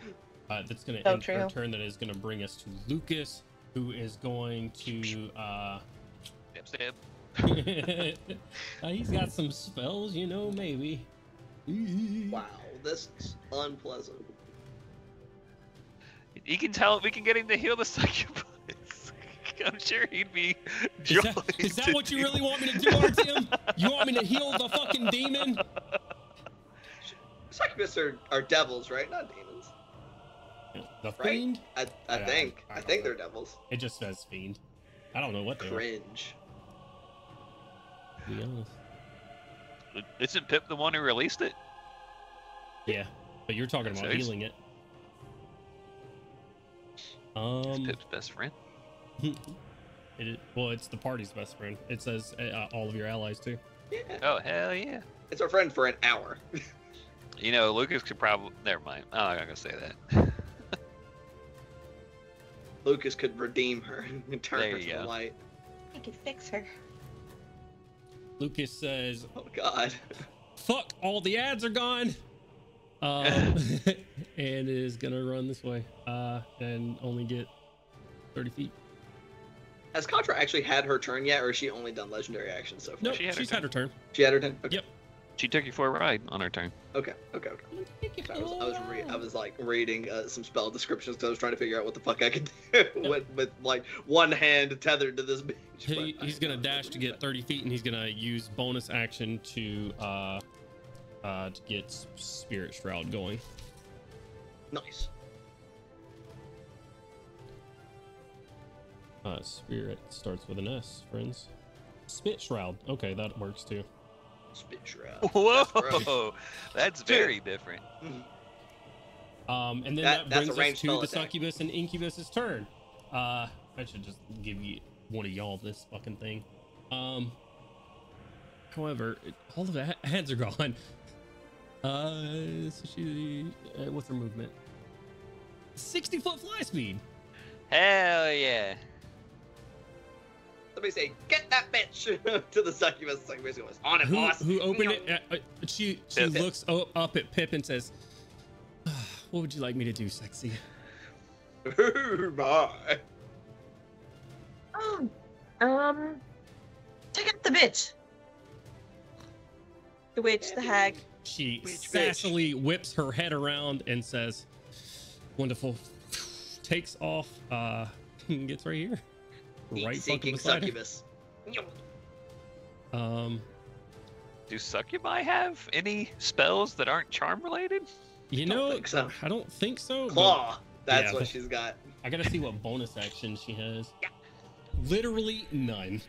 Speaker 1: Uh, that's going to
Speaker 10: So
Speaker 1: end her
Speaker 10: true.
Speaker 1: turn. That is going to bring us to Lucas, who is going to uh,
Speaker 8: stab.
Speaker 1: Uh, he's got some spells, you know, maybe.
Speaker 2: Wow, this is unpleasant.
Speaker 8: You can tell we can get him to heal the succubus. I'm sure he'd be
Speaker 1: Is that, is that what you
Speaker 8: do
Speaker 1: really want me to do, Artium? You want me to heal the fucking demon?
Speaker 2: Succubus are, are devils, right? Not demons.
Speaker 1: The
Speaker 2: Right?
Speaker 1: fiend?
Speaker 2: I, I
Speaker 1: I-
Speaker 2: think.
Speaker 1: I
Speaker 2: I, think
Speaker 1: know.
Speaker 2: they're devils.
Speaker 1: It just says fiend. I don't know what they are.
Speaker 2: Cringe.
Speaker 1: To be honest.
Speaker 8: Isn't Pip the one who released it?
Speaker 1: Yeah, but you're talking about
Speaker 8: So
Speaker 1: healing it.
Speaker 8: It's
Speaker 1: Um,
Speaker 8: Pip's best friend.
Speaker 1: it is, well, it's the party's best friend. It says uh, all of your allies too.
Speaker 2: Yeah.
Speaker 8: Oh hell yeah!
Speaker 2: It's our friend for an hour.
Speaker 8: You know, Lucas could probably. Never mind. I'm not gonna say that.
Speaker 2: Lucas could redeem her and turn
Speaker 8: There
Speaker 2: her
Speaker 8: you
Speaker 2: to the light.
Speaker 10: I could fix her.
Speaker 1: Lucas says,
Speaker 2: Oh God.
Speaker 1: "Fuck, all the ads are gone." Um, and is gonna run this way, uh, and only get thirty feet.
Speaker 2: Has Contra actually had her turn yet, or has she only done legendary actions so far?
Speaker 1: No,
Speaker 8: she had her
Speaker 1: she's had her turn.
Speaker 2: She had her turn. Okay.
Speaker 1: Yep.
Speaker 8: She took you for a ride on her turn.
Speaker 2: Okay. Okay. Okay. So I was, I was, re- I was like reading uh, some spell descriptions because I was trying to figure out what the fuck I could do with, with like one hand tethered to this bitch.
Speaker 1: He, he's gonna dash to get 30 feet, and he's gonna use bonus action to uh, uh, to get Spirit Shroud going.
Speaker 2: Nice.
Speaker 1: Uh, Spirit starts with an S, friends. Spit Shroud. Okay, that works too.
Speaker 2: Spit shroud.
Speaker 8: Whoa,
Speaker 2: gross.
Speaker 8: that's very different.
Speaker 1: Um, and then
Speaker 2: That-
Speaker 1: that, brings us to the
Speaker 2: attack.
Speaker 1: Succubus and Incubus's turn. Uh, I should just give you one of y'all this fucking thing. Um, however, it, all of the ha- hands are gone. Uh, so she, uh, what's her movement? 60 foot fly speed.
Speaker 8: Hell yeah!
Speaker 2: Somebody say, "Get that bitch!" to the succubus. Succubus goes, "On it,
Speaker 1: Who,
Speaker 2: boss."
Speaker 1: who opened it? Uh, uh, she she
Speaker 8: Pip.
Speaker 1: looks o- up at Pip and says, "Ah, "What would you like me to do, sexy?"
Speaker 2: Bye.
Speaker 5: Oh, um, take out the bitch. The witch, the hag.
Speaker 1: She
Speaker 2: Witch bitch.
Speaker 1: sassily whips her head around and says, "Wonderful." Takes off. Uh, and gets right here. Right fucking
Speaker 2: Seeking
Speaker 1: beside her.
Speaker 2: succubus.
Speaker 1: Um,
Speaker 8: Do succubi have any spells that aren't charm related?
Speaker 1: you
Speaker 2: Don't
Speaker 1: know,
Speaker 2: so.
Speaker 1: I don't think so. but
Speaker 2: Claw. That's
Speaker 1: Yeah,
Speaker 2: what she's got.
Speaker 1: I gotta see what bonus action she has. Literally none.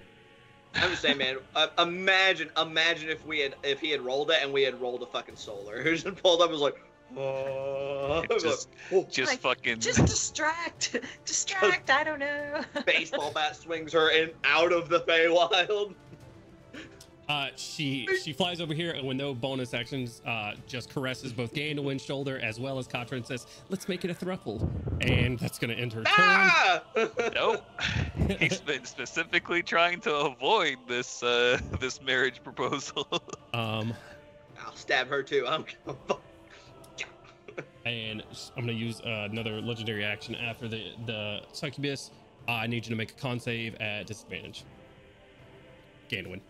Speaker 2: I'm just saying, man. Uh, imagine, imagine if we had, if he had rolled it and we had rolled a fucking solar. He just pulled up, and was like, oh,
Speaker 8: just,
Speaker 2: oh,
Speaker 8: just
Speaker 5: Like,
Speaker 8: fucking.
Speaker 5: Just distract. distract. I don't know.
Speaker 2: baseball bat swings her in out of the Feywild.
Speaker 1: Uh, she she flies over here and with no bonus actions, uh, just caresses both Gandalwin's shoulder as well as Katra and says, "Let's make it a thruple," and that's gonna end her turn.
Speaker 2: Ah!
Speaker 8: Nope. He's been specifically trying to avoid this uh, this marriage proposal.
Speaker 1: Um,
Speaker 2: I'll stab her too. I'm gonna.
Speaker 1: And I'm gonna use uh, another legendary action after the the succubus. Uh, I need you to make a con save at disadvantage. Gandalwin.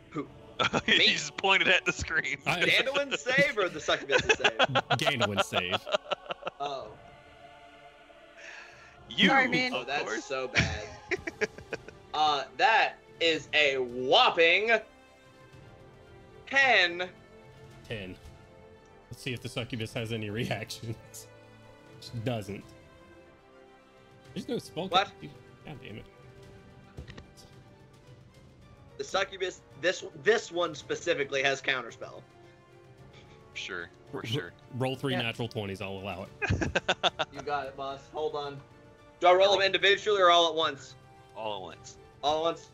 Speaker 8: he
Speaker 2: Me?
Speaker 8: just pointed at the screen.
Speaker 1: I-
Speaker 2: Gandalwin save or the succubus save?
Speaker 1: Gandalwin save.
Speaker 2: Oh,
Speaker 8: you,
Speaker 5: Sorry, man.
Speaker 2: oh, that's
Speaker 8: course.
Speaker 2: so bad. uh, that is a whopping ten.
Speaker 1: Ten. Let's see if the succubus has any reactions. She doesn't. There's no spell.
Speaker 2: What?
Speaker 1: God damn it.
Speaker 2: The succubus. This this one specifically has counterspell.
Speaker 8: Sure, for sure.
Speaker 1: Roll three
Speaker 5: Yeah.
Speaker 1: natural twenties. I'll allow it.
Speaker 2: You got it, boss. Hold on. Do I roll them individually or all at once?
Speaker 8: All at once.
Speaker 2: All at once.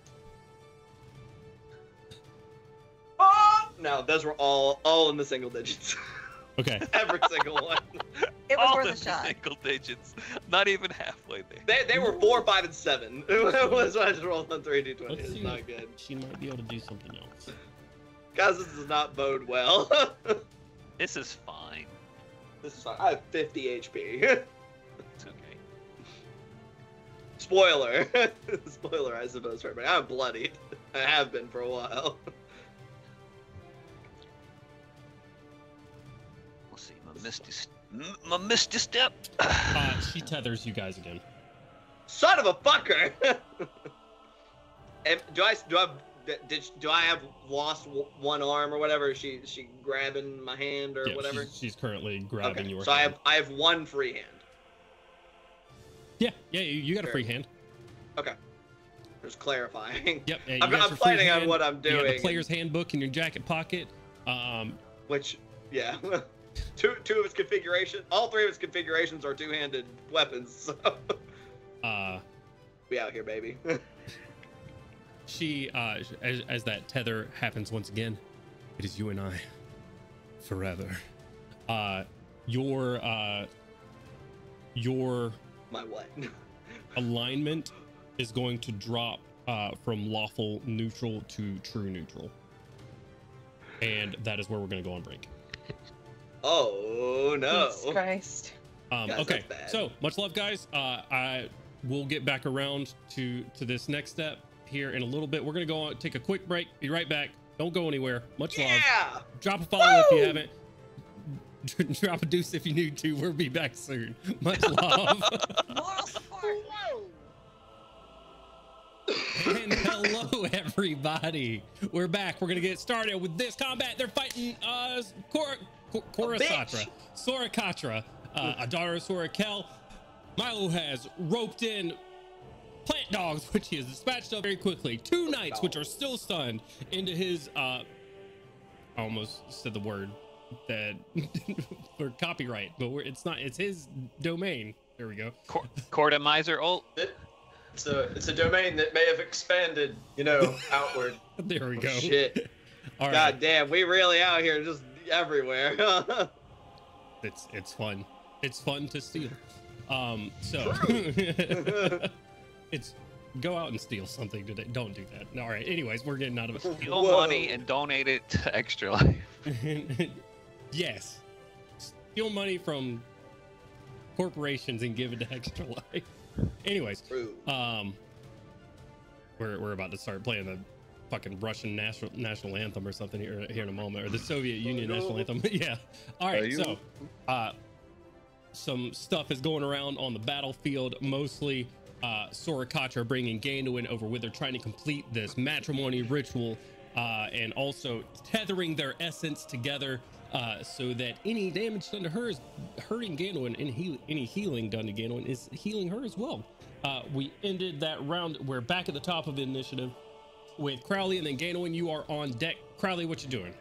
Speaker 2: Oh! No, those were all all in the single digits.
Speaker 1: Okay.
Speaker 2: Every single one.
Speaker 5: It was
Speaker 8: All
Speaker 5: worth a shot.
Speaker 8: Single digits. Not even halfway there.
Speaker 2: They, they were four, five, and seven. It was I just rolled on three d20. It's
Speaker 1: see.
Speaker 2: not good.
Speaker 1: She might be able to do something else.
Speaker 2: Guys, this does not bode well.
Speaker 8: This is fine.
Speaker 2: this is fine. I have 50 HP.
Speaker 8: It's okay.
Speaker 2: Spoiler. Spoiler, I suppose, for everybody. I'm bloodied. I have been for a while.
Speaker 8: Misty, st- my misty step.
Speaker 1: Uh, she tethers you guys again.
Speaker 2: Son of a fucker! and do I do I did do I have lost one arm or whatever? Is she she grabbing my hand or
Speaker 1: Yeah,
Speaker 2: whatever?
Speaker 1: She's, she's currently grabbing
Speaker 2: Okay,
Speaker 1: your
Speaker 2: so I have I have one free hand.
Speaker 1: Yeah, yeah, you, you got a free hand.
Speaker 2: Okay, just clarifying.
Speaker 1: Yep. yeah,
Speaker 2: I'm,
Speaker 1: got
Speaker 2: I'm
Speaker 1: your free
Speaker 2: planning on what I'm
Speaker 1: You got
Speaker 2: doing.
Speaker 1: the player's handbook in your jacket pocket. Um,
Speaker 2: Which, yeah, two two of its configuration, all three of its configurations are two-handed weapons. So
Speaker 1: uh,
Speaker 2: we out here, baby.
Speaker 1: she, uh, as, as that tether happens once again, it is you and I, forever. Uh, your, uh, your
Speaker 2: My what?
Speaker 1: alignment is going to drop uh, from lawful neutral to true neutral. And that is where we're going to go on break.
Speaker 2: Oh no!
Speaker 10: Jesus Christ.
Speaker 1: Um,
Speaker 2: Guys,
Speaker 1: okay, so much love, guys. Uh, I will get back around to to this next step here in a little bit. We're gonna go on, take a quick break. Be right back. Don't go anywhere. Much love.
Speaker 2: Yeah.
Speaker 1: Drop a follow if you haven't. Drop a deuce if you need to. We'll be back soon. Much love.
Speaker 5: Moral support.
Speaker 1: and hello, everybody. We're back. We're gonna get started with this combat. They're fighting uh Cor- Cor- Korasatra,
Speaker 2: bitch.
Speaker 1: Sora Katra, uh, a daughter of Sora Kell. Milo has roped in plant dogs, which he has dispatched up very quickly. Two knights, which are still stunned, into his uh I almost said the word that for copyright, but we're, it's not. It's his domain. There we go.
Speaker 8: Cor- Miser ult.
Speaker 6: It's a it's a domain that may have expanded, you know, outward.
Speaker 1: There we
Speaker 2: Oh,
Speaker 1: go.
Speaker 2: shit.
Speaker 1: All right.
Speaker 2: God damn, we really out here just everywhere.
Speaker 1: it's it's fun. It's fun to steal. Um, so it's go out and steal something today. Don't do that. All right. Anyways, we're getting out of it.
Speaker 8: Steal money and donate it to Extra Life.
Speaker 1: yes, steal money from corporations and give it to Extra Life. Anyways, um, we're we're about to start playing the fucking Russian national national anthem or something here here in a moment, or the Soviet Union
Speaker 2: no.
Speaker 1: national anthem. yeah. All right. So, uh, some stuff is going around on the battlefield, mostly. Uh, Sora Katra bringing Ganduin over with her, trying to complete this matrimony ritual, uh, and also tethering their essence together uh, so that any damage done to her is hurting Ganduin, and heal- any healing done to Ganduin is healing her as well. Uh, we ended that round. We're back at the top of the initiative with Crowley, and then Ganduin, you are on deck. Crowley, what you doing?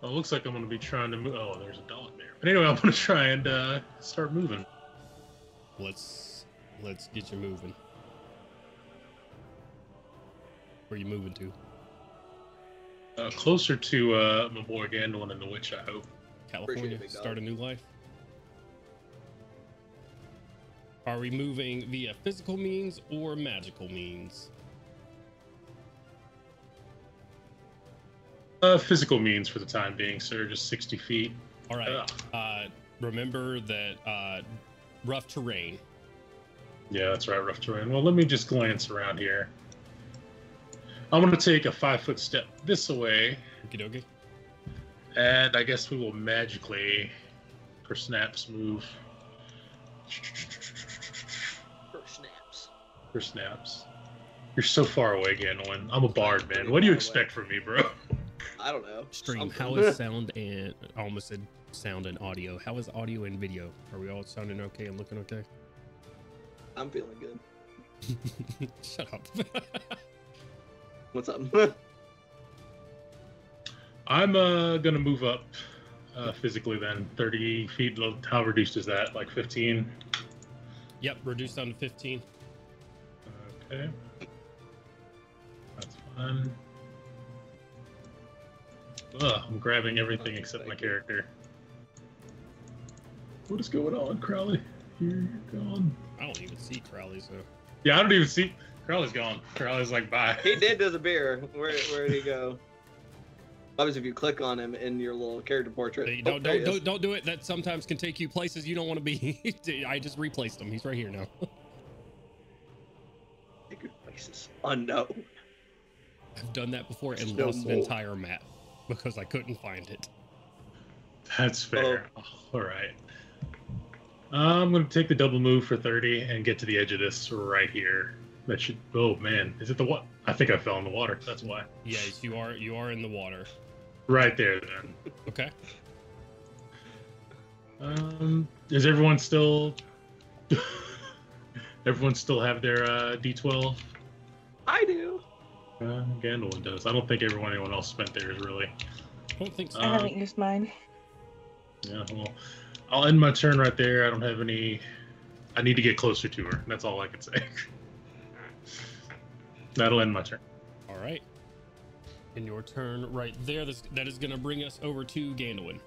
Speaker 7: Well, it looks like I'm going to be trying to move. Oh, there's a dog there. But anyway, I'm going to try and uh, start moving.
Speaker 1: Let's let's get you moving. Where you moving to?
Speaker 7: Uh, closer to uh, my boy Gandalf and the Witch, I hope.
Speaker 1: California,
Speaker 2: big
Speaker 1: start a new life. Are we moving via physical means or magical means?
Speaker 7: Uh, physical means for the time being, sir. Just 60 feet.
Speaker 1: All right. Uh, remember that uh, rough terrain.
Speaker 7: Yeah, that's right, rough terrain. Well, let me just glance around here. I'm going to take a five foot step this way,
Speaker 1: Okie dokie.
Speaker 7: and I guess we will magically, for snaps, move.
Speaker 2: First snaps.
Speaker 7: For snaps. You're so far away, Gandalf. I'm a bard, man. What do you expect from me, bro?
Speaker 2: I don't know.
Speaker 1: Stream.
Speaker 2: Something.
Speaker 1: How is sound and almost said sound and audio? How is audio and video? Are we all sounding okay and looking okay?
Speaker 2: I'm feeling good.
Speaker 1: Shut up.
Speaker 2: What's up?
Speaker 7: I'm uh, gonna move up uh, physically then. 30 feet. How reduced is that? Like 15?
Speaker 1: yep, reduced down to 15.
Speaker 7: Okay. That's fine. Ugh, I'm grabbing everything except my
Speaker 2: you.
Speaker 7: character. What is going on, Crowley? Here you're gone.
Speaker 1: I don't even see Crowley, so
Speaker 7: Yeah, I don't even see. Crowley's gone. Crowley's like, bye.
Speaker 2: he did disappear. Where where did he go? Obviously, if you click on him in your little character portrait.
Speaker 1: Hey,
Speaker 2: Oh,
Speaker 1: don't
Speaker 2: there
Speaker 1: don't, don't don't do it. That sometimes can take you places you don't want to be. I just replaced him. He's right here now.
Speaker 2: Secret places unknown.
Speaker 1: I've done that before and
Speaker 2: No
Speaker 1: lost an entire map because I couldn't find it.
Speaker 7: That's fair. All right. I'm gonna take the double move for 30 and get to the edge of this right here. That should. Oh man, is it the what? I think I fell in the water. That's why.
Speaker 1: Yes, you are. You are in the water.
Speaker 7: Right there, then.
Speaker 1: Okay.
Speaker 7: Um, is everyone still? everyone still have their uh, D12?
Speaker 2: I do.
Speaker 7: Uh, Gandalf does. I don't think everyone anyone else spent theirs really.
Speaker 1: I don't think so.
Speaker 10: I
Speaker 7: Um,
Speaker 10: haven't used mine.
Speaker 7: Yeah, well, I'll end my turn right there. I don't have any. I need to get closer to her. That's all I can say. That'll end my turn.
Speaker 1: All right. In your turn, right there. This, that is going to bring us over to Gandalin.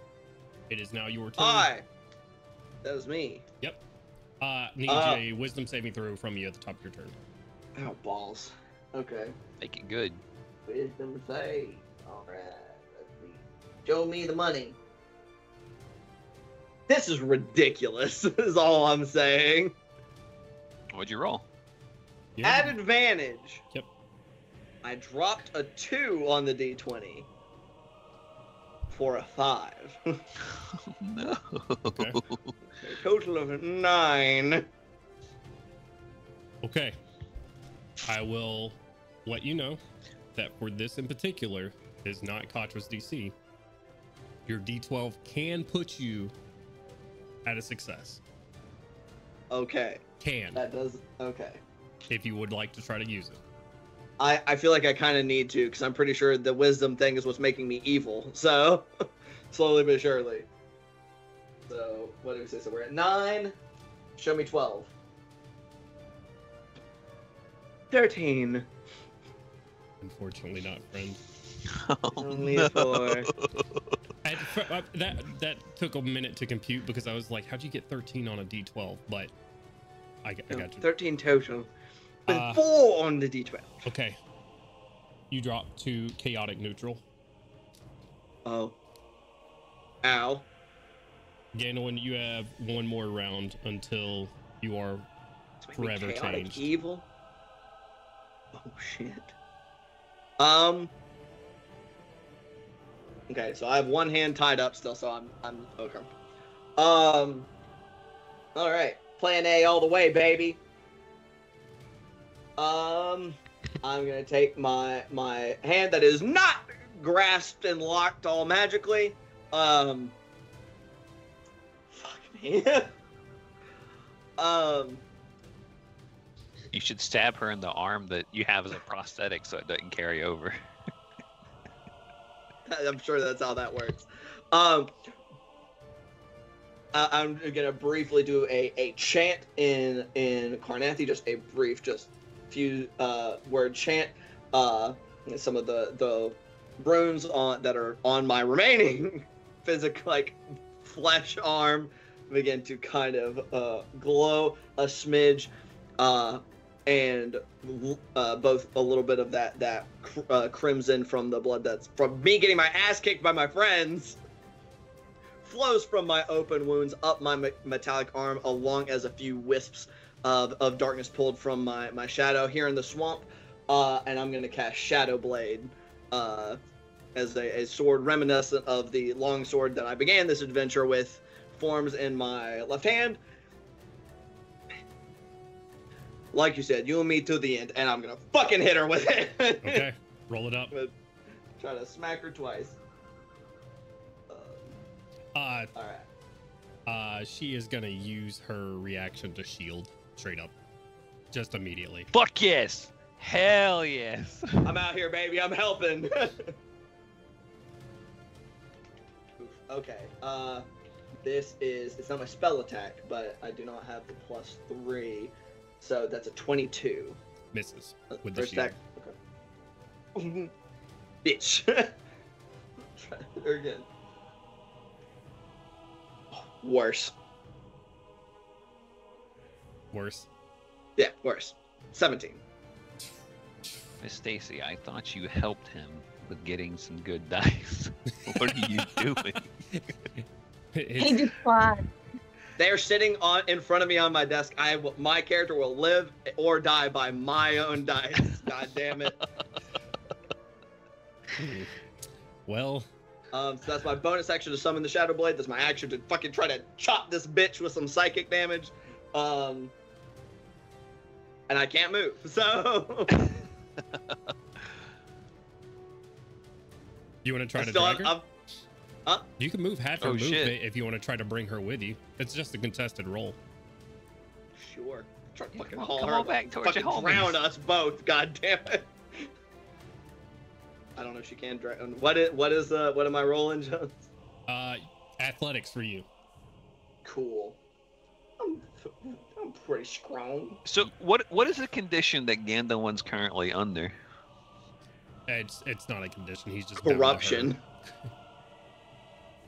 Speaker 1: It is now your turn.
Speaker 2: Hi. That was me.
Speaker 1: Yep. Uh, need
Speaker 2: Uh,
Speaker 1: a wisdom saving throw from you at the top of your turn.
Speaker 2: Oh balls. Okay.
Speaker 8: Make it good.
Speaker 2: Wisdom save. All right. Let's see. Show me the money. This is ridiculous. is all I'm saying.
Speaker 8: What'd you roll?
Speaker 1: Yeah.
Speaker 2: At advantage.
Speaker 1: Yep.
Speaker 2: I dropped a two on the d20 for a five.
Speaker 8: no.
Speaker 1: Okay.
Speaker 2: total of nine.
Speaker 1: Okay. I will let you know that for this in particular is not Katra's DC. Your D12 can put you at a success.
Speaker 2: Okay.
Speaker 1: Can,
Speaker 2: That does. Okay.
Speaker 1: if you would like to try to use it.
Speaker 2: I, I feel like I kind of need to because I'm pretty sure the wisdom thing is what's making me evil. So, slowly but surely. So, what do we say? So we're at nine. Show me 12. 13.
Speaker 1: Unfortunately, not, friend.
Speaker 8: Oh,
Speaker 2: Only
Speaker 8: no.
Speaker 2: four.
Speaker 1: I had uh, that that took a minute to compute because I was like, "How'd you get 13 on a D12?" But I, got- I
Speaker 2: No,
Speaker 1: got you.
Speaker 2: 13 total. With
Speaker 1: Uh,
Speaker 2: four on the d12.
Speaker 1: Okay. You drop to chaotic neutral.
Speaker 2: Oh. Ow.
Speaker 1: Gandalin, you have one more round until you are
Speaker 2: It's making
Speaker 1: Forever
Speaker 2: chaotic
Speaker 1: changed.
Speaker 2: Evil. Oh shit. Um. Okay, so I have one hand tied up still, so I'm I'm okay. Um. All right, plan A all the way, baby. Um, I'm gonna take my my hand that is not grasped and locked all magically. Um. Fuck me. um.
Speaker 8: You should stab her in the arm that you have as a prosthetic so it doesn't carry over.
Speaker 2: I'm sure that's how that works. Um, I, I'm gonna briefly do a, a chant in in Karrnathi, just a brief, just few uh, word chant. Uh, some of the the runes on that are on my remaining physical like flesh arm begin to kind of uh, glow a smidge. Uh, and uh, both a little bit of that that uh, crimson from the blood that's from me getting my ass kicked by my friends flows from my open wounds up my me- metallic arm along as a few wisps of, of darkness pulled from my, my shadow here in the swamp uh, and i'm going to cast shadow blade uh, as a, a sword reminiscent of the long sword that i began this adventure with forms in my left hand like you said, you and me to the end, and I'm gonna fucking hit her with it.
Speaker 1: okay. Roll it up.
Speaker 2: Try to smack her twice. Uh,
Speaker 1: Uh,
Speaker 2: all right.
Speaker 1: uh, she is gonna use her reaction to shield straight up, just immediately.
Speaker 8: Fuck yes! Hell yes!
Speaker 2: I'm out here, baby. I'm helping. Okay. Uh, this is it's not my spell attack, but I do not have the plus three, so that's a 22.
Speaker 1: Misses
Speaker 2: Uh,
Speaker 1: with the
Speaker 2: First
Speaker 1: shield.
Speaker 2: attack. Okay. Bitch. Try her again. Worse.
Speaker 1: Worse.
Speaker 2: Yeah, worse. 17.
Speaker 8: Miss Stacy, I thought you helped him with getting some good dice. what are you doing?
Speaker 5: He
Speaker 1: It's-
Speaker 5: just flies.
Speaker 2: They're sitting on in front of me on my desk. I my character will live or die by my own dice. God damn it.
Speaker 1: Well,
Speaker 2: Um, so that's my bonus action to summon the Shadow Blade. That's my action to fucking try to chop this bitch with some psychic damage. Um, and I can't move. So
Speaker 1: you want to try
Speaker 2: I
Speaker 1: to drag
Speaker 2: have,
Speaker 1: her?
Speaker 2: I'm- Huh?
Speaker 1: You can move half your
Speaker 8: Oh,
Speaker 1: move
Speaker 8: shit.
Speaker 1: if you want to try to bring her with you. It's just a contested roll.
Speaker 2: Sure. Try to fucking
Speaker 8: Come on,
Speaker 2: haul
Speaker 8: come
Speaker 2: her.
Speaker 8: on back towards
Speaker 2: fucking
Speaker 8: your homies.
Speaker 2: us both. God damn it. I don't know if she can drown. What is what is uh what am I rolling, Jones?
Speaker 1: Uh, athletics for you.
Speaker 2: Cool. I'm I'm pretty strong.
Speaker 8: So what what is the condition that Gandalf's currently under?
Speaker 1: It's it's not a condition. He's just bound to her.
Speaker 2: Corruption.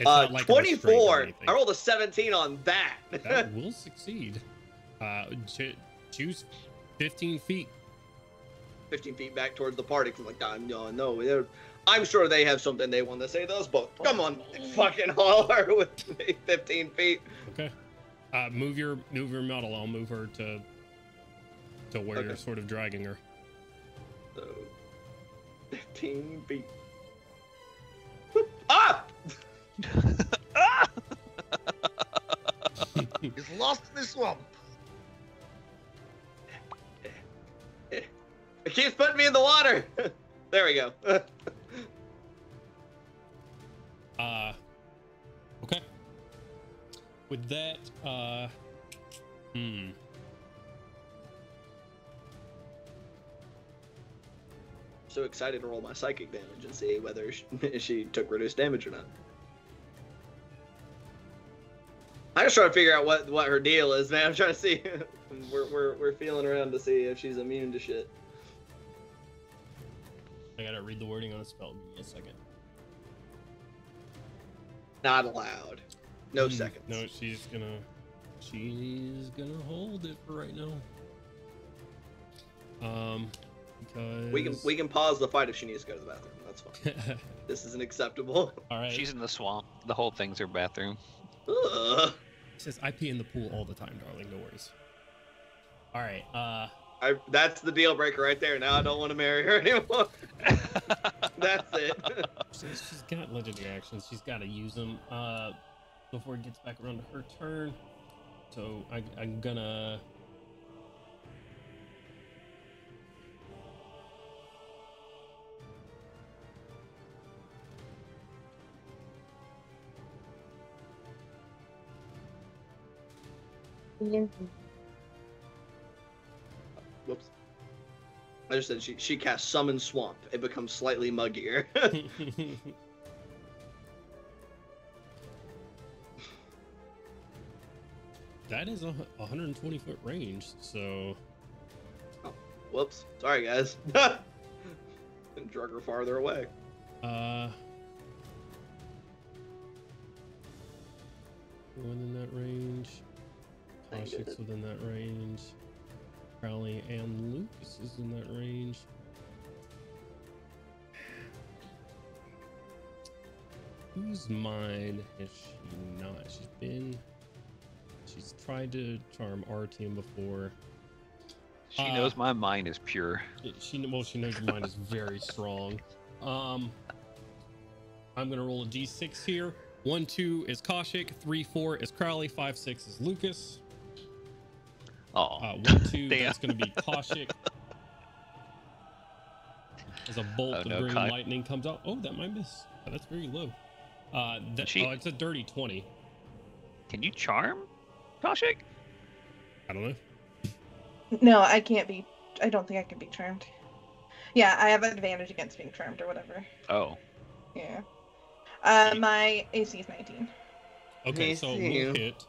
Speaker 2: Uh,
Speaker 1: like a restraint or
Speaker 2: 24. I rolled a 17 on that.
Speaker 1: that will succeed. Uh, ch- choose 15 feet.
Speaker 2: 15 feet back towards the party. 'cause I'm like, no, no, they're- I'm sure they have something they want to say to us both. Come on, fucking haul her with me 15 feet.
Speaker 1: Okay. Uh, move your move your model. I'll move her to to where you're sort of dragging her.
Speaker 2: So, 15 feet. Ah!
Speaker 4: He's lost in the swamp.
Speaker 2: It keeps putting me in the water. there we go.
Speaker 1: Uh, okay. With that, uh, hmm.
Speaker 2: so excited to roll my psychic damage and see whether she, she took reduced damage or not. I just trying to figure out what what her deal is, man. I'm trying to see. we're, we're we're feeling around to see if she's immune to shit.
Speaker 1: I gotta read the wording on the spell. Give me a second.
Speaker 2: Not allowed. No
Speaker 1: Hmm,
Speaker 2: seconds.
Speaker 1: No, she's gonna, she's gonna hold it for right now. Um, because
Speaker 2: We can we can pause the fight if she needs to go to the bathroom. That's fine. this isn't acceptable.
Speaker 1: All right.
Speaker 8: She's in the swamp. The whole thing's her bathroom.
Speaker 2: Ugh.
Speaker 1: It says I pee in the pool all the time, darling. No worries. All right. Uh,
Speaker 2: I, that's the deal breaker right there. Now I don't want to marry her anymore. that's it.
Speaker 1: she's, she's got legendary actions. She's got to use them uh, before it gets back around to her turn. So I, I'm gonna.
Speaker 2: Whoops. I just said she she casts summon swamp. It becomes slightly muggier.
Speaker 1: that is a 120 foot range. So
Speaker 2: Whoops. Sorry guys. and drug her farther away.
Speaker 1: Uh, within that range.
Speaker 2: Thank
Speaker 1: Koshik's within that range. Crowley and Lucas is in that range. Whose mind has she not? She's been. She's tried to charm our team before.
Speaker 8: She
Speaker 1: Uh,
Speaker 8: knows my mind is pure.
Speaker 1: She well, she knows your mind is very strong. Um, I'm gonna roll a d6 here. One, two is Koshik. Three, four is Crowley. Five, six is Lucas.
Speaker 8: Oh,
Speaker 1: Uh, one, two,
Speaker 8: Damn.
Speaker 1: that's gonna be Koshik. As a bolt
Speaker 8: Oh,
Speaker 1: of
Speaker 8: no,
Speaker 1: green
Speaker 8: Kai-
Speaker 1: lightning comes out. Oh, that might miss. Oh, that's very low. Uh, that,
Speaker 8: She-
Speaker 1: oh, it's a dirty 20.
Speaker 8: can you charm, Koshik?
Speaker 1: I don't know.
Speaker 10: No, I can't be. I don't think I can be charmed. Yeah, I have an advantage against being charmed or whatever.
Speaker 8: Oh,
Speaker 10: Yeah. Uh, my AC is 19.
Speaker 1: Okay,
Speaker 2: Nice
Speaker 1: so we'll hit.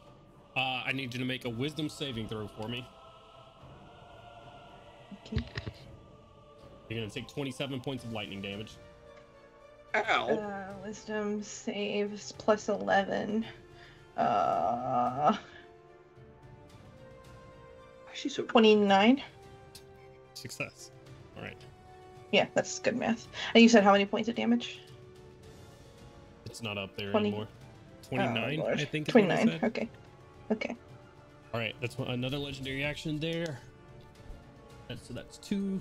Speaker 1: Uh, I need you to make a wisdom saving throw for me.
Speaker 10: Okay.
Speaker 1: You're gonna take 27 points of lightning damage.
Speaker 2: Ow.
Speaker 10: Uh, wisdom saves plus 11. Uh,
Speaker 2: She's so
Speaker 10: 29.
Speaker 1: Success. All right.
Speaker 10: Yeah, that's good math. And you said how many points of damage?
Speaker 1: It's not up there
Speaker 10: 20.
Speaker 1: anymore.
Speaker 10: Oh,
Speaker 1: 29,
Speaker 10: Lord.
Speaker 1: I think. Is what
Speaker 10: 29.
Speaker 1: said.
Speaker 10: Okay. Okay.
Speaker 1: All right, that's one, another legendary action there. That's, so that's two.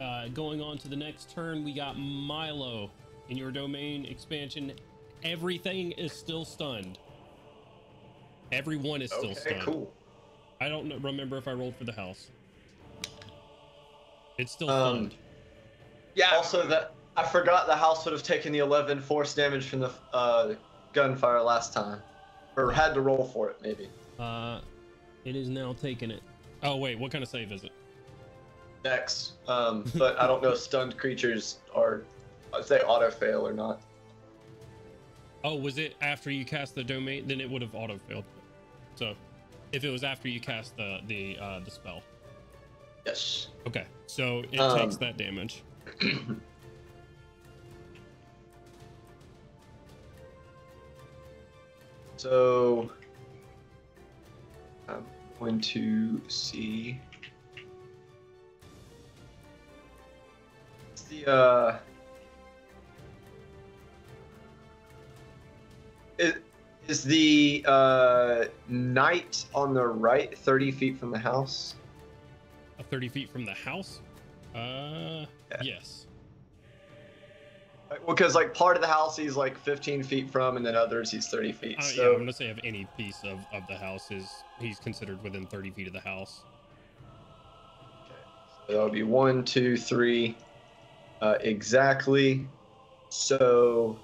Speaker 1: Uh, going on to the next turn, we got Milo in your domain expansion. Everything is still stunned. Everyone is still
Speaker 6: Okay,
Speaker 1: stunned.
Speaker 6: cool.
Speaker 1: I don't kn- remember if I rolled for the house. It's still
Speaker 6: Um,
Speaker 1: stunned.
Speaker 2: Yeah.
Speaker 6: Also, that I forgot the house would have taken the 11 force damage from the uh, gunfire last time, or had to roll for it maybe.
Speaker 1: Uh, it is now taking it. Oh wait, what kind of save is it?
Speaker 6: Dex, um, but I don't know if stunned creatures are, if they auto fail or not.
Speaker 1: Oh, was it after you cast the domain? Then it would have auto failed. So, if it was after you cast the the uh, the spell,
Speaker 6: Yes.
Speaker 1: okay. So it
Speaker 6: Um,
Speaker 1: takes that damage.
Speaker 6: So I'm going to see. It's the uh. Is, is the uh, knight on the right 30 feet from the house?
Speaker 1: Uh, Thirty feet from the house. Uh,
Speaker 6: Yeah.
Speaker 1: yes.
Speaker 6: Well, because like part of the house he's like 15 feet from, and then others he's 30 feet.
Speaker 1: Uh,
Speaker 6: so
Speaker 1: yeah, I'm gonna say if any piece of of the house is he's considered within thirty feet of the house.
Speaker 6: so that would be one, two, three, uh, exactly. So,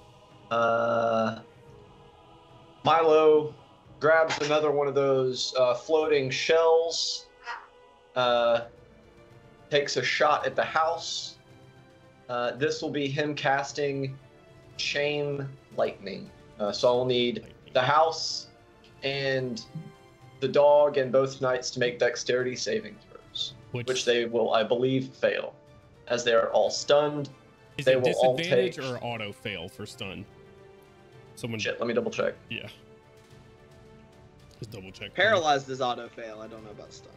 Speaker 6: uh, Milo grabs another one of those uh, floating shells, uh, takes a shot at the house. Uh, this will be him casting Chain Lightning. Uh, so I'll need the house and the dog and both knights to make dexterity saving throws
Speaker 1: Which,
Speaker 6: which they will, I believe, fail, as they are all stunned.
Speaker 1: is
Speaker 6: they
Speaker 1: it
Speaker 6: will all
Speaker 1: disadvantage
Speaker 6: take-
Speaker 1: or auto fail for stun? Someone
Speaker 6: Shit, let me double check.
Speaker 1: Yeah. Just double check.
Speaker 2: Paralyzed is auto fail. I don't know about stunned.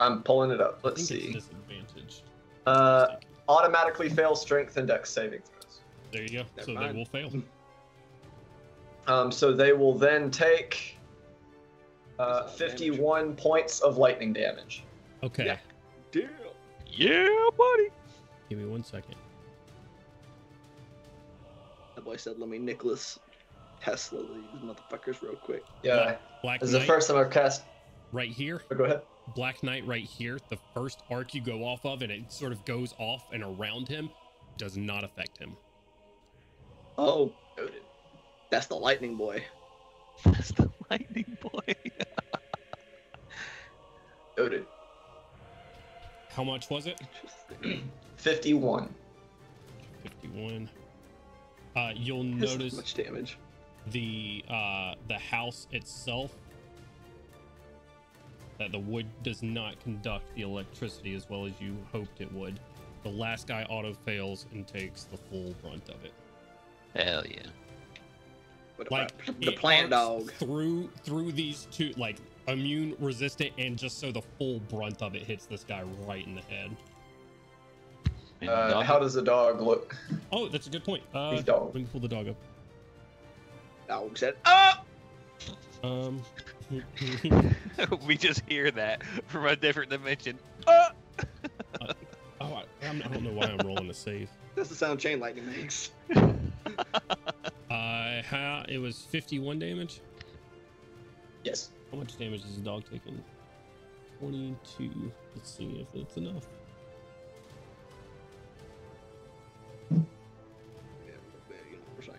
Speaker 6: I'm pulling it up. Let's
Speaker 1: think
Speaker 6: see.
Speaker 1: it's disadvantage.
Speaker 6: Uh, automatically fail strength and dex saving throws.
Speaker 1: There you go.
Speaker 2: Never
Speaker 1: so
Speaker 2: mind.
Speaker 1: they will fail.
Speaker 6: Um, so they will then take uh,
Speaker 2: That's a
Speaker 6: 51 points of lightning damage.
Speaker 1: Okay.
Speaker 2: Yeah. Deal.
Speaker 8: Yeah, buddy.
Speaker 1: Give me one second.
Speaker 2: That boy said, "Let me Nicholas Tesla these motherfuckers real quick."
Speaker 6: Yeah,
Speaker 1: Black
Speaker 6: this is the first time I've cast.
Speaker 1: right here.
Speaker 6: Oh, go ahead.
Speaker 1: Black Knight right here. The first arc you go off of, and it sort of goes off and around him, does not affect him.
Speaker 2: Oh, noted. That's the lightning boy.
Speaker 8: That's the lightning boy.
Speaker 6: Noted.
Speaker 1: How much was it?
Speaker 6: 51.
Speaker 1: 51. Uh, you'll
Speaker 2: That's not
Speaker 1: notice
Speaker 2: much damage.
Speaker 1: the uh, the house itself that the wood does not conduct the electricity as well as you hoped it would. The last guy auto fails and takes the full brunt of it.
Speaker 8: Hell yeah.
Speaker 2: What
Speaker 1: Like
Speaker 2: about the plant dog?
Speaker 1: through through these two, like immune resistant, and just so the full brunt of it hits this guy right in the head.
Speaker 6: Uh, how does the dog look?
Speaker 1: Oh, that's a good point. Uh,
Speaker 6: He's dog.
Speaker 1: let me pull the dog up.
Speaker 2: Dog said, "Ah!"
Speaker 1: Um,
Speaker 8: we just hear that from a different dimension.
Speaker 1: oh, I, I'm, don't know why I'm rolling a save.
Speaker 2: That's the sound chain lightning makes.
Speaker 1: Uh, how it was 51 damage.
Speaker 6: Yes.
Speaker 1: How much damage is the dog taking? 22. Let's see if it's enough.
Speaker 2: Yeah, but, you know what we're saying.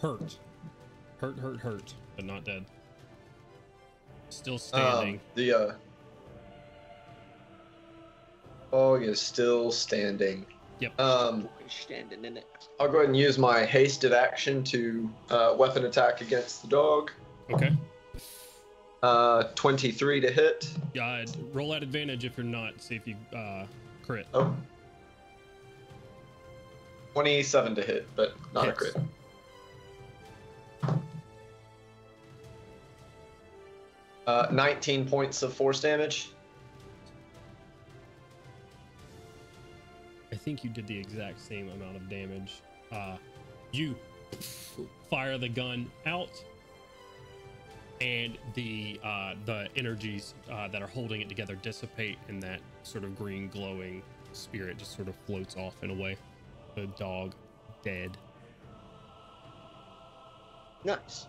Speaker 1: Hurt. Hurt, hurt, hurt, but not dead. Still
Speaker 6: Um,
Speaker 1: standing.
Speaker 6: the uh, dog is still standing.
Speaker 1: Yep.
Speaker 6: Um,
Speaker 2: standing in it.
Speaker 6: I'll go ahead and use my hasted action to uh, weapon attack against the dog.
Speaker 1: okay.
Speaker 6: Uh, 23 to hit.
Speaker 1: Uh, roll at advantage if you're not. See if you uh, crit.
Speaker 6: Oh. 27 to hit, but not
Speaker 1: Hits.
Speaker 6: a crit. Uh, 19 points of force damage.
Speaker 1: I think you did the exact same amount of damage. Uh, you fire the gun out. and the uh, the energies uh, that are holding it together dissipate, and that sort of green glowing spirit just sort of floats off in a way. The dog dead.
Speaker 2: Nice.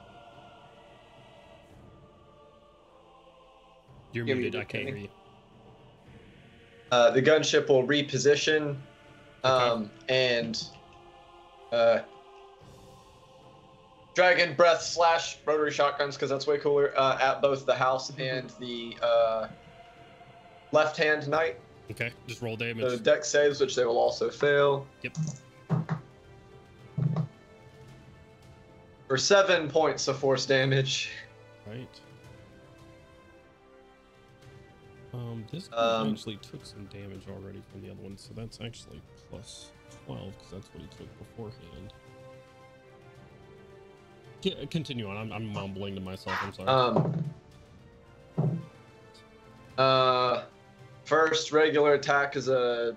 Speaker 1: You're muted.
Speaker 2: muted,
Speaker 1: I can't hear you.
Speaker 6: Uh, the gunship will reposition um, and uh, dragon breath slash rotary shotguns because that's way cooler uh, at both the house and the uh, left hand knight.
Speaker 1: Okay, just roll damage.
Speaker 6: The deck saves, which they will also fail.
Speaker 1: Yep.
Speaker 6: For seven points of force damage.
Speaker 1: Right. Um, this guy
Speaker 6: Um,
Speaker 1: actually took some damage already from the other one, so that's actually plus 12 because that's what he took beforehand. Yeah, continue on. I'm, I'm mumbling to myself. I'm sorry.
Speaker 6: Um. Uh, first regular attack is a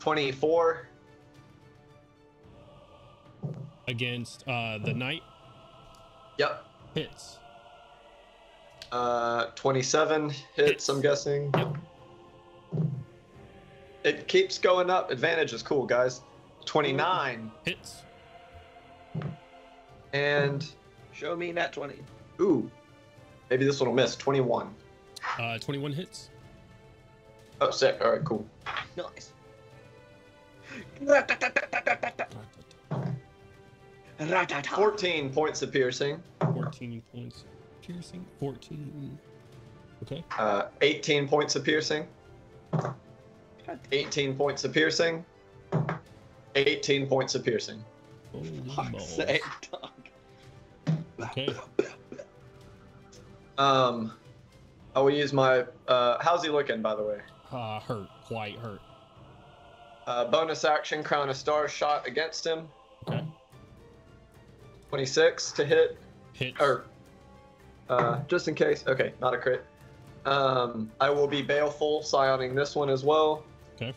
Speaker 6: twenty-four.
Speaker 1: Against uh, the knight
Speaker 6: Yep.
Speaker 1: hits.
Speaker 6: Uh, twenty-seven hits. I'm guessing.
Speaker 1: Yep.
Speaker 6: It keeps going up. Advantage is cool, guys. Twenty-nine
Speaker 1: Hits.
Speaker 6: and
Speaker 2: Show me that 20.
Speaker 6: ooh, maybe this one will miss. Twenty-one.
Speaker 1: Uh, 21 hits.
Speaker 6: Oh, sick. All right, cool.
Speaker 2: Nice.
Speaker 6: 14 points of piercing.
Speaker 1: 14 points. Piercing. 14. Okay.
Speaker 6: Uh, 18 points of piercing. 18 points of piercing. 18 points of piercing.
Speaker 1: Holy
Speaker 2: Fuck's
Speaker 1: balls.
Speaker 2: sake, dog.
Speaker 1: Okay.
Speaker 6: Um, I will use my. Uh, how's he looking, by the way?
Speaker 1: Uh, hurt. Quite hurt.
Speaker 6: Uh, bonus action, crown of stars shot against him.
Speaker 1: Okay.
Speaker 6: 26 to hit,
Speaker 1: Hits.
Speaker 6: or uh, just in case. Okay, not a crit. Um, I will be baleful, psioning this one as well.
Speaker 1: Okay.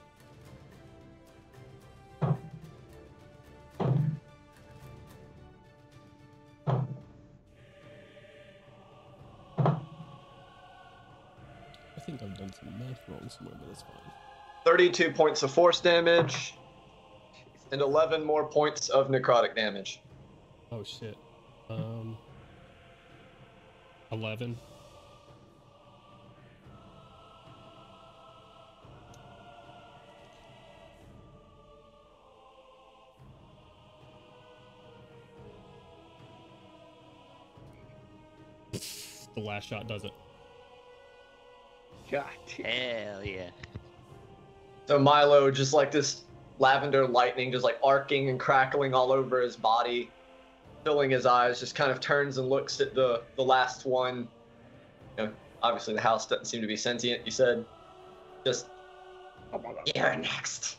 Speaker 1: I think I've done some math wrong somewhere, but that's fine.
Speaker 6: 32 points of force damage, and 11 more points of necrotic damage.
Speaker 1: Oh shit. Um. Eleven. The last shot does it.
Speaker 2: God.
Speaker 8: Hell yeah.
Speaker 6: So Milo, just like this lavender lightning, just like arcing and crackling all over his body, filling his eyes, just kind of turns and looks at the the last one. You know, obviously the house doesn't seem to be sentient. You said, just
Speaker 9: You're next.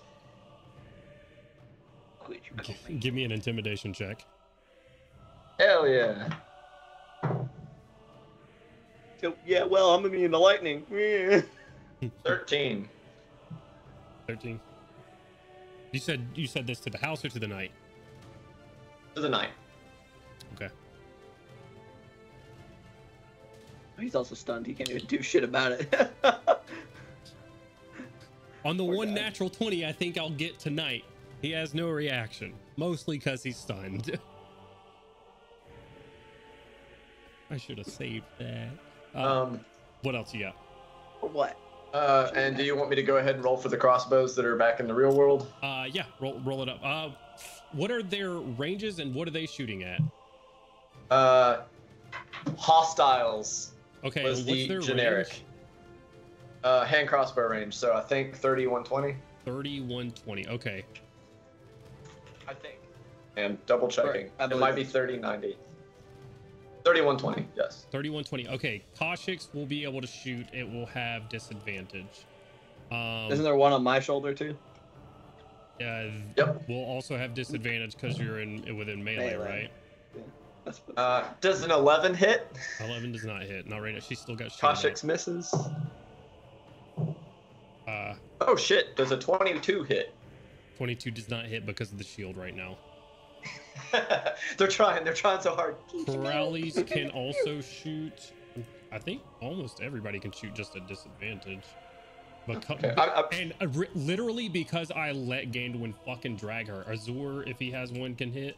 Speaker 1: Give me an intimidation check.
Speaker 6: hell yeah.
Speaker 2: So, yeah, well, I'm immune to be in the lightning.
Speaker 6: Thirteen.
Speaker 1: Thirteen. You said you said this to the house or to the knight?
Speaker 6: To the
Speaker 1: knight.
Speaker 2: He's also stunned. He can't even do shit about it.
Speaker 1: On the
Speaker 2: Poor
Speaker 1: one
Speaker 2: guy.
Speaker 1: natural 20, I think I'll get tonight. He has no reaction, mostly because he's stunned. I should have saved that. Uh,
Speaker 6: Um.
Speaker 1: what else you got?
Speaker 2: what?
Speaker 6: Uh, and do you want me to go ahead and roll for the crossbows that are back in the real world?
Speaker 1: Uh, yeah, roll, roll it up. Uh, what are their ranges and what are they shooting at?
Speaker 6: Uh, hostiles
Speaker 1: Okay,
Speaker 6: was
Speaker 1: what's
Speaker 6: the
Speaker 1: their
Speaker 6: generic.
Speaker 1: range?
Speaker 6: Uh, hand crossbow range. So I think 30, 120.
Speaker 1: 30, 120. Okay.
Speaker 6: I think. And double checking.
Speaker 2: Correct. I
Speaker 6: It might be
Speaker 2: it's-
Speaker 6: 30, 90. 30, 120. Yes.
Speaker 1: 3120. Okay, Koshix will be able to shoot. It will have disadvantage. Um,
Speaker 2: Isn't there one on my shoulder too?
Speaker 1: uh,
Speaker 6: Yep.
Speaker 1: We'll also have disadvantage because you're in within melee,
Speaker 2: Melee.
Speaker 1: right?
Speaker 6: Uh, does an 11 hit?
Speaker 1: 11 does not hit. Not right now. She's still got.
Speaker 6: Koshix misses.
Speaker 1: Uh,
Speaker 6: Oh shit! Does a 22 hit?
Speaker 1: 22 does not hit because of the shield right now.
Speaker 6: they're trying. They're trying so hard.
Speaker 1: Corrales can also shoot. I think almost everybody can shoot just at disadvantage. But co-
Speaker 6: Okay, I- I-
Speaker 1: and uh, literally because I let Gandwin fucking drag her. Azur, if he has one, can hit.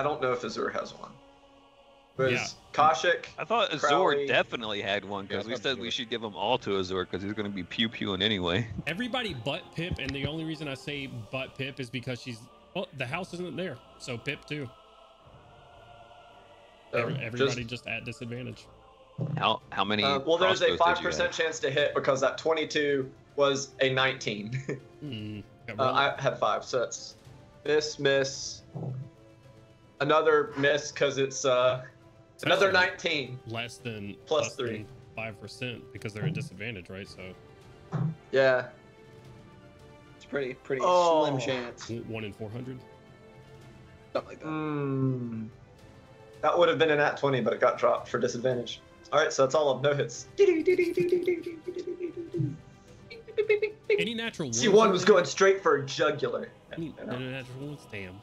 Speaker 6: I don't know if Azur has one. But
Speaker 1: Yeah.
Speaker 6: Koshik.
Speaker 8: I thought Azor
Speaker 6: Crowley-
Speaker 8: definitely had one because
Speaker 4: Yeah,
Speaker 8: we said
Speaker 4: so.
Speaker 8: we should give them all to Azor because he's going to be pew pewing anyway.
Speaker 1: Everybody but Pip, and the only reason I say but Pip is because she's. Oh, the house isn't there, so Pip too.
Speaker 6: Um,
Speaker 1: everybody
Speaker 6: just-
Speaker 1: just, at disadvantage.
Speaker 8: How how many?
Speaker 6: Uh, well, there's a five
Speaker 8: did you have?
Speaker 6: percent chance to hit because that 22 was a 19.
Speaker 1: Hmm, got
Speaker 6: uh. I had five, so that's miss, miss, another miss because it's uh
Speaker 1: It's
Speaker 6: another 19.
Speaker 1: less than
Speaker 6: Plus
Speaker 1: less
Speaker 6: three.
Speaker 1: five percent because they're at disadvantage, right? So
Speaker 6: Yeah.
Speaker 2: It's pretty pretty
Speaker 6: Oh.
Speaker 2: slim chance.
Speaker 1: one in four hundred.
Speaker 2: Something like that.
Speaker 6: Mm, that would have been an at 20, but it got dropped for disadvantage. All right, so that's all of no hits.
Speaker 1: Any natural ones?
Speaker 6: C1 was going straight for a jugular.
Speaker 1: Any, no natural ones? Damn.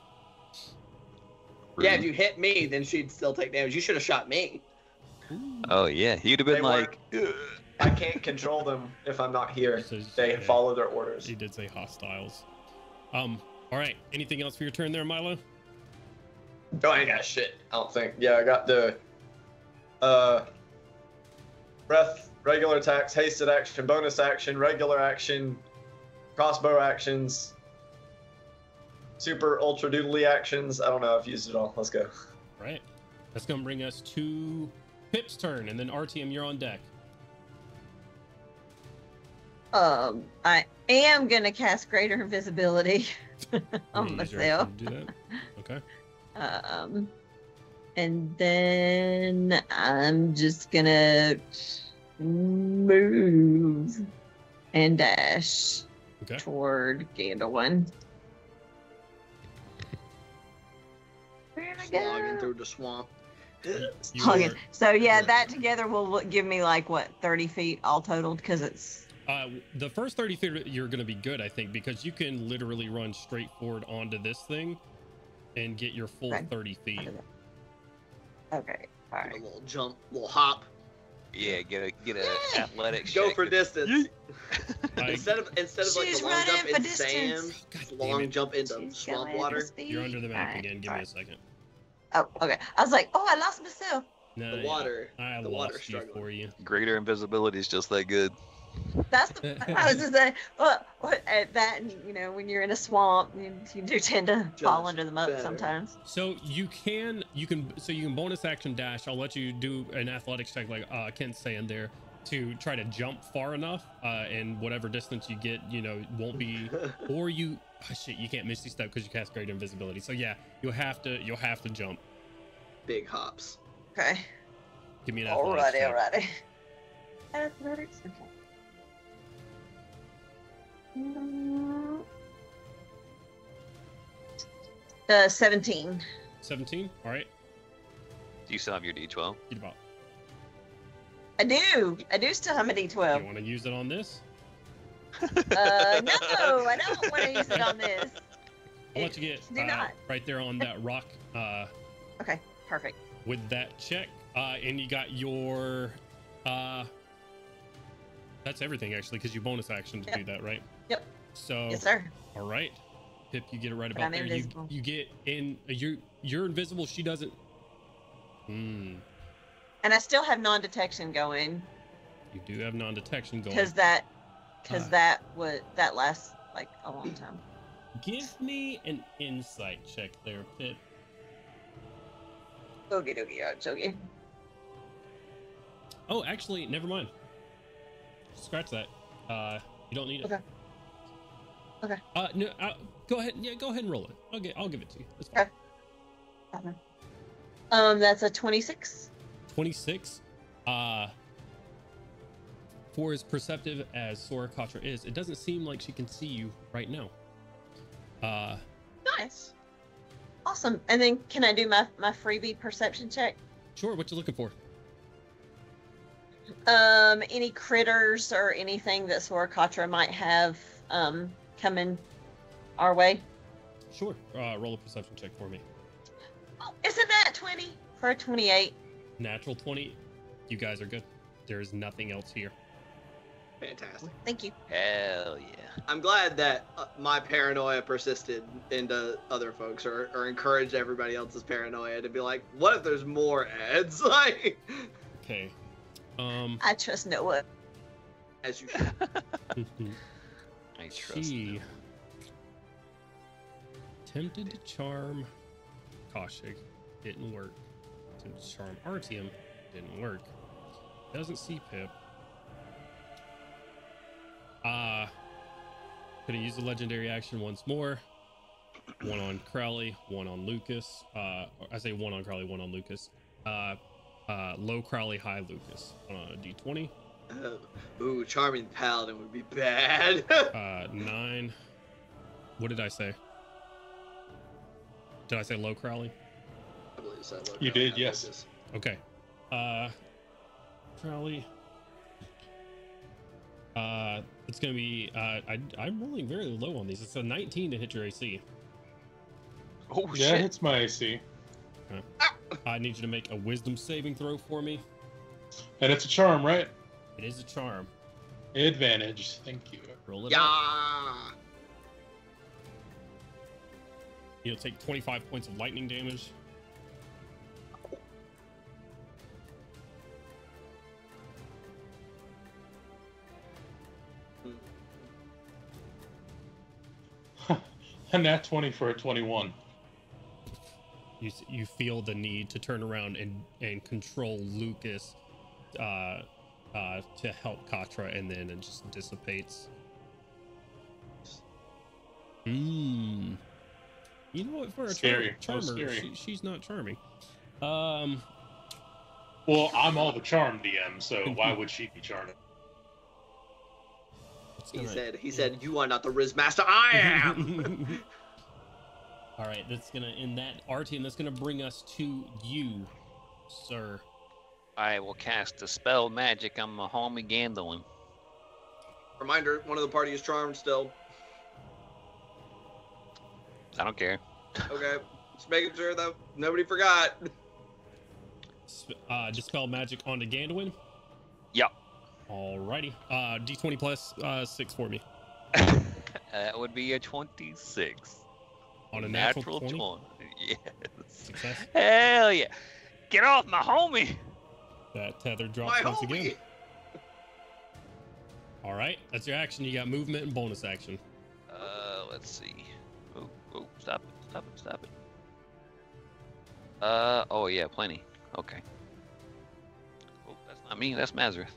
Speaker 2: Yeah, if you hit me, then she'd still take damage. You should have shot me.
Speaker 8: Oh yeah, he'd have been
Speaker 6: They
Speaker 8: like,
Speaker 6: I can't control them if I'm not here.
Speaker 1: So,
Speaker 6: They
Speaker 1: yeah,
Speaker 6: follow their orders.
Speaker 1: He did say hostiles. Um. All right. Anything else for your turn there, Milo?
Speaker 6: Oh, I ain't got shit. I don't think. Yeah, I got the uh breath, regular attacks, hasted action, bonus action, regular action, crossbow actions, super ultra doodly actions. I don't know. I've used it all. Let's go.
Speaker 1: All right. That's gonna bring us to Pip's turn, and then RTM, you're on deck.
Speaker 5: Um, I am gonna cast greater invisibility on
Speaker 1: You
Speaker 5: myself.
Speaker 1: do that. Okay.
Speaker 5: Um, and then I'm just gonna move and dash
Speaker 1: Okay.
Speaker 5: toward Gandalf.
Speaker 2: Slogging through the swamp.
Speaker 5: Slogging. So yeah, that together will will give me like what 30 feet all totaled because it's
Speaker 1: Uh, the first 30 feet, you're going to be good, I think, because you can literally run straight forward onto this thing and get your full
Speaker 5: Okay.
Speaker 1: 30 feet.
Speaker 5: okay. All
Speaker 2: A little jump, little hop.
Speaker 8: yeah, get a get a athletics
Speaker 2: Go
Speaker 8: check
Speaker 2: for
Speaker 8: to-
Speaker 2: distance.
Speaker 1: I-
Speaker 2: Instead of instead of like
Speaker 5: She's
Speaker 2: the long jump in
Speaker 5: distance.
Speaker 2: sand,
Speaker 1: God
Speaker 2: long jump into
Speaker 5: She's
Speaker 2: swamp water.
Speaker 1: You're under the map
Speaker 5: Alright,
Speaker 1: again. Give me
Speaker 5: alright.
Speaker 1: a second.
Speaker 5: Oh, okay. I was like, oh, I lost myself.
Speaker 1: No,
Speaker 2: The
Speaker 1: yeah,
Speaker 2: water.
Speaker 1: I
Speaker 2: the
Speaker 1: lost
Speaker 2: water
Speaker 1: you
Speaker 2: struggling.
Speaker 1: for you.
Speaker 8: Greater invisibility is just that good.
Speaker 5: That's the. I was just saying, well, what at that, and, you know, when you're in a swamp, you, you do tend to fall under the mud
Speaker 2: better.
Speaker 5: sometimes.
Speaker 1: So you can you can so you can bonus action dash. I'll let you do an athletics check like uh, Kent's saying there to try to jump far enough, uh, and whatever distance you get, you know, won't be or you oh, shit you can't misty step because you cast greater invisibility. So yeah, you'll have to you'll have to jump.
Speaker 2: Big hops.
Speaker 5: Okay.
Speaker 1: Give me an athletics
Speaker 5: Alrighty,
Speaker 1: check.
Speaker 5: alrighty. Athletics. Okay. Mm. Uh, 17.
Speaker 1: 17. All right.
Speaker 8: Do you still have your D12?
Speaker 1: Get about.
Speaker 5: I do. I do still have a
Speaker 1: You
Speaker 5: D12.
Speaker 1: want to use it on this?
Speaker 5: Uh, no, I don't want to use it on this.
Speaker 1: I'll let you get
Speaker 5: Do
Speaker 1: uh,
Speaker 5: not.
Speaker 1: right there on that rock uh,
Speaker 5: Okay, perfect.
Speaker 1: with that check. Uh, and you got your. Uh, that's everything actually, because you bonus action to
Speaker 5: Yep.
Speaker 1: do that, right?
Speaker 5: Yep.
Speaker 1: So.
Speaker 5: Yes, sir.
Speaker 1: All right, Pip, you get it right
Speaker 5: But
Speaker 1: about
Speaker 5: I'm
Speaker 1: there. You,
Speaker 5: invisible.
Speaker 1: you get in. uh, You're you're invisible. She doesn't. Hmm.
Speaker 5: And I still have non-detection going
Speaker 1: You do have non-detection going.
Speaker 5: because that, because
Speaker 1: Ah.
Speaker 5: that would that lasts like a long time.
Speaker 1: Give me an insight check there, Pip.
Speaker 5: Okie dokie, okie
Speaker 1: Oh, actually, never mind. Scratch that. Uh, you don't need it.
Speaker 5: Okay. Okay.
Speaker 1: Uh, no. Uh, go ahead. Yeah, go ahead and roll it. I'll get. I'll give it to you. That's fine.
Speaker 5: Okay. Um, that's a 26.
Speaker 1: 26. Uh, for as perceptive as Sora Katra is, it doesn't seem like she can see you right now. Uh,
Speaker 5: Nice. Awesome. And then can I do my my freebie perception check?
Speaker 1: sure. What you looking for?
Speaker 5: Um, any critters or anything that Sora Katra might have um coming our way?
Speaker 1: Sure. Uh, roll a perception check for me.
Speaker 5: Oh, isn't that 20 for a 28?
Speaker 1: Natural 20. You guys are good. There is nothing else here.
Speaker 2: Fantastic.
Speaker 5: Thank you.
Speaker 8: Hell yeah.
Speaker 2: I'm glad that uh, my paranoia persisted into other folks, or, or encouraged everybody else's paranoia to be like, what if there's more ads? Like,
Speaker 1: Okay. Um.
Speaker 5: I trust Noah.
Speaker 2: as you should.
Speaker 8: I trust
Speaker 1: she
Speaker 8: them.
Speaker 1: attempted to charm Koshik. Didn't work. Attempted to charm Artium. Didn't work. Doesn't see Pip. Uh gonna use the legendary action once more. One on Crowley, one on Lucas. Uh I say one on Crowley, one on Lucas. Uh uh low Crowley, high Lucas. On a D twenty.
Speaker 2: Uh, ooh, charming paladin would be bad.
Speaker 1: Uh nine. What did I say? Did I say low Crowley?
Speaker 2: I believe so. Look,
Speaker 7: You
Speaker 2: I
Speaker 7: did, yes.
Speaker 2: this.
Speaker 1: Okay. Uh Crowley. Uh it's gonna be uh I I'm rolling very low on these. It's a 19 to hit your AC.
Speaker 8: Oh
Speaker 7: Yeah,
Speaker 8: shit.
Speaker 7: it's my AC.
Speaker 1: I need you to make a wisdom saving throw for me.
Speaker 7: And it's a charm, right?
Speaker 1: It is a charm.
Speaker 7: Advantage. Thank you.
Speaker 1: Roll it up.
Speaker 2: Yeah.
Speaker 1: You'll take 25 points of lightning damage.
Speaker 7: And that 20 for a 21.
Speaker 1: You you feel the need to turn around and and control Lucas uh uh to help Katra and then it just dissipates. Hmm. You know what? For a char-
Speaker 7: Scary. So
Speaker 1: charmer,
Speaker 7: scary.
Speaker 1: She, she's not charming. Um.
Speaker 7: Well, I'm all the charm DM, so why would she be charming?
Speaker 1: It's
Speaker 2: He
Speaker 1: gonna-
Speaker 2: said, he said, you are not the Riz Master, I am.
Speaker 1: All right, that's gonna end that Artium. That's gonna bring us to you, sir.
Speaker 8: I will cast a spell magic on my homie Gandalin.
Speaker 2: Reminder, one of the party is charmed still.
Speaker 8: I don't care.
Speaker 2: Okay. Just making sure that nobody forgot.
Speaker 1: Uh, dispel magic onto Gandwin.
Speaker 8: Yep.
Speaker 1: Alrighty. Uh, D20 plus uh, six for me
Speaker 8: that would be a 26.
Speaker 1: on a natural, 20.
Speaker 8: 20. Yes.
Speaker 1: Success.
Speaker 8: Hell yeah. Get off my homie.
Speaker 1: That tether
Speaker 2: My
Speaker 1: once
Speaker 2: homie.
Speaker 1: again. All right, that's your action. You got movement and bonus action.
Speaker 8: Uh, let's see. Oh, oh, stop it, stop it, stop it. Uh, oh yeah, plenty. Okay. Oh, that's not me. That's Mazareth.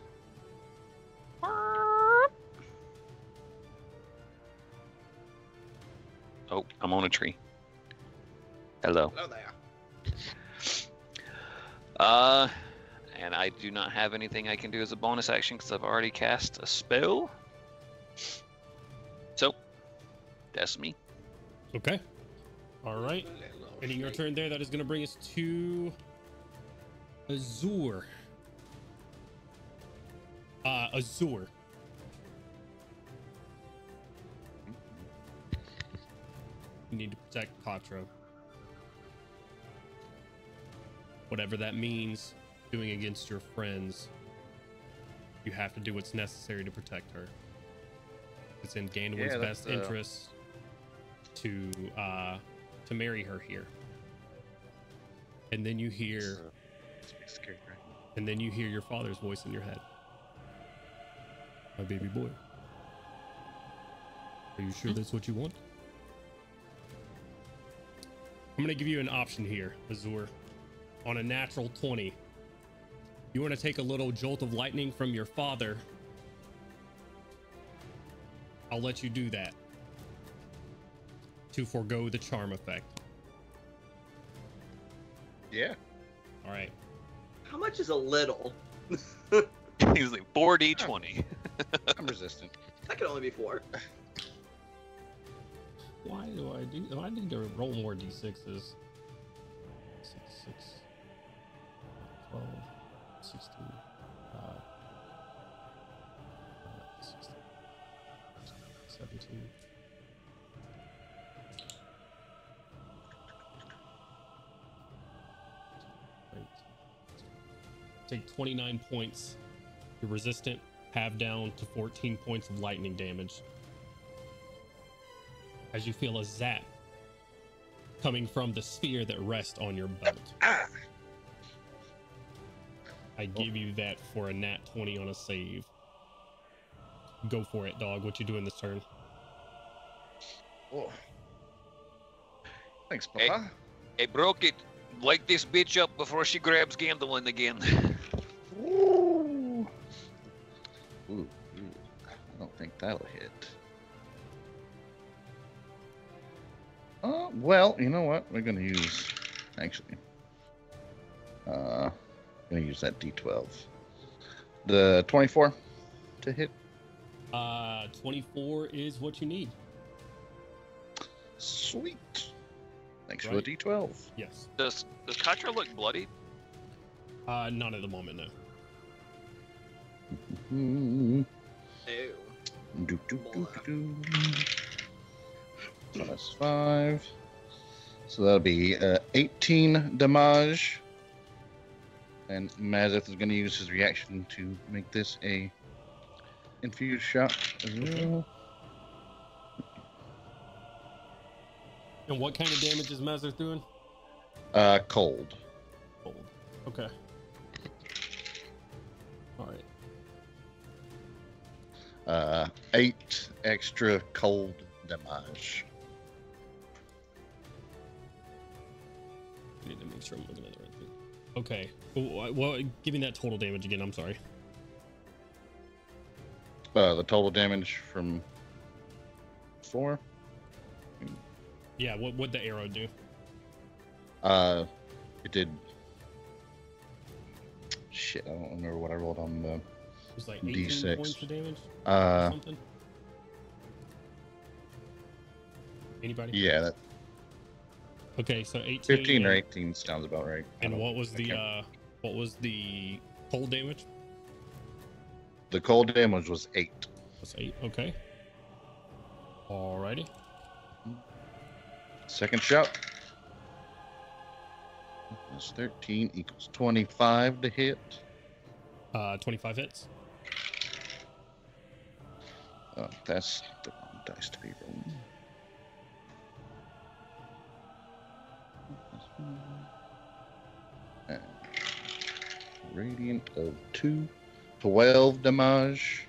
Speaker 8: Oh, I'm on a tree. Hello.
Speaker 2: Hello there.
Speaker 8: Uh, and I do not have anything I can do as a bonus action because I've already cast a spell. So, that's me.
Speaker 1: Okay. All right. Ending your turn there. That is going to bring us to Azure. Uh, Azure. You need to protect Katra. Whatever that means, doing against your friends, you have to do what's necessary to protect her. It's in Gandwin's
Speaker 4: Yeah,
Speaker 1: best
Speaker 4: uh,
Speaker 1: interest to uh, to marry her here. And then you hear, and then you hear your father's voice in your head. My baby boy. Are you sure that's what you want? I'm gonna give you an option here, Azur. On a natural 20. You want to take a little jolt of lightning from your father. I'll let you do that. To forego the charm effect.
Speaker 4: Yeah.
Speaker 1: All right.
Speaker 2: How much is a little?
Speaker 8: He's like 4d20.
Speaker 4: I'm resistant.
Speaker 2: That could only be four.
Speaker 1: Why do I do? Oh, I need to roll more d6s. Six, six, 12, 16, uh, 16, 17. Wait. Take 29 points. You're resistant half down to 14 points of lightning damage. As you feel a zap coming from the sphere that rests on your belt. I give you that for a nat 20 on a save. Go for it, dog. What you doing this turn?
Speaker 4: Oh. Thanks,
Speaker 8: Hey.
Speaker 4: Papa.
Speaker 8: Hey, broke it. Light this bitch up before she grabs Gandalin again.
Speaker 4: Ooh. Ooh, ooh. I don't think that'll hit. Uh, well, you know what? We're gonna use, actually, uh, gonna use that D12. The 24 to hit.
Speaker 1: Uh, 24 is what you need.
Speaker 4: Sweet. Thanks
Speaker 1: Right.
Speaker 4: for the D12.
Speaker 1: Yes.
Speaker 8: Does does Katra look bloody?
Speaker 1: Uh, not at the moment, no.
Speaker 4: Do, do, do, do, do. Plus five. So that'll be uh, 18 damage. And Mazeth is going to use his reaction to make this a infused shot as well.
Speaker 1: And what kind of damage is Mazzer doing?
Speaker 4: Uh, cold.
Speaker 1: Cold. Okay. All right.
Speaker 4: Uh, eight extra cold damage.
Speaker 1: I need to make sure I'm looking at the right thing. Okay. Well, well, give me that total damage again. I'm sorry.
Speaker 4: Uh, the total damage from four.
Speaker 1: Yeah. What would the arrow do?
Speaker 4: Uh, it did. Shit, I don't remember what I rolled on the.
Speaker 1: It was like 18
Speaker 4: D6.
Speaker 1: points of damage.
Speaker 4: Uh,
Speaker 1: something. Anybody?
Speaker 4: yeah, that
Speaker 1: Okay. So 18.
Speaker 4: 15 or 18 sounds about right.
Speaker 1: And what was the uh what was the cold damage?
Speaker 4: The cold damage was eight.
Speaker 1: That's eight. Okay. Alrighty.
Speaker 4: Second shot. That's 13 equals 25 to hit.
Speaker 1: Uh, 25 hits.
Speaker 4: Oh, that's the wrong dice to be rolling. And Radiant of 2. 12 damage.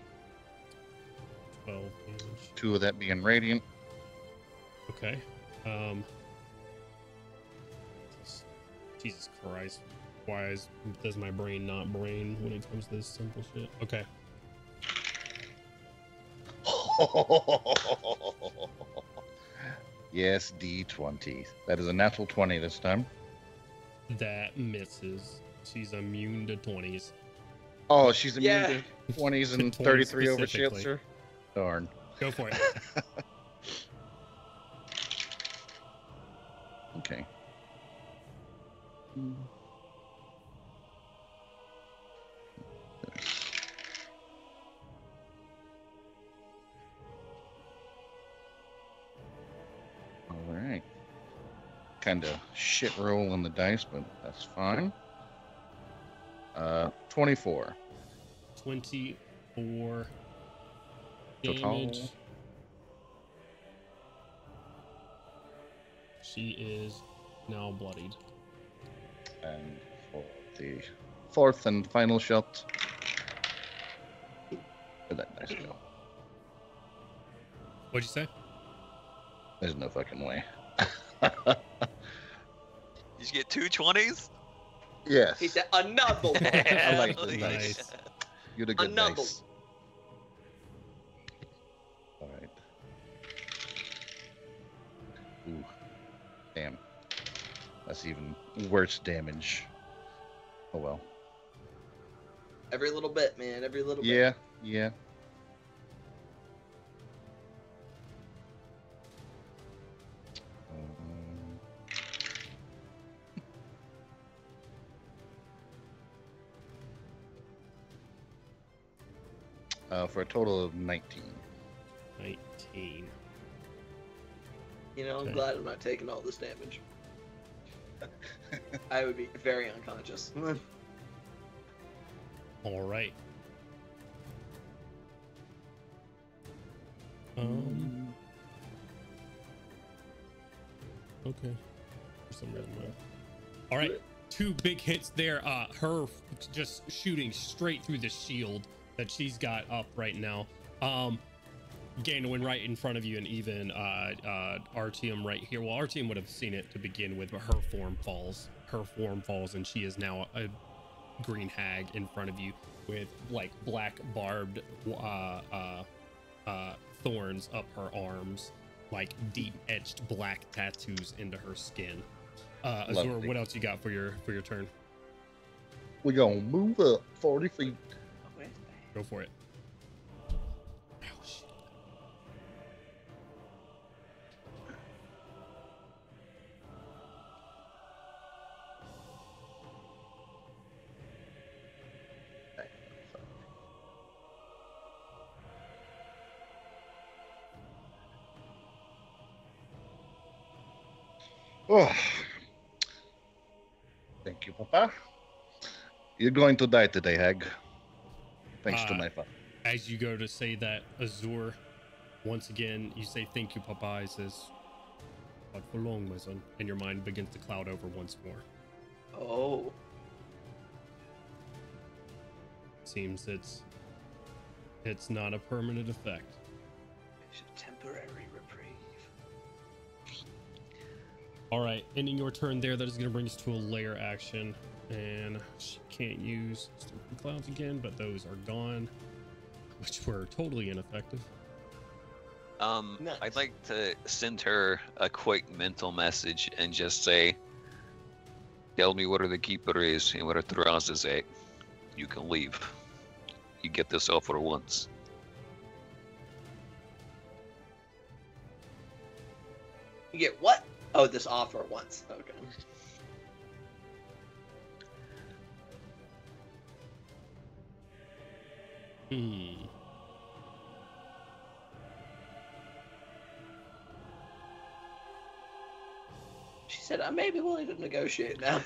Speaker 1: 12 damage.
Speaker 4: Two of that being radiant.
Speaker 1: Okay. Um. Jesus Christ. Why is, does my brain not brain when it comes to this simple shit? Okay.
Speaker 4: yes, D20. That is a natural 20 this time.
Speaker 1: That misses. She's immune to 20s.
Speaker 4: Oh, she's immune
Speaker 2: Yeah.
Speaker 4: to 20s and
Speaker 1: 20
Speaker 4: 33 over
Speaker 1: specifically.
Speaker 4: Shitzer? Darn.
Speaker 1: Go for it.
Speaker 4: Okay. All Kind of shit roll on the dice, but that's fine. Uh, 24.
Speaker 1: 24
Speaker 4: Total.
Speaker 1: damage. She is now bloodied.
Speaker 4: And for the fourth and final shot. Where'd that dice go?
Speaker 1: What'd you say?
Speaker 4: There's no fucking way.
Speaker 8: You should get two twenties.
Speaker 4: yes.
Speaker 2: He said another one.
Speaker 4: I like
Speaker 8: Hell
Speaker 4: the
Speaker 8: yeah.
Speaker 4: You're the good
Speaker 2: Another
Speaker 4: dice. All right. Ooh. Damn. That's even worse damage. Oh well.
Speaker 2: Every little bit, man. Every little bit.
Speaker 4: Yeah, yeah. For a total of 19.
Speaker 1: 19.
Speaker 2: You know, I'm
Speaker 1: Okay.
Speaker 2: glad I'm not taking all this damage. I would be very unconscious.
Speaker 1: All right. Um. Okay. For some reason, my- All right. Two big hits there. Uh, her just shooting straight through the shield that she's got up right now. Um, Ganowin right in front of you, and even uh, uh, Artium right here. Well, Artium would have seen it to begin with, but her form falls. Her form falls, and she is now a green hag in front of you with like black barbed uh, uh, uh, thorns up her arms, like deep etched black tattoos into her skin. Uh, Azur,
Speaker 4: Lovely.
Speaker 1: what else you got for your for your turn?
Speaker 4: We're gonna move up 40 feet.
Speaker 1: Go for it. Oh.
Speaker 4: Thank you, Papa. You're going to die today, Hag. Thanks to
Speaker 1: Uh,
Speaker 4: my father.
Speaker 1: As you go to say that, Azur, once again, you say thank you, Papa. He says, "Not for long, my son," and your mind begins to cloud over once more.
Speaker 2: Oh.
Speaker 1: Seems it's it's not a permanent effect.
Speaker 2: It's a temporary
Speaker 1: All right, ending your turn there. That is going to bring us to a lair action, and she can't use Stupid clouds again, but those are gone, which were totally ineffective.
Speaker 8: Um,
Speaker 2: Nice.
Speaker 8: I'd like to send her a quick mental message and just say, "Tell me where the keeper is and where Teraza is at. You can leave. You get this offer once."
Speaker 2: You get what? Oh, this offer once. Okay.
Speaker 1: Hmm.
Speaker 2: She said, I may be willing to negotiate now.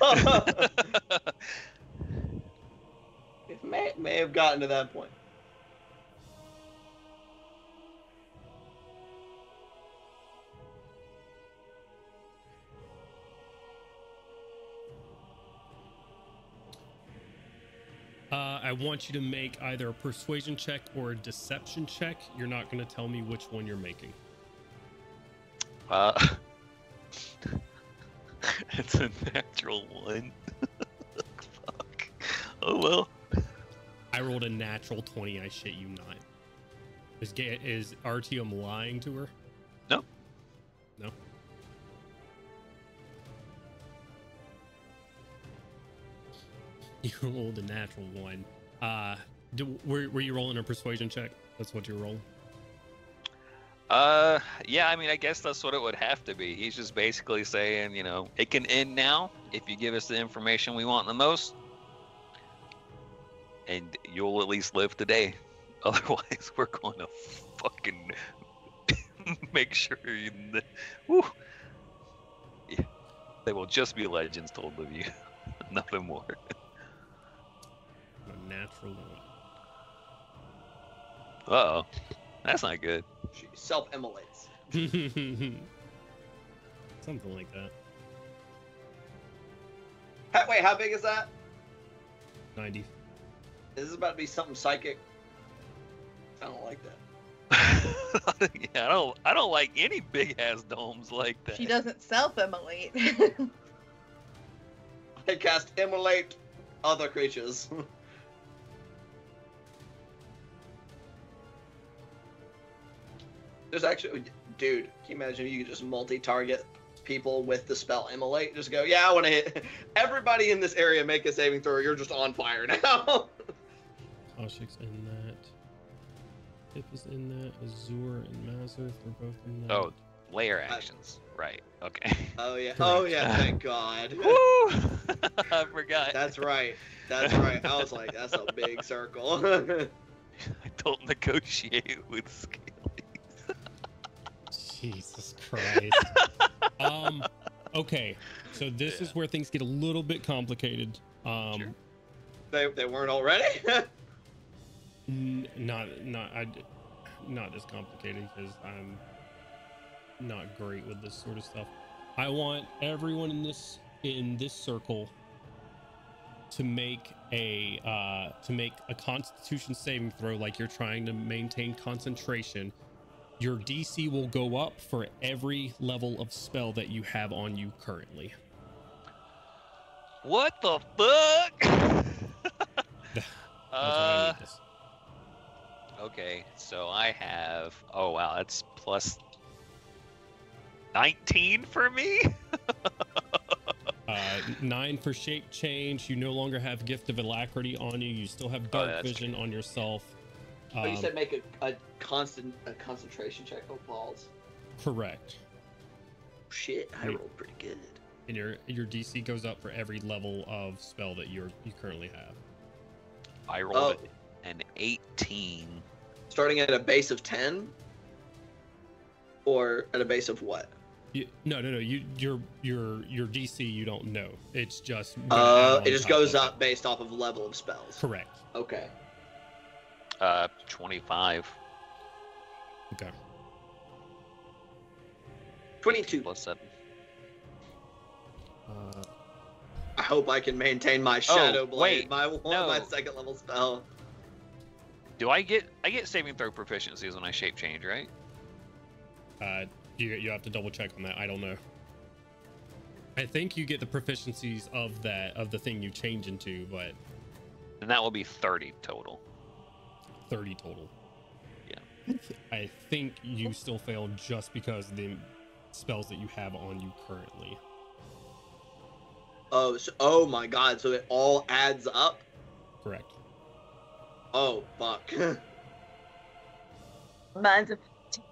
Speaker 2: it may, may have gotten to that point.
Speaker 1: Uh, I want you to make either a persuasion check or a deception check. You're not going to tell me which one you're making.
Speaker 8: Uh, it's a natural one. Fuck. Oh well.
Speaker 1: I rolled a natural 20. I shit you not. Is, is Artium lying to her?
Speaker 8: No.
Speaker 1: No. You rolled a natural one. Uh, do, were, were you rolling a persuasion check? That's what you're rolling.
Speaker 8: Uh, yeah. I mean, I guess that's what it would have to be. He's just basically saying, you know, it can end now if you give us the information we want the most, and you'll at least live today. Otherwise, we're going to fucking make sure you. Woo. Yeah, they will just be legends told of you, nothing more.
Speaker 1: A natural
Speaker 8: Uh oh, that's not good.
Speaker 2: She self immolates.
Speaker 1: Something like that.
Speaker 2: Wait, how big is that?
Speaker 1: 90.
Speaker 2: Is this about to be something psychic? I don't like that.
Speaker 8: yeah, I don't. I don't like any big ass domes like that.
Speaker 10: She doesn't self-immolate.
Speaker 2: I cast immolate other creatures. There's actually, dude, can you imagine if you could just multi-target people with the spell immolate? Just go, yeah, I want to hit everybody in this area. Make a saving throw. You're just on fire now.
Speaker 1: Koshik's in that. Hip is in that. Azur and Mazurth are both in that.
Speaker 8: Oh, lair uh, actions. Right. Okay.
Speaker 2: oh yeah. Oh yeah. Thank God.
Speaker 8: Woo! I forgot.
Speaker 2: That's right. That's right. I was like, that's a big circle.
Speaker 8: I don't negotiate with scale.
Speaker 1: Jesus Christ. um, okay, so this is where things get a little bit complicated. Um,
Speaker 8: Sure.
Speaker 2: they, they weren't already.
Speaker 1: N- not not I not as complicated because I'm not great with this sort of stuff. I want everyone in this in this circle to make a uh, to make a Constitution saving throw, like you're trying to maintain concentration. Your DC will go up for every level of spell that you have on you currently.
Speaker 8: What the fuck? Uh, okay, so I have. Oh wow, that's plus 19 for me.
Speaker 1: Uh, nine for shape change. You no longer have gift of alacrity on you. You still have dark
Speaker 8: Oh,
Speaker 1: vision on yourself.
Speaker 2: But you
Speaker 1: Um,
Speaker 2: said make a, a constant a concentration check. Oh balls.
Speaker 1: correct.
Speaker 2: Shit, I
Speaker 1: Wait.
Speaker 2: rolled pretty good.
Speaker 1: And your your DC goes up for every level of spell that you're you currently have.
Speaker 8: I rolled
Speaker 2: Oh.
Speaker 8: an 18.
Speaker 2: Starting at a base of ten, or at a base of what?
Speaker 1: You, no, no, no. You your your your DC you don't know. It's just
Speaker 2: Uh, it just goes up based off of level of spells.
Speaker 1: Correct.
Speaker 2: Okay.
Speaker 8: Uh, 25
Speaker 1: Okay.
Speaker 2: Twenty-two.
Speaker 8: plus 7.
Speaker 1: Uh,
Speaker 2: I hope I can maintain my shadow
Speaker 8: Oh,
Speaker 2: blade.
Speaker 8: wait,
Speaker 2: my one my second level spell.
Speaker 8: Do I get I get saving throw proficiencies when I shape change, right?
Speaker 1: uh, you you have to double check on that. I don't know. I think you get the proficiencies of that of the thing you change into, but
Speaker 8: And that will be 30 total.
Speaker 1: 30 total.
Speaker 8: Yeah.
Speaker 1: I think you still fail just because of the spells that you have on you currently.
Speaker 2: Oh, so, oh my god! So it all adds up.
Speaker 1: Correct.
Speaker 2: Oh fuck.
Speaker 5: Mine's a 15.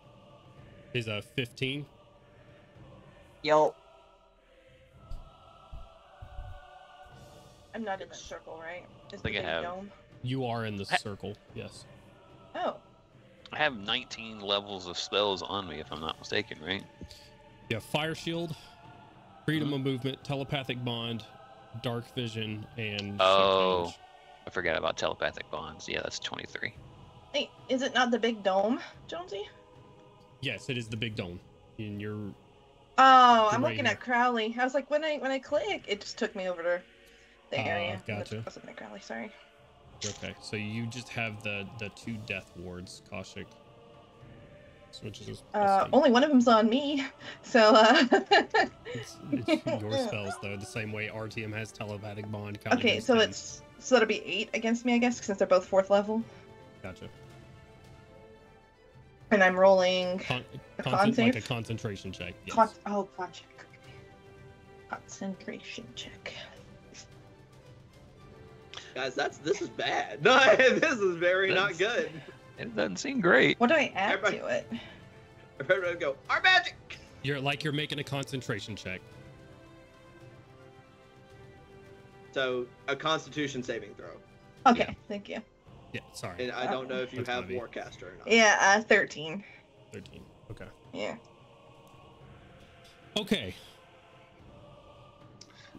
Speaker 1: Is a 15.
Speaker 5: yo.
Speaker 10: I'm not in the circle, right? Is
Speaker 8: think
Speaker 10: the
Speaker 8: I
Speaker 10: big
Speaker 8: have-
Speaker 10: dome?
Speaker 1: You are in the
Speaker 8: Ha-
Speaker 1: circle. Yes.
Speaker 10: Oh,
Speaker 8: I have 19 levels of spells on me, if I'm not mistaken, right?
Speaker 1: Yeah, Fire Shield, Freedom
Speaker 8: Mhm.
Speaker 1: of Movement, Telepathic Bond, Dark Vision, and
Speaker 8: Oh.
Speaker 1: Change.
Speaker 8: I forgot about telepathic bonds. Yeah, that's 23.
Speaker 10: Hey, is it not the big dome, Jonesy?
Speaker 1: Yes, it is the big dome. In your
Speaker 10: Oh, I'm
Speaker 1: right
Speaker 10: looking
Speaker 1: here.
Speaker 10: at Crowley. I was like, when I when I click, it just took me over to the
Speaker 1: Ah,
Speaker 10: area.
Speaker 1: gotcha.
Speaker 10: I was looking at Crowley. Sorry.
Speaker 1: Okay, so you just have the the two death wards, Kaushik. Which is
Speaker 10: Uh, only one of them's on me, so uh.
Speaker 1: it's, it's your spells though, the same way RTM has telepathic bond.
Speaker 10: Okay, so
Speaker 1: down.
Speaker 10: it's so that'll be eight against me, I guess, since they're both fourth level,
Speaker 1: gotcha.
Speaker 10: and I'm rolling.
Speaker 1: Con-
Speaker 10: A con
Speaker 1: like a concentration check. Yes.
Speaker 10: Con- oh, con check. Concentration check.
Speaker 2: Guys, that's this is bad. No, this is very not good.
Speaker 8: It doesn't seem great.
Speaker 10: What do I add
Speaker 2: Everybody-
Speaker 10: to it?
Speaker 2: Everybody go. Our magic.
Speaker 1: You're like you're making a concentration check.
Speaker 2: So a Constitution saving throw,
Speaker 10: Okay,
Speaker 1: Yeah.
Speaker 10: thank you.
Speaker 1: Yeah, sorry.
Speaker 2: and I don't know if you
Speaker 1: That's
Speaker 2: have
Speaker 1: heavy.
Speaker 2: Warcaster or not.
Speaker 10: Yeah, uh, thirteen.
Speaker 1: 13. Okay.
Speaker 10: Yeah.
Speaker 1: Okay.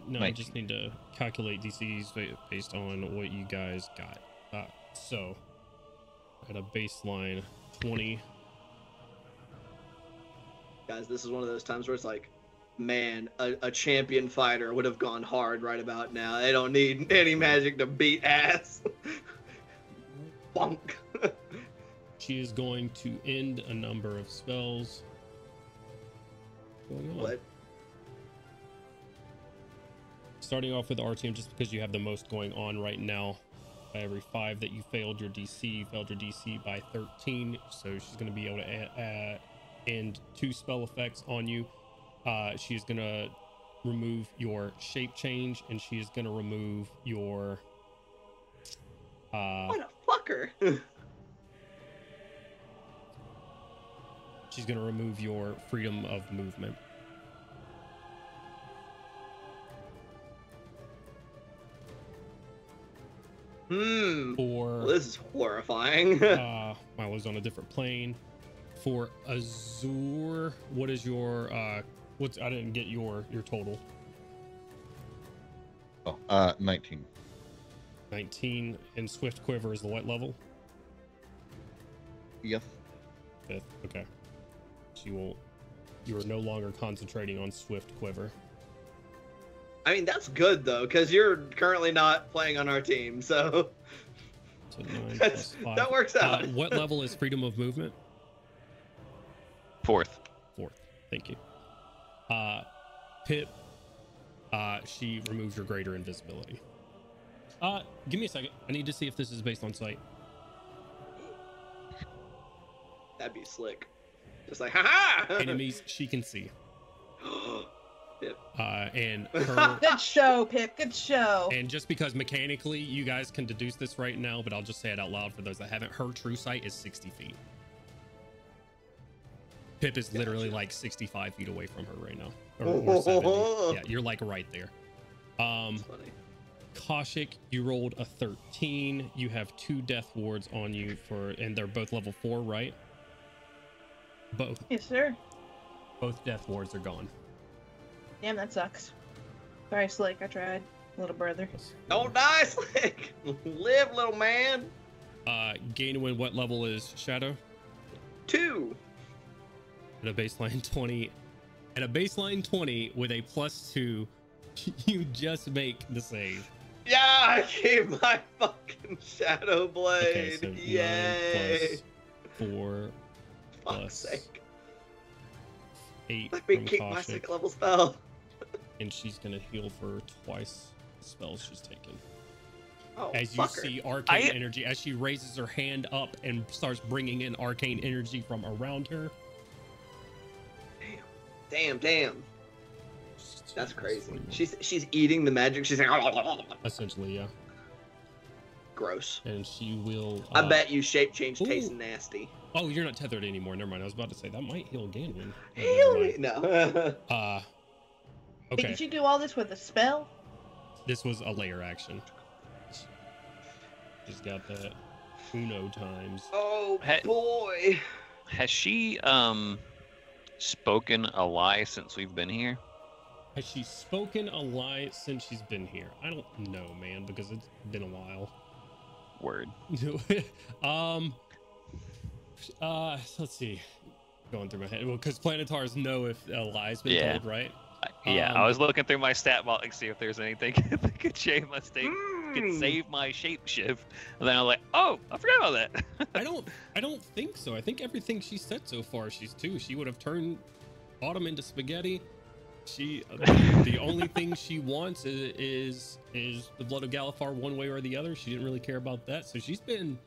Speaker 1: No, I just need to calculate DCs based on what you guys got. Uh, so, at a baseline 20.
Speaker 2: Guys, this is one of those times where it's like, man, a, a champion fighter would have gone hard right about now. They don't need any magic to beat ass. Bonk.
Speaker 1: She is going to end a number of spells. What's going on?
Speaker 2: what?
Speaker 1: Starting off with RTM, just because you have the most going on right now. By every five that you failed your DC, you failed your DC by 13. So she's going to be able to a- uh, end two spell effects on you. Uh, she is going to remove your shape change, and she is going to remove your. Uh,
Speaker 2: What a fucker.
Speaker 1: she's going to remove your freedom of movement.
Speaker 2: Hmm.
Speaker 1: For
Speaker 2: Well, this is horrifying.
Speaker 1: uh Milo's on a different plane. For Azure, what is your uh what's I didn't get your your total.
Speaker 4: Oh, uh, 19.
Speaker 1: 19 and Swift Quiver is the what level?
Speaker 4: Yes.
Speaker 1: Fifth. Okay. You will. You are no longer concentrating on Swift Quiver.
Speaker 2: I mean, that's good though, because you're currently not playing on our team, so
Speaker 1: So nine
Speaker 2: That's-
Speaker 1: plus
Speaker 2: that works out.
Speaker 1: Uh, what level is freedom of movement?
Speaker 8: Fourth.
Speaker 1: Fourth. Thank you. Uh, Pip. Uh, she removes your greater invisibility. Uh, give me a second. I need to see if this is based on sight.
Speaker 2: that'd be slick. Just like, haha!
Speaker 1: Enemies she can see.
Speaker 2: Yep.
Speaker 1: Uh, and her.
Speaker 10: Good show, Pip. Good show.
Speaker 1: And just because mechanically you guys can deduce this right now, but I'll just say it out loud for those that haven't. Her true sight is 60 feet. Pip is literally
Speaker 2: Gotcha.
Speaker 1: like 65 feet away from her right now. Or, or 70. Yeah, you're like right there. Um, Koshik, you rolled a 13. You have two death wards on you for, and they're both level four, right? Both
Speaker 10: Yes, sir.
Speaker 1: both death wards are gone.
Speaker 10: Damn, that sucks. Sorry, Slick. I tried. Little brother.
Speaker 2: Don't die, Slick! Live, little man!
Speaker 1: Uh, Gainwin, what level is Shadow?
Speaker 2: Two!
Speaker 1: At a baseline 20. At a baseline 20 with a plus two, you just make the save.
Speaker 2: Yeah, I gave my fucking Shadow Blade!
Speaker 1: Okay, so
Speaker 2: Yay!
Speaker 1: 9 plus 4
Speaker 2: Fuck's
Speaker 1: plus
Speaker 2: sake.
Speaker 1: 8
Speaker 2: Let me
Speaker 1: from
Speaker 2: keep my
Speaker 1: Koshik,
Speaker 2: sick level spell.
Speaker 1: And she's gonna heal for twice the spells she's taken.
Speaker 2: Oh,
Speaker 1: as you
Speaker 2: fucker.
Speaker 1: see arcane
Speaker 8: I-
Speaker 1: energy, as she raises her hand up and starts bringing in arcane energy from around her.
Speaker 2: Damn, damn. Damn. That's crazy. She's she's eating the magic. She's like,
Speaker 1: essentially, yeah.
Speaker 2: gross.
Speaker 1: And she will.
Speaker 2: I
Speaker 1: uh,
Speaker 2: bet you shape change tastes nasty.
Speaker 1: Oh, you're not tethered anymore. Never mind. I was about to say that might heal Ganwin.
Speaker 2: Hell
Speaker 1: never mind.
Speaker 2: no.
Speaker 1: Uh, okay.
Speaker 10: Did you do all this with a spell?
Speaker 1: This was a lair action. She's got that Uno times.
Speaker 2: oh
Speaker 8: Hey.
Speaker 2: boy.
Speaker 8: Has she um spoken a lie since we've been here?
Speaker 1: Has she spoken a lie since she's been here? I don't know, man, because it's been a while.
Speaker 8: Word.
Speaker 1: um. Uh, let's see. Going through my head, well, because planetars know if a lie's been
Speaker 8: Yeah.
Speaker 1: told, right?
Speaker 8: I- Yeah,
Speaker 1: Um,
Speaker 8: I was looking through my stat block to see if there's anything that could change my state, could
Speaker 2: Mm.
Speaker 8: save my shapeshift. And then I was like, oh, I forgot about that.
Speaker 1: I don't. I don't think so. I think everything she said so far, she's too. She would have turned Autumn into spaghetti. She. the only thing she wants is, is is the blood of Galifar one way or the other. She didn't really care about that. So she's been,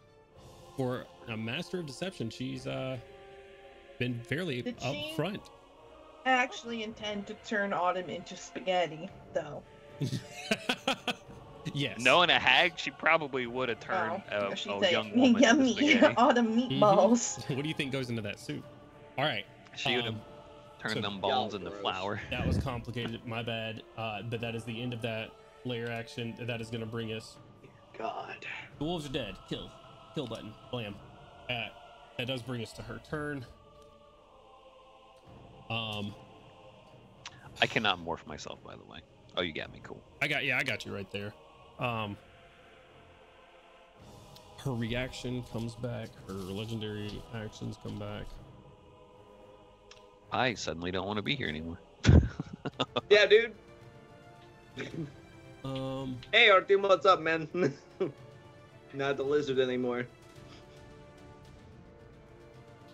Speaker 1: for a master of deception, she's uh been fairly
Speaker 10: Did she?
Speaker 1: upfront.
Speaker 10: I actually intend to turn Autumn into spaghetti, though.
Speaker 1: yes.
Speaker 8: Knowing a hag, she probably would have turned
Speaker 10: Oh,
Speaker 8: a,
Speaker 10: she's
Speaker 8: a
Speaker 10: like,
Speaker 8: young woman into spaghetti.
Speaker 10: Autumn meatballs.
Speaker 1: what do you think goes into that soup? All right.
Speaker 8: She would have
Speaker 1: um,
Speaker 8: turned
Speaker 1: so-
Speaker 8: them bones into
Speaker 2: gross.
Speaker 8: flour.
Speaker 1: That was complicated. My bad. Uh, but that is the end of that lair action. That is going to bring us.
Speaker 2: God.
Speaker 1: The wolves are dead. Kill. Kill button. Blam. Uh, that does bring us to her turn. Um,
Speaker 8: I cannot morph myself, by the way. Oh, you got me. Cool.
Speaker 1: I got yeah, I got you right there. Um, her reaction comes back. Her legendary actions come back.
Speaker 8: I suddenly don't want to be here anymore.
Speaker 2: Yeah, dude.
Speaker 1: Um,
Speaker 2: Hey, Artium, what's up, man? Not the lizard anymore.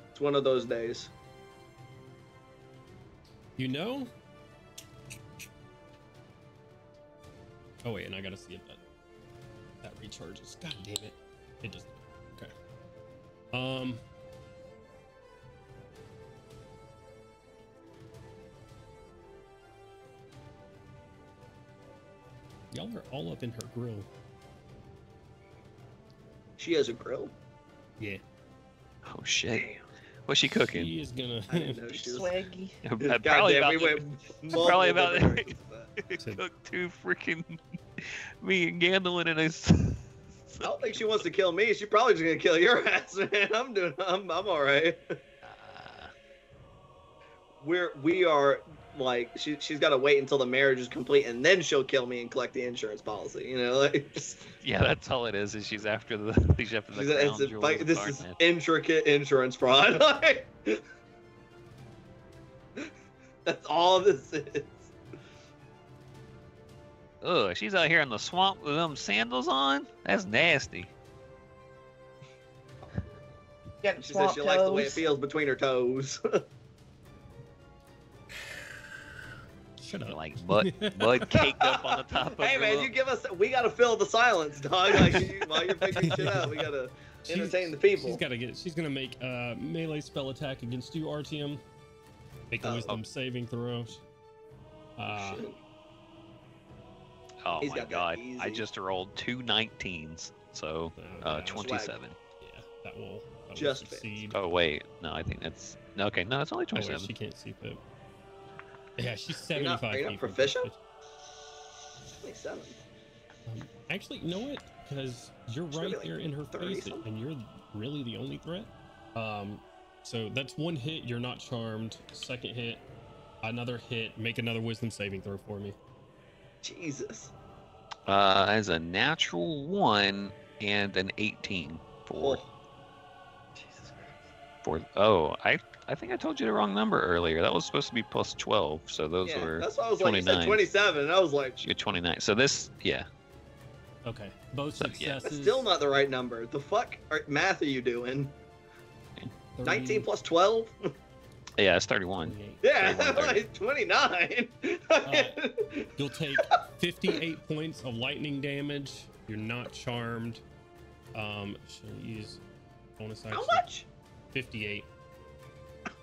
Speaker 2: It's one of those days.
Speaker 1: You know. Oh wait, and I gotta see if that that recharges. God damn it! It doesn't. Okay. Um. Y'all are all up in her grill.
Speaker 2: She has a grill.
Speaker 1: Yeah.
Speaker 8: Oh shit. What's she cooking?
Speaker 1: She is gonna.
Speaker 2: I didn't know she was.
Speaker 10: Swaggy.
Speaker 2: God
Speaker 8: probably
Speaker 2: damn,
Speaker 8: about
Speaker 2: we
Speaker 8: to-
Speaker 2: went
Speaker 8: probably about to-
Speaker 2: directions with that.
Speaker 8: cook two freaking me and Gandalf in a. s-
Speaker 2: I don't think she wants to kill me. She's probably just gonna kill your ass, man. I'm doing. I'm. I'm all right.
Speaker 8: Uh,
Speaker 2: We're. We are. Like she she's got to wait until the marriage is complete and then she'll kill me and collect the insurance policy. You know, like just,
Speaker 8: Yeah, that's all it is. Is she's after the she's after the
Speaker 2: she's-
Speaker 8: crown
Speaker 2: it's a, like, this is
Speaker 8: Darkness.
Speaker 2: intricate insurance fraud. Like, that's all this is.
Speaker 8: Ugh, she's out here in the swamp with them sandals on. That's nasty.
Speaker 10: Getting
Speaker 2: She says
Speaker 10: swamp
Speaker 2: she likes the way it feels between her toes.
Speaker 1: Shut up.
Speaker 8: Like mud, mud caked up on the top of
Speaker 2: hey man,
Speaker 8: little-
Speaker 2: you give us. We gotta fill the silence, dog. Like you, while you're figuring shit out, we gotta
Speaker 1: She's-
Speaker 2: entertain the people.
Speaker 1: She's got to get. She's gonna make a melee spell attack against you, Artium. Make a
Speaker 2: Oh.
Speaker 1: wisdom saving throw. Uh,
Speaker 2: Shit.
Speaker 8: Oh
Speaker 2: He's
Speaker 8: my god! I just rolled two 19s, so
Speaker 1: uh,
Speaker 8: uh, 27.
Speaker 1: Yeah, that will, that
Speaker 2: Just fails.
Speaker 1: succeed.
Speaker 8: Oh wait, no, I think that's okay. No, it's only
Speaker 1: Oh, wait,
Speaker 8: 27.
Speaker 1: she can't see Pip. Yeah, she's
Speaker 2: Are you not-
Speaker 1: 75
Speaker 2: are you not
Speaker 1: feet from
Speaker 2: proficient? Twenty-seven.
Speaker 1: Um, actually, you know what? Because you're
Speaker 2: She's
Speaker 1: right
Speaker 2: gonna
Speaker 1: there in her face,
Speaker 2: something.
Speaker 1: and you're really the only threat. Um, so that's one hit. You're not charmed. Second hit, another hit. Make another wisdom saving throw for me.
Speaker 2: Jesus.
Speaker 8: Uh, as a natural one and an 18 for
Speaker 2: Oh. Jesus Christ.
Speaker 8: for. Oh, I I think I told you the wrong number earlier. That was supposed to be plus 12, so those
Speaker 2: Yeah,
Speaker 8: were
Speaker 2: that's why I was like, you said
Speaker 8: 29.
Speaker 2: twenty-seven, and I was like,
Speaker 8: you're 29. So this, yeah,
Speaker 1: Okay, both
Speaker 8: So,
Speaker 1: successes.
Speaker 2: that's still not the right number. The fuck are, math are you doing?
Speaker 1: 30,
Speaker 2: Nineteen plus twelve?
Speaker 8: yeah, it's 31.
Speaker 1: 28.
Speaker 2: Yeah,
Speaker 8: 31, 30.
Speaker 2: like twenty-nine.
Speaker 1: You'll take 58 points of lightning damage. You're not charmed. Um, she'll use bonus action.
Speaker 2: How much?
Speaker 1: 58.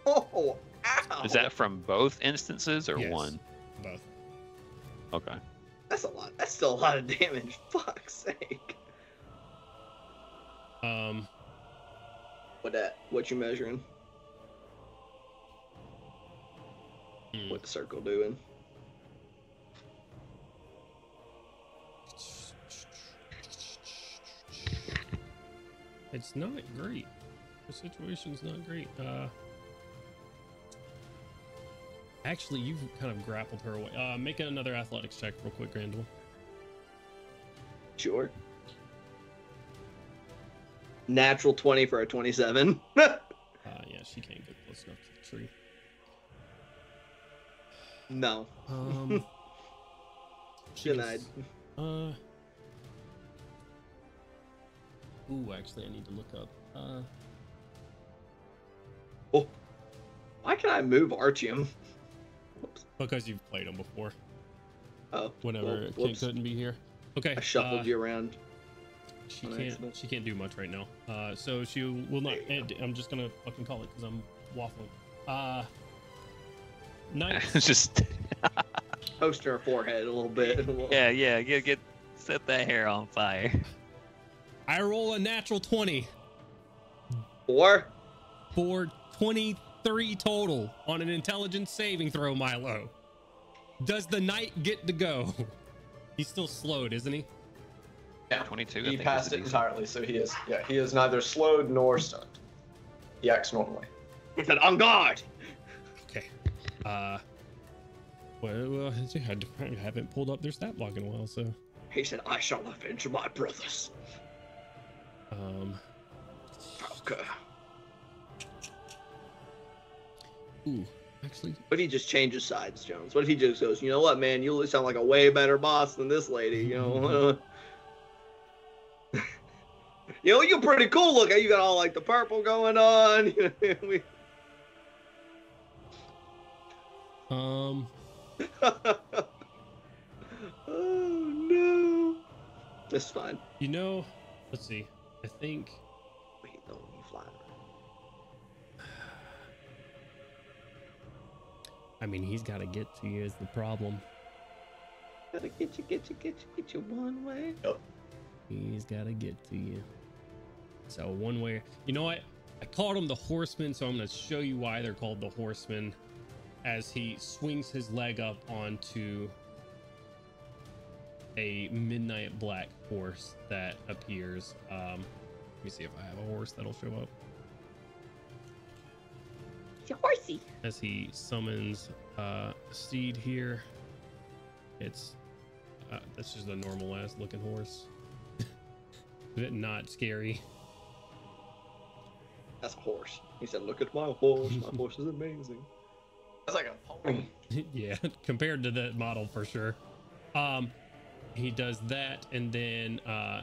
Speaker 2: Oh, ow.
Speaker 8: Is that from both instances or
Speaker 1: Yes.
Speaker 8: one?
Speaker 1: Both.
Speaker 8: Okay.
Speaker 2: That's a lot. That's still a lot of damage. Fuck's sake.
Speaker 1: Um,
Speaker 2: What that? What you measuring?
Speaker 1: hmm.
Speaker 2: What the circle doing?
Speaker 1: It's not great. The situation's not great. Uh, actually, you've kind of grappled her away. Uh, make another athletics check real quick, Grandel.
Speaker 2: Sure. Natural twenty for a twenty-seven.
Speaker 1: Uh, yeah, she can't get close enough to the tree.
Speaker 2: no.
Speaker 1: Um, she
Speaker 2: Denied.
Speaker 1: gets- Uh. Ooh, actually, I need to look up. Uh,
Speaker 2: Oh. Why can I move Artium? Whoops.
Speaker 1: because you've played them before.
Speaker 2: Oh.
Speaker 1: Whenever
Speaker 2: well,
Speaker 1: Kid
Speaker 2: whoops.
Speaker 1: couldn't be here. Okay.
Speaker 2: I shuffled
Speaker 1: uh,
Speaker 2: you around.
Speaker 1: She can't.
Speaker 2: accident.
Speaker 1: She can't do much right now. Uh, so she will not. And I'm just gonna fucking call it because I'm waffling. Uh, night.
Speaker 8: it's just
Speaker 2: Toast her forehead a little bit.
Speaker 8: yeah, yeah. Get get set that hair on fire.
Speaker 1: I roll a natural twenty
Speaker 2: Four.
Speaker 1: for twenty-three total on an intelligence saving throw. Milo. Does the knight get to go? He's still slowed, isn't he?
Speaker 6: Yeah.
Speaker 8: 22. I
Speaker 6: He
Speaker 8: think
Speaker 6: passed it entirely, so he is. Yeah, he is neither slowed nor stunned. He acts normally.
Speaker 2: He said, "On guard."
Speaker 1: Okay. Uh. Well, uh, I haven't pulled up their stat block in a while, so.
Speaker 2: He said, "I shall avenge my brothers."
Speaker 1: Um.
Speaker 2: Okay.
Speaker 1: Ooh, actually,
Speaker 2: What if he just changes sides, Jones? What if he just goes, you know what, man? You sound like a way better boss than this lady. You know. you know, you're pretty cool looking. You got all like the purple going on. We-
Speaker 1: um,
Speaker 2: oh no. It's fine.
Speaker 1: you know, let's see. I think I mean he's got to get to you is the problem.
Speaker 2: Gotta get you, get you, get you, get you one way.
Speaker 1: He's got to get to you. So one way. You know what? I called him the Horseman, so I'm going to show you why they're called the Horseman. As he swings his leg up onto a midnight black horse that appears. Um, let me see if I have a horse that'll show up.
Speaker 5: It's your horsey.
Speaker 1: as he summons uh, steed here. It's uh, that's just a normal ass looking horse. Is it not scary.
Speaker 2: That's a horse. He said, "Look at my horse. My horse is amazing."
Speaker 6: That's like a pony.
Speaker 1: yeah, compared to the model for sure. Um, he does that, and then uh,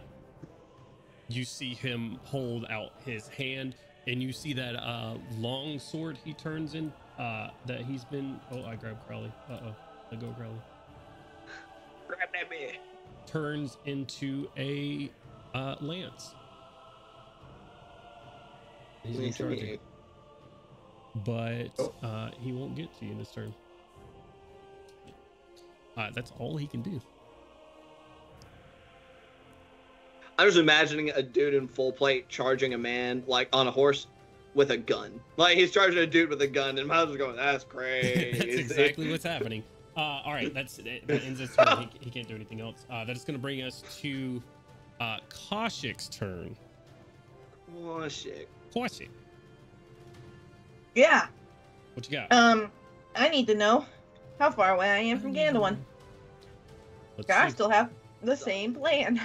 Speaker 1: you see him hold out his hand, and you see that uh, long sword he turns in. Uh, that he's been. Oh, I grabbed Crowley. Uh oh, let go, Crowley.
Speaker 2: Grab that bear.
Speaker 1: Turns into a uh, lance. He's gonna charge but
Speaker 2: Oh.
Speaker 1: uh, he won't get to you in this turn. Uh, that's all he can do.
Speaker 2: I'm just imagining a dude in full plate charging a man like on a horse with a gun. Like he's charging a dude with a gun, and Miles is going, "That's crazy."
Speaker 1: that's exactly what's happening. Uh, all right, that's that ends his turn. He, he can't do anything else. Uh, that is going to bring us to uh, Koshik's turn.
Speaker 2: Koshik.
Speaker 1: Koshik.
Speaker 10: Yeah.
Speaker 1: what you got?
Speaker 10: Um, I need to know how far away I am from Gandalf.
Speaker 1: Let's
Speaker 10: I still have the same plan.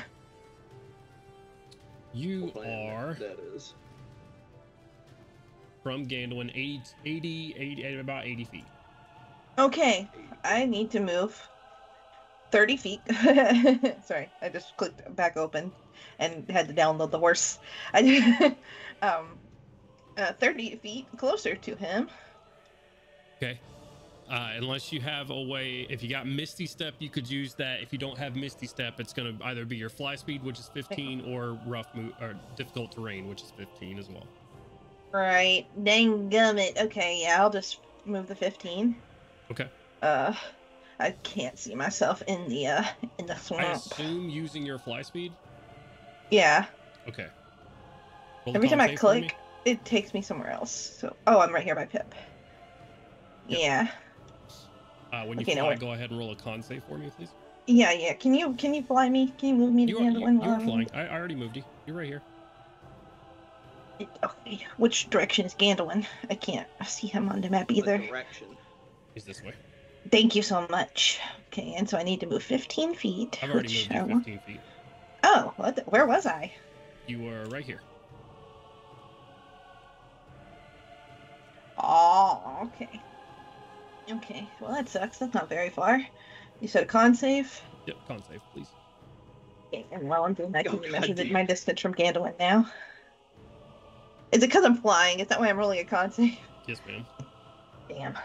Speaker 1: You
Speaker 2: Plan
Speaker 1: are
Speaker 2: That is.
Speaker 1: from Gandalin, 80, 80, 80, about 80 feet.
Speaker 10: Okay, I need to move 30 feet. Sorry, I just clicked back open and had to download the horse. I um, uh, 30 feet closer to him.
Speaker 1: Okay. Uh, unless you have a way, if you got Misty Step, you could use that. If you don't have Misty Step, it's going to either be your fly speed, which is 15, or rough move or difficult terrain, which is 15 as well.
Speaker 10: Right, dang gummit. Okay, yeah, I'll just move the 15.
Speaker 1: Okay.
Speaker 10: Uh, I can't see myself in the uh in the
Speaker 1: I
Speaker 10: swamp.
Speaker 1: assume using your fly speed.
Speaker 10: Yeah.
Speaker 1: Okay. Roll
Speaker 10: Every time I
Speaker 1: save for me.
Speaker 10: click, it takes me somewhere else. So, oh, I'm right here by Pip.
Speaker 1: Yep.
Speaker 10: Yeah.
Speaker 1: Uh, when you
Speaker 10: Okay,
Speaker 1: fly,
Speaker 10: what-
Speaker 1: go ahead and roll a con save for me, please.
Speaker 10: Yeah, yeah. Can you can you fly me? Can you move me to
Speaker 1: You are, you,
Speaker 10: Gandalf?
Speaker 1: you are
Speaker 10: Um,
Speaker 1: flying. I, I already moved you. You're right here.
Speaker 10: it- Okay. Which direction is Gandalf? I can't see him on the map
Speaker 2: What
Speaker 10: either.
Speaker 2: Direction.
Speaker 1: He's this way.
Speaker 10: Thank you so much. Okay, and so I need to move 15 feet.
Speaker 1: I've already
Speaker 10: which
Speaker 1: moved you 15 feet.
Speaker 10: Oh, what the, where was I?
Speaker 1: You were right here.
Speaker 10: Oh, okay. Okay, well that sucks. That's not very far. You said a con save?
Speaker 1: Yep, con save, please.
Speaker 10: Okay, and while I'm doing that, can
Speaker 2: Oh,
Speaker 10: you measure the, my distance from Gandalf now? Is it because I'm flying? Is that why I'm rolling a con save?
Speaker 1: Yes, ma'am.
Speaker 10: Damn.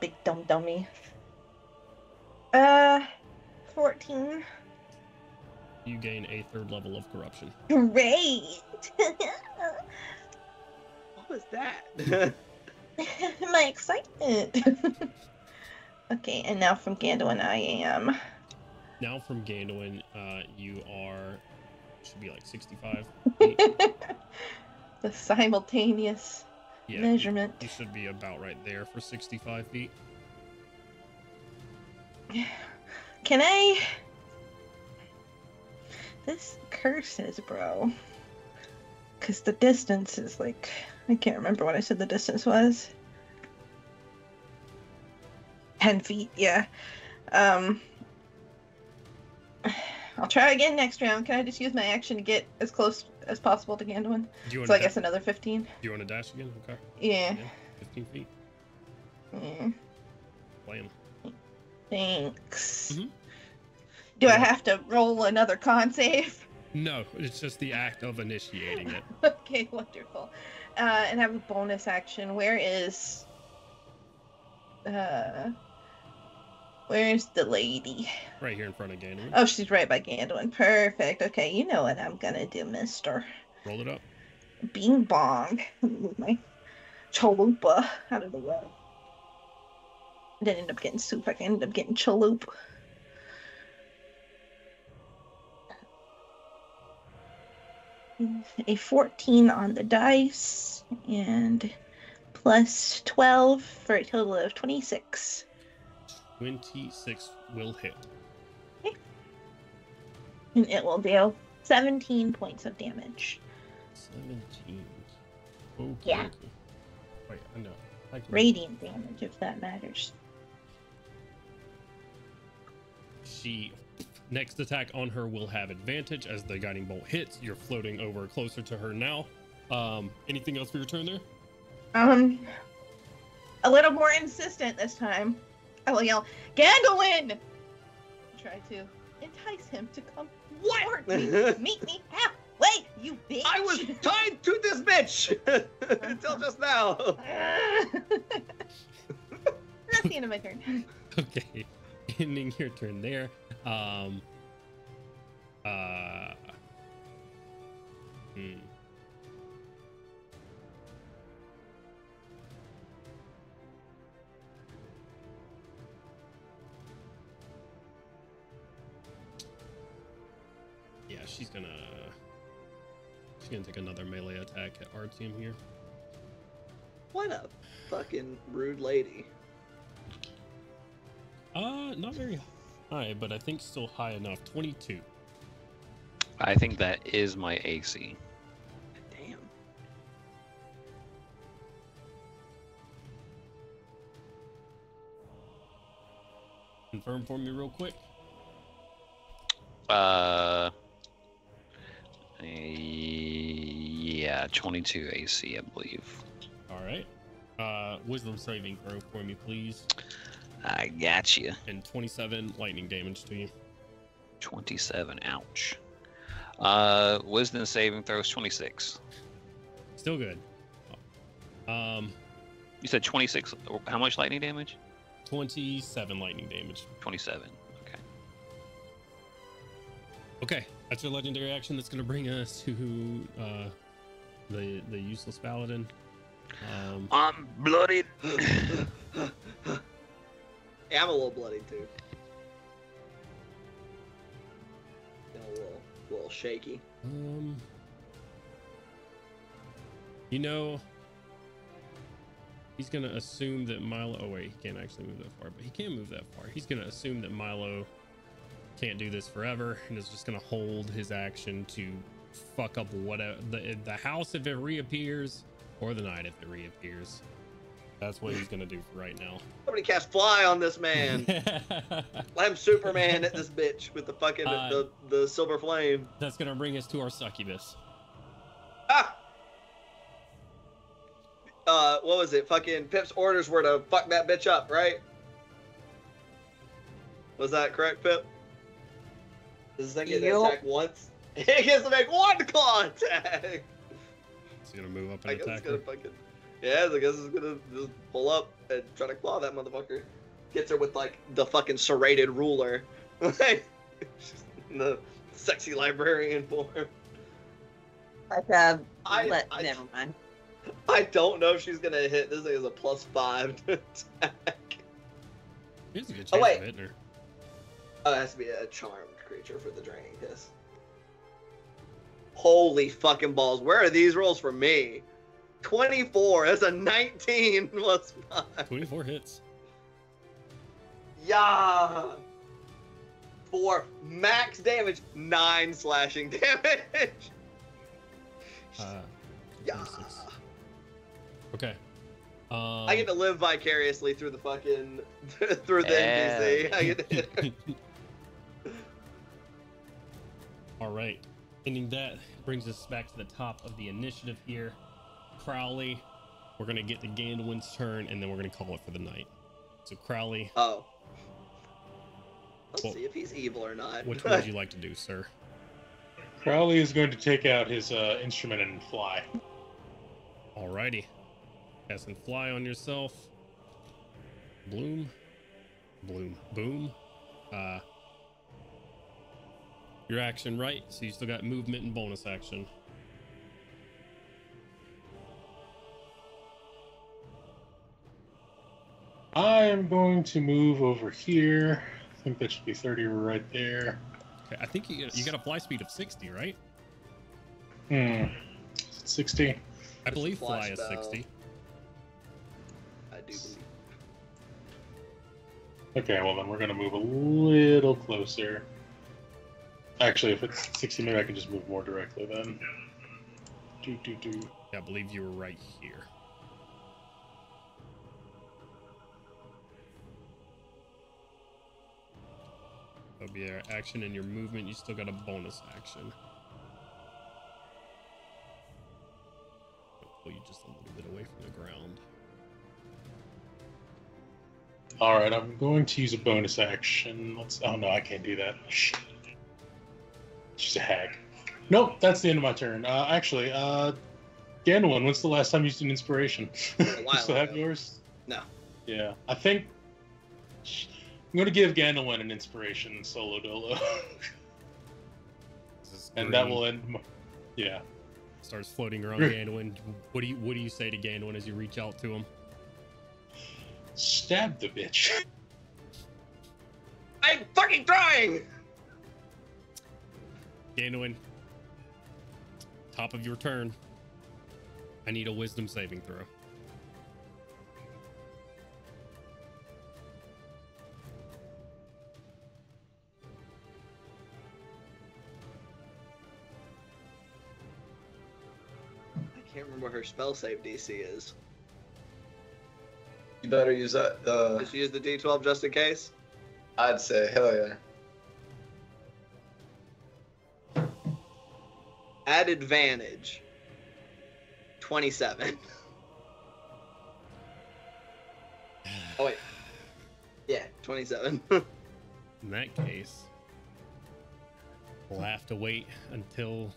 Speaker 10: Big dumb dummy. Uh, 14.
Speaker 1: You gain a third level of corruption.
Speaker 10: Great!
Speaker 2: What was that?
Speaker 10: My excitement. okay, and now from Gandalf, I am.
Speaker 1: Now from Gandalin, uh, you are should be like 65.
Speaker 10: the simultaneous
Speaker 1: Yeah, you-
Speaker 10: measurement.
Speaker 1: You should be about right there for 65 feet.
Speaker 10: Can I? This curses, bro. Because the distance is like. I can't remember what I said the distance was. 10 feet, yeah. Um. I'll try again next round. Can I just use my action to get as close as possible to Gandalf?
Speaker 1: Do you want
Speaker 10: So I guess another 15?
Speaker 1: do you want to dash again? Okay.
Speaker 10: Yeah.
Speaker 1: 15 feet.
Speaker 10: yeah.
Speaker 1: Play him.
Speaker 10: Thanks.
Speaker 1: Mhm.
Speaker 10: Do I have to roll another con save?
Speaker 1: No, it's just the act of initiating it.
Speaker 10: okay, wonderful. Uh, and have a bonus action. Where is. Uh. Where's the lady?
Speaker 1: Right here in front of Gandalin.
Speaker 10: Oh, she's right by Gandalf. Perfect. Okay, you know what I'm gonna do, mister.
Speaker 1: Roll it up.
Speaker 10: Bing bong. Move my chalupa out of the way. Didn't end up getting soup. I ended up getting chalup. A 14 on the dice and plus 12 for a total of 26.
Speaker 1: 26 will hit.
Speaker 10: And it will deal 17 points of damage.
Speaker 1: 17. Okay.
Speaker 10: Yeah.
Speaker 1: Oh, okay. Wait, I know. I
Speaker 10: Radiant damage, if that matters.
Speaker 1: she next attack on her will have advantage as the guiding bolt hits. You're floating over closer to her now. Um, anything else for your turn there?
Speaker 10: Um, a little more insistent this time. I will yell, Gandalin! Try to entice him to come toward me. Meet me halfway, you bitch!
Speaker 2: I was tied to this bitch until just now.
Speaker 10: That's the end of my turn.
Speaker 1: Okay, ending your turn there. Um, uh, hmm. Yeah, she's gonna she's gonna take another melee attack at Artium here.
Speaker 2: What a fucking rude lady.
Speaker 1: Uh, not very high, but I think still high enough. Twenty-two.
Speaker 8: I think that is my AC.
Speaker 2: Damn.
Speaker 1: Confirm for me real quick.
Speaker 8: Uh, yeah, 22 AC, I believe.
Speaker 1: All right. Uh, wisdom saving throw for me, please.
Speaker 8: I got you.
Speaker 1: And 27 lightning damage to you.
Speaker 8: 27. Ouch. Uh, wisdom saving throws 26.
Speaker 1: Still good. Um,
Speaker 8: You said 26. How much lightning damage?
Speaker 1: 27 lightning damage.
Speaker 8: 27. Okay.
Speaker 1: Okay, that's your legendary action. That's going to bring us to uh, the the useless paladin. Um,
Speaker 8: I'm bloodied.
Speaker 2: I'm a little bloody too. A little, a little shaky.
Speaker 1: um, you know, he's to assume that Milo. Oh wait, he can't actually move that far, but he can move that far. He's to assume that Milo can't do this forever and is just to hold his action to fuck up whatever the the house if it reappears or the knight if it reappears. That's what he's going to do for right now.
Speaker 2: Somebody cast fly on this man. Let him Superman at this bitch with the fucking
Speaker 1: Uh,
Speaker 2: the, the silver flame.
Speaker 1: That's gonna bring us to our succubus.
Speaker 2: Ah! Uh, what was it? Fucking Pip's orders were to fuck that bitch up, right? Was that correct, Pip? Does this thing get to
Speaker 5: Yup.
Speaker 2: attack once? It gets to make one contact. attack.
Speaker 1: He's gonna move up and
Speaker 2: I
Speaker 1: and
Speaker 2: guess it's
Speaker 1: attack
Speaker 2: gonna
Speaker 1: her.
Speaker 2: fucking. Yeah, I guess it's gonna just pull up and try to claw that motherfucker. Gets her with like the fucking serrated ruler. Like, the sexy librarian form.
Speaker 5: Like, uh,
Speaker 2: I-
Speaker 5: let,
Speaker 2: I-
Speaker 5: never mind.
Speaker 2: I don't know if she's gonna hit. This thing is a plus five to attack.
Speaker 1: Here's a good chance
Speaker 2: Oh, wait.
Speaker 1: of hitting her.
Speaker 2: Oh, it has to be a charmed creature for the draining kiss. Holy fucking balls! Where are these rolls for me? Twenty-four. That's a nineteen plus five.
Speaker 1: 24 hits.
Speaker 2: Yeah. For max damage, nine slashing damage.
Speaker 1: Uh,
Speaker 2: Yeah.
Speaker 1: Okay. Um,
Speaker 2: I get to live vicariously through the fucking through the
Speaker 8: Yeah.
Speaker 2: NPC. I get to,
Speaker 1: All right. Ending that brings us back to the top of the initiative here. Crowley, we're gonna get the Gandalf's turn, and then we're gonna call it for the night. So Crowley,
Speaker 2: oh. Let's
Speaker 1: Well-
Speaker 2: see if he's evil or not.
Speaker 1: which one would you like to do, sir?
Speaker 7: Crowley is going to take out his uh, instrument and fly.
Speaker 1: Alrighty. Cast and fly on yourself. Bloom. Bloom. Boom. Uh your action right, so you still got movement and bonus action.
Speaker 7: I am going to move over here. I think that should be 30 right there.
Speaker 1: Okay, I think you you got a fly speed of 60, right?
Speaker 7: Hmm. Is it 60?
Speaker 1: I believe
Speaker 2: fly
Speaker 1: fly is 60.
Speaker 2: I do believe.
Speaker 7: Okay, well then we're going to move a little closer. Actually, if it's 60, maybe I can just move more directly then. Do, do, do.
Speaker 1: Yeah, I believe you were right here. That'll be your action and your movement. You still got a bonus action. Pull you just a little bit away from the ground.
Speaker 7: All right, I'm going to use a bonus action. Let's. Oh no, I can't do that. Shit. She's a hag. Nope, that's the end of my turn. Uh, actually, uh, Gandalin, when's the last time you used an inspiration?
Speaker 2: A
Speaker 7: you
Speaker 2: while
Speaker 7: still have
Speaker 2: ago.
Speaker 7: yours?
Speaker 2: No.
Speaker 7: Yeah, I think I'm going to give Gandalin an inspiration solo dolo, and that will end. My... Yeah.
Speaker 1: starts floating around Gandalin. What do you What do you say to Gandalin as you reach out to him?
Speaker 7: Stab the bitch.
Speaker 2: I'm fucking trying.
Speaker 1: Gandalin, top of your turn. I need a Wisdom saving throw.
Speaker 2: Can't remember what her spell save DC is.
Speaker 6: You better use that. Uh,
Speaker 2: Just use the D12 just in case.
Speaker 6: I'd say hell yeah.
Speaker 2: At advantage. 27. oh wait. Yeah, 27.
Speaker 1: In that case, we'll have to wait until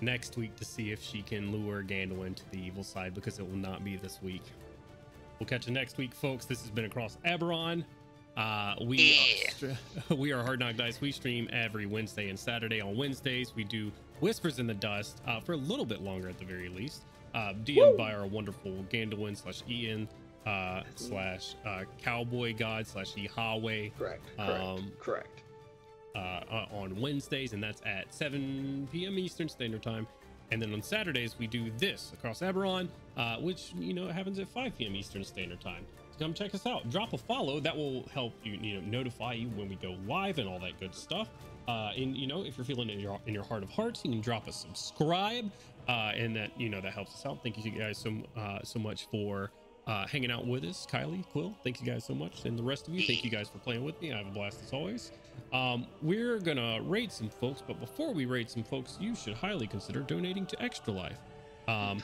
Speaker 1: next week to see if she can lure Gandalin to the evil side because it will not be this week. We'll catch you next week, folks. This has been Across Eberron. Uh, we are, we are Hard Knock Dice. We stream every Wednesday and Saturday. On Wednesdays, we do Whispers in the Dust uh, for a little bit longer at the very least. Uh, DM'd by our wonderful Gandalin slash Ian uh, slash uh, Cowboy God slash Yahweh
Speaker 2: correct. Correct.
Speaker 1: Um,
Speaker 2: correct.
Speaker 1: Uh, uh, on Wednesdays, and that's at 7 p.m. Eastern Standard Time. And then on Saturdays, we do this across Eberron, uh, which you know happens at 5 p.m. Eastern Standard Time. So come check us out. Drop a follow. That will help you, you know, notify you when we go live and all that good stuff. Uh, and you know, if you're feeling in your in your heart of hearts, you can drop a subscribe, uh, and that you know that helps us out. Thank you guys so uh, so much for uh, hanging out with us, Kylie, Quill. Thank you guys so much, and the rest of you. Thank you guys for playing with me. I have a blast as always. Um, we're gonna raid some folks, but before we raid some folks, you should highly consider donating to Extra Life. Um,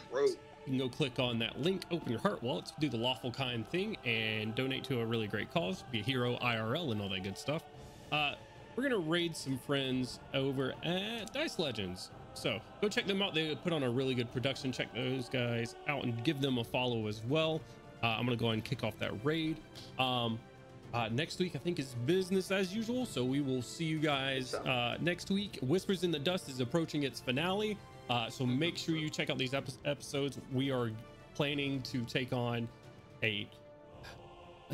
Speaker 1: you can go click on that link, open your heart wallets, do the lawful kind thing, and donate to a really great cause. Be a hero, IRL, and all that good stuff. Uh, we're gonna raid some friends over at Dice Legends. So go check them out. They put on a really good production. Check those guys out and give them a follow as well. Uh, I'm gonna go ahead and kick off that raid. Um, uh, next week, I think is business as usual. So we will see you guys uh, next week. Whispers in the Dust is approaching its finale. Uh, so make sure you check out these epi- episodes. We are planning to take on a,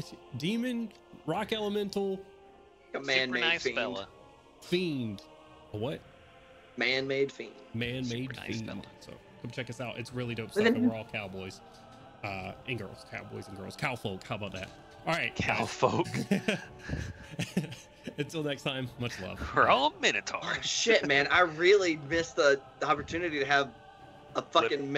Speaker 1: see, demon, rock elemental,
Speaker 2: A man-made
Speaker 8: nice
Speaker 2: fiend.
Speaker 8: fella.
Speaker 1: fiend. A what?
Speaker 2: Man-made fiend.
Speaker 1: Man-made
Speaker 8: nice
Speaker 1: fiend.
Speaker 8: fella.
Speaker 1: So come check us out. It's really dope stuff, and we're all cowboys uh, and girls. Cowboys and girls. Cowfolk. How about that? All right, guys.
Speaker 8: Cowfolk.
Speaker 1: Until next time, much love.
Speaker 8: We're all minotaurs.
Speaker 2: Oh shit, man! I really missed the, the opportunity to have a fucking minute.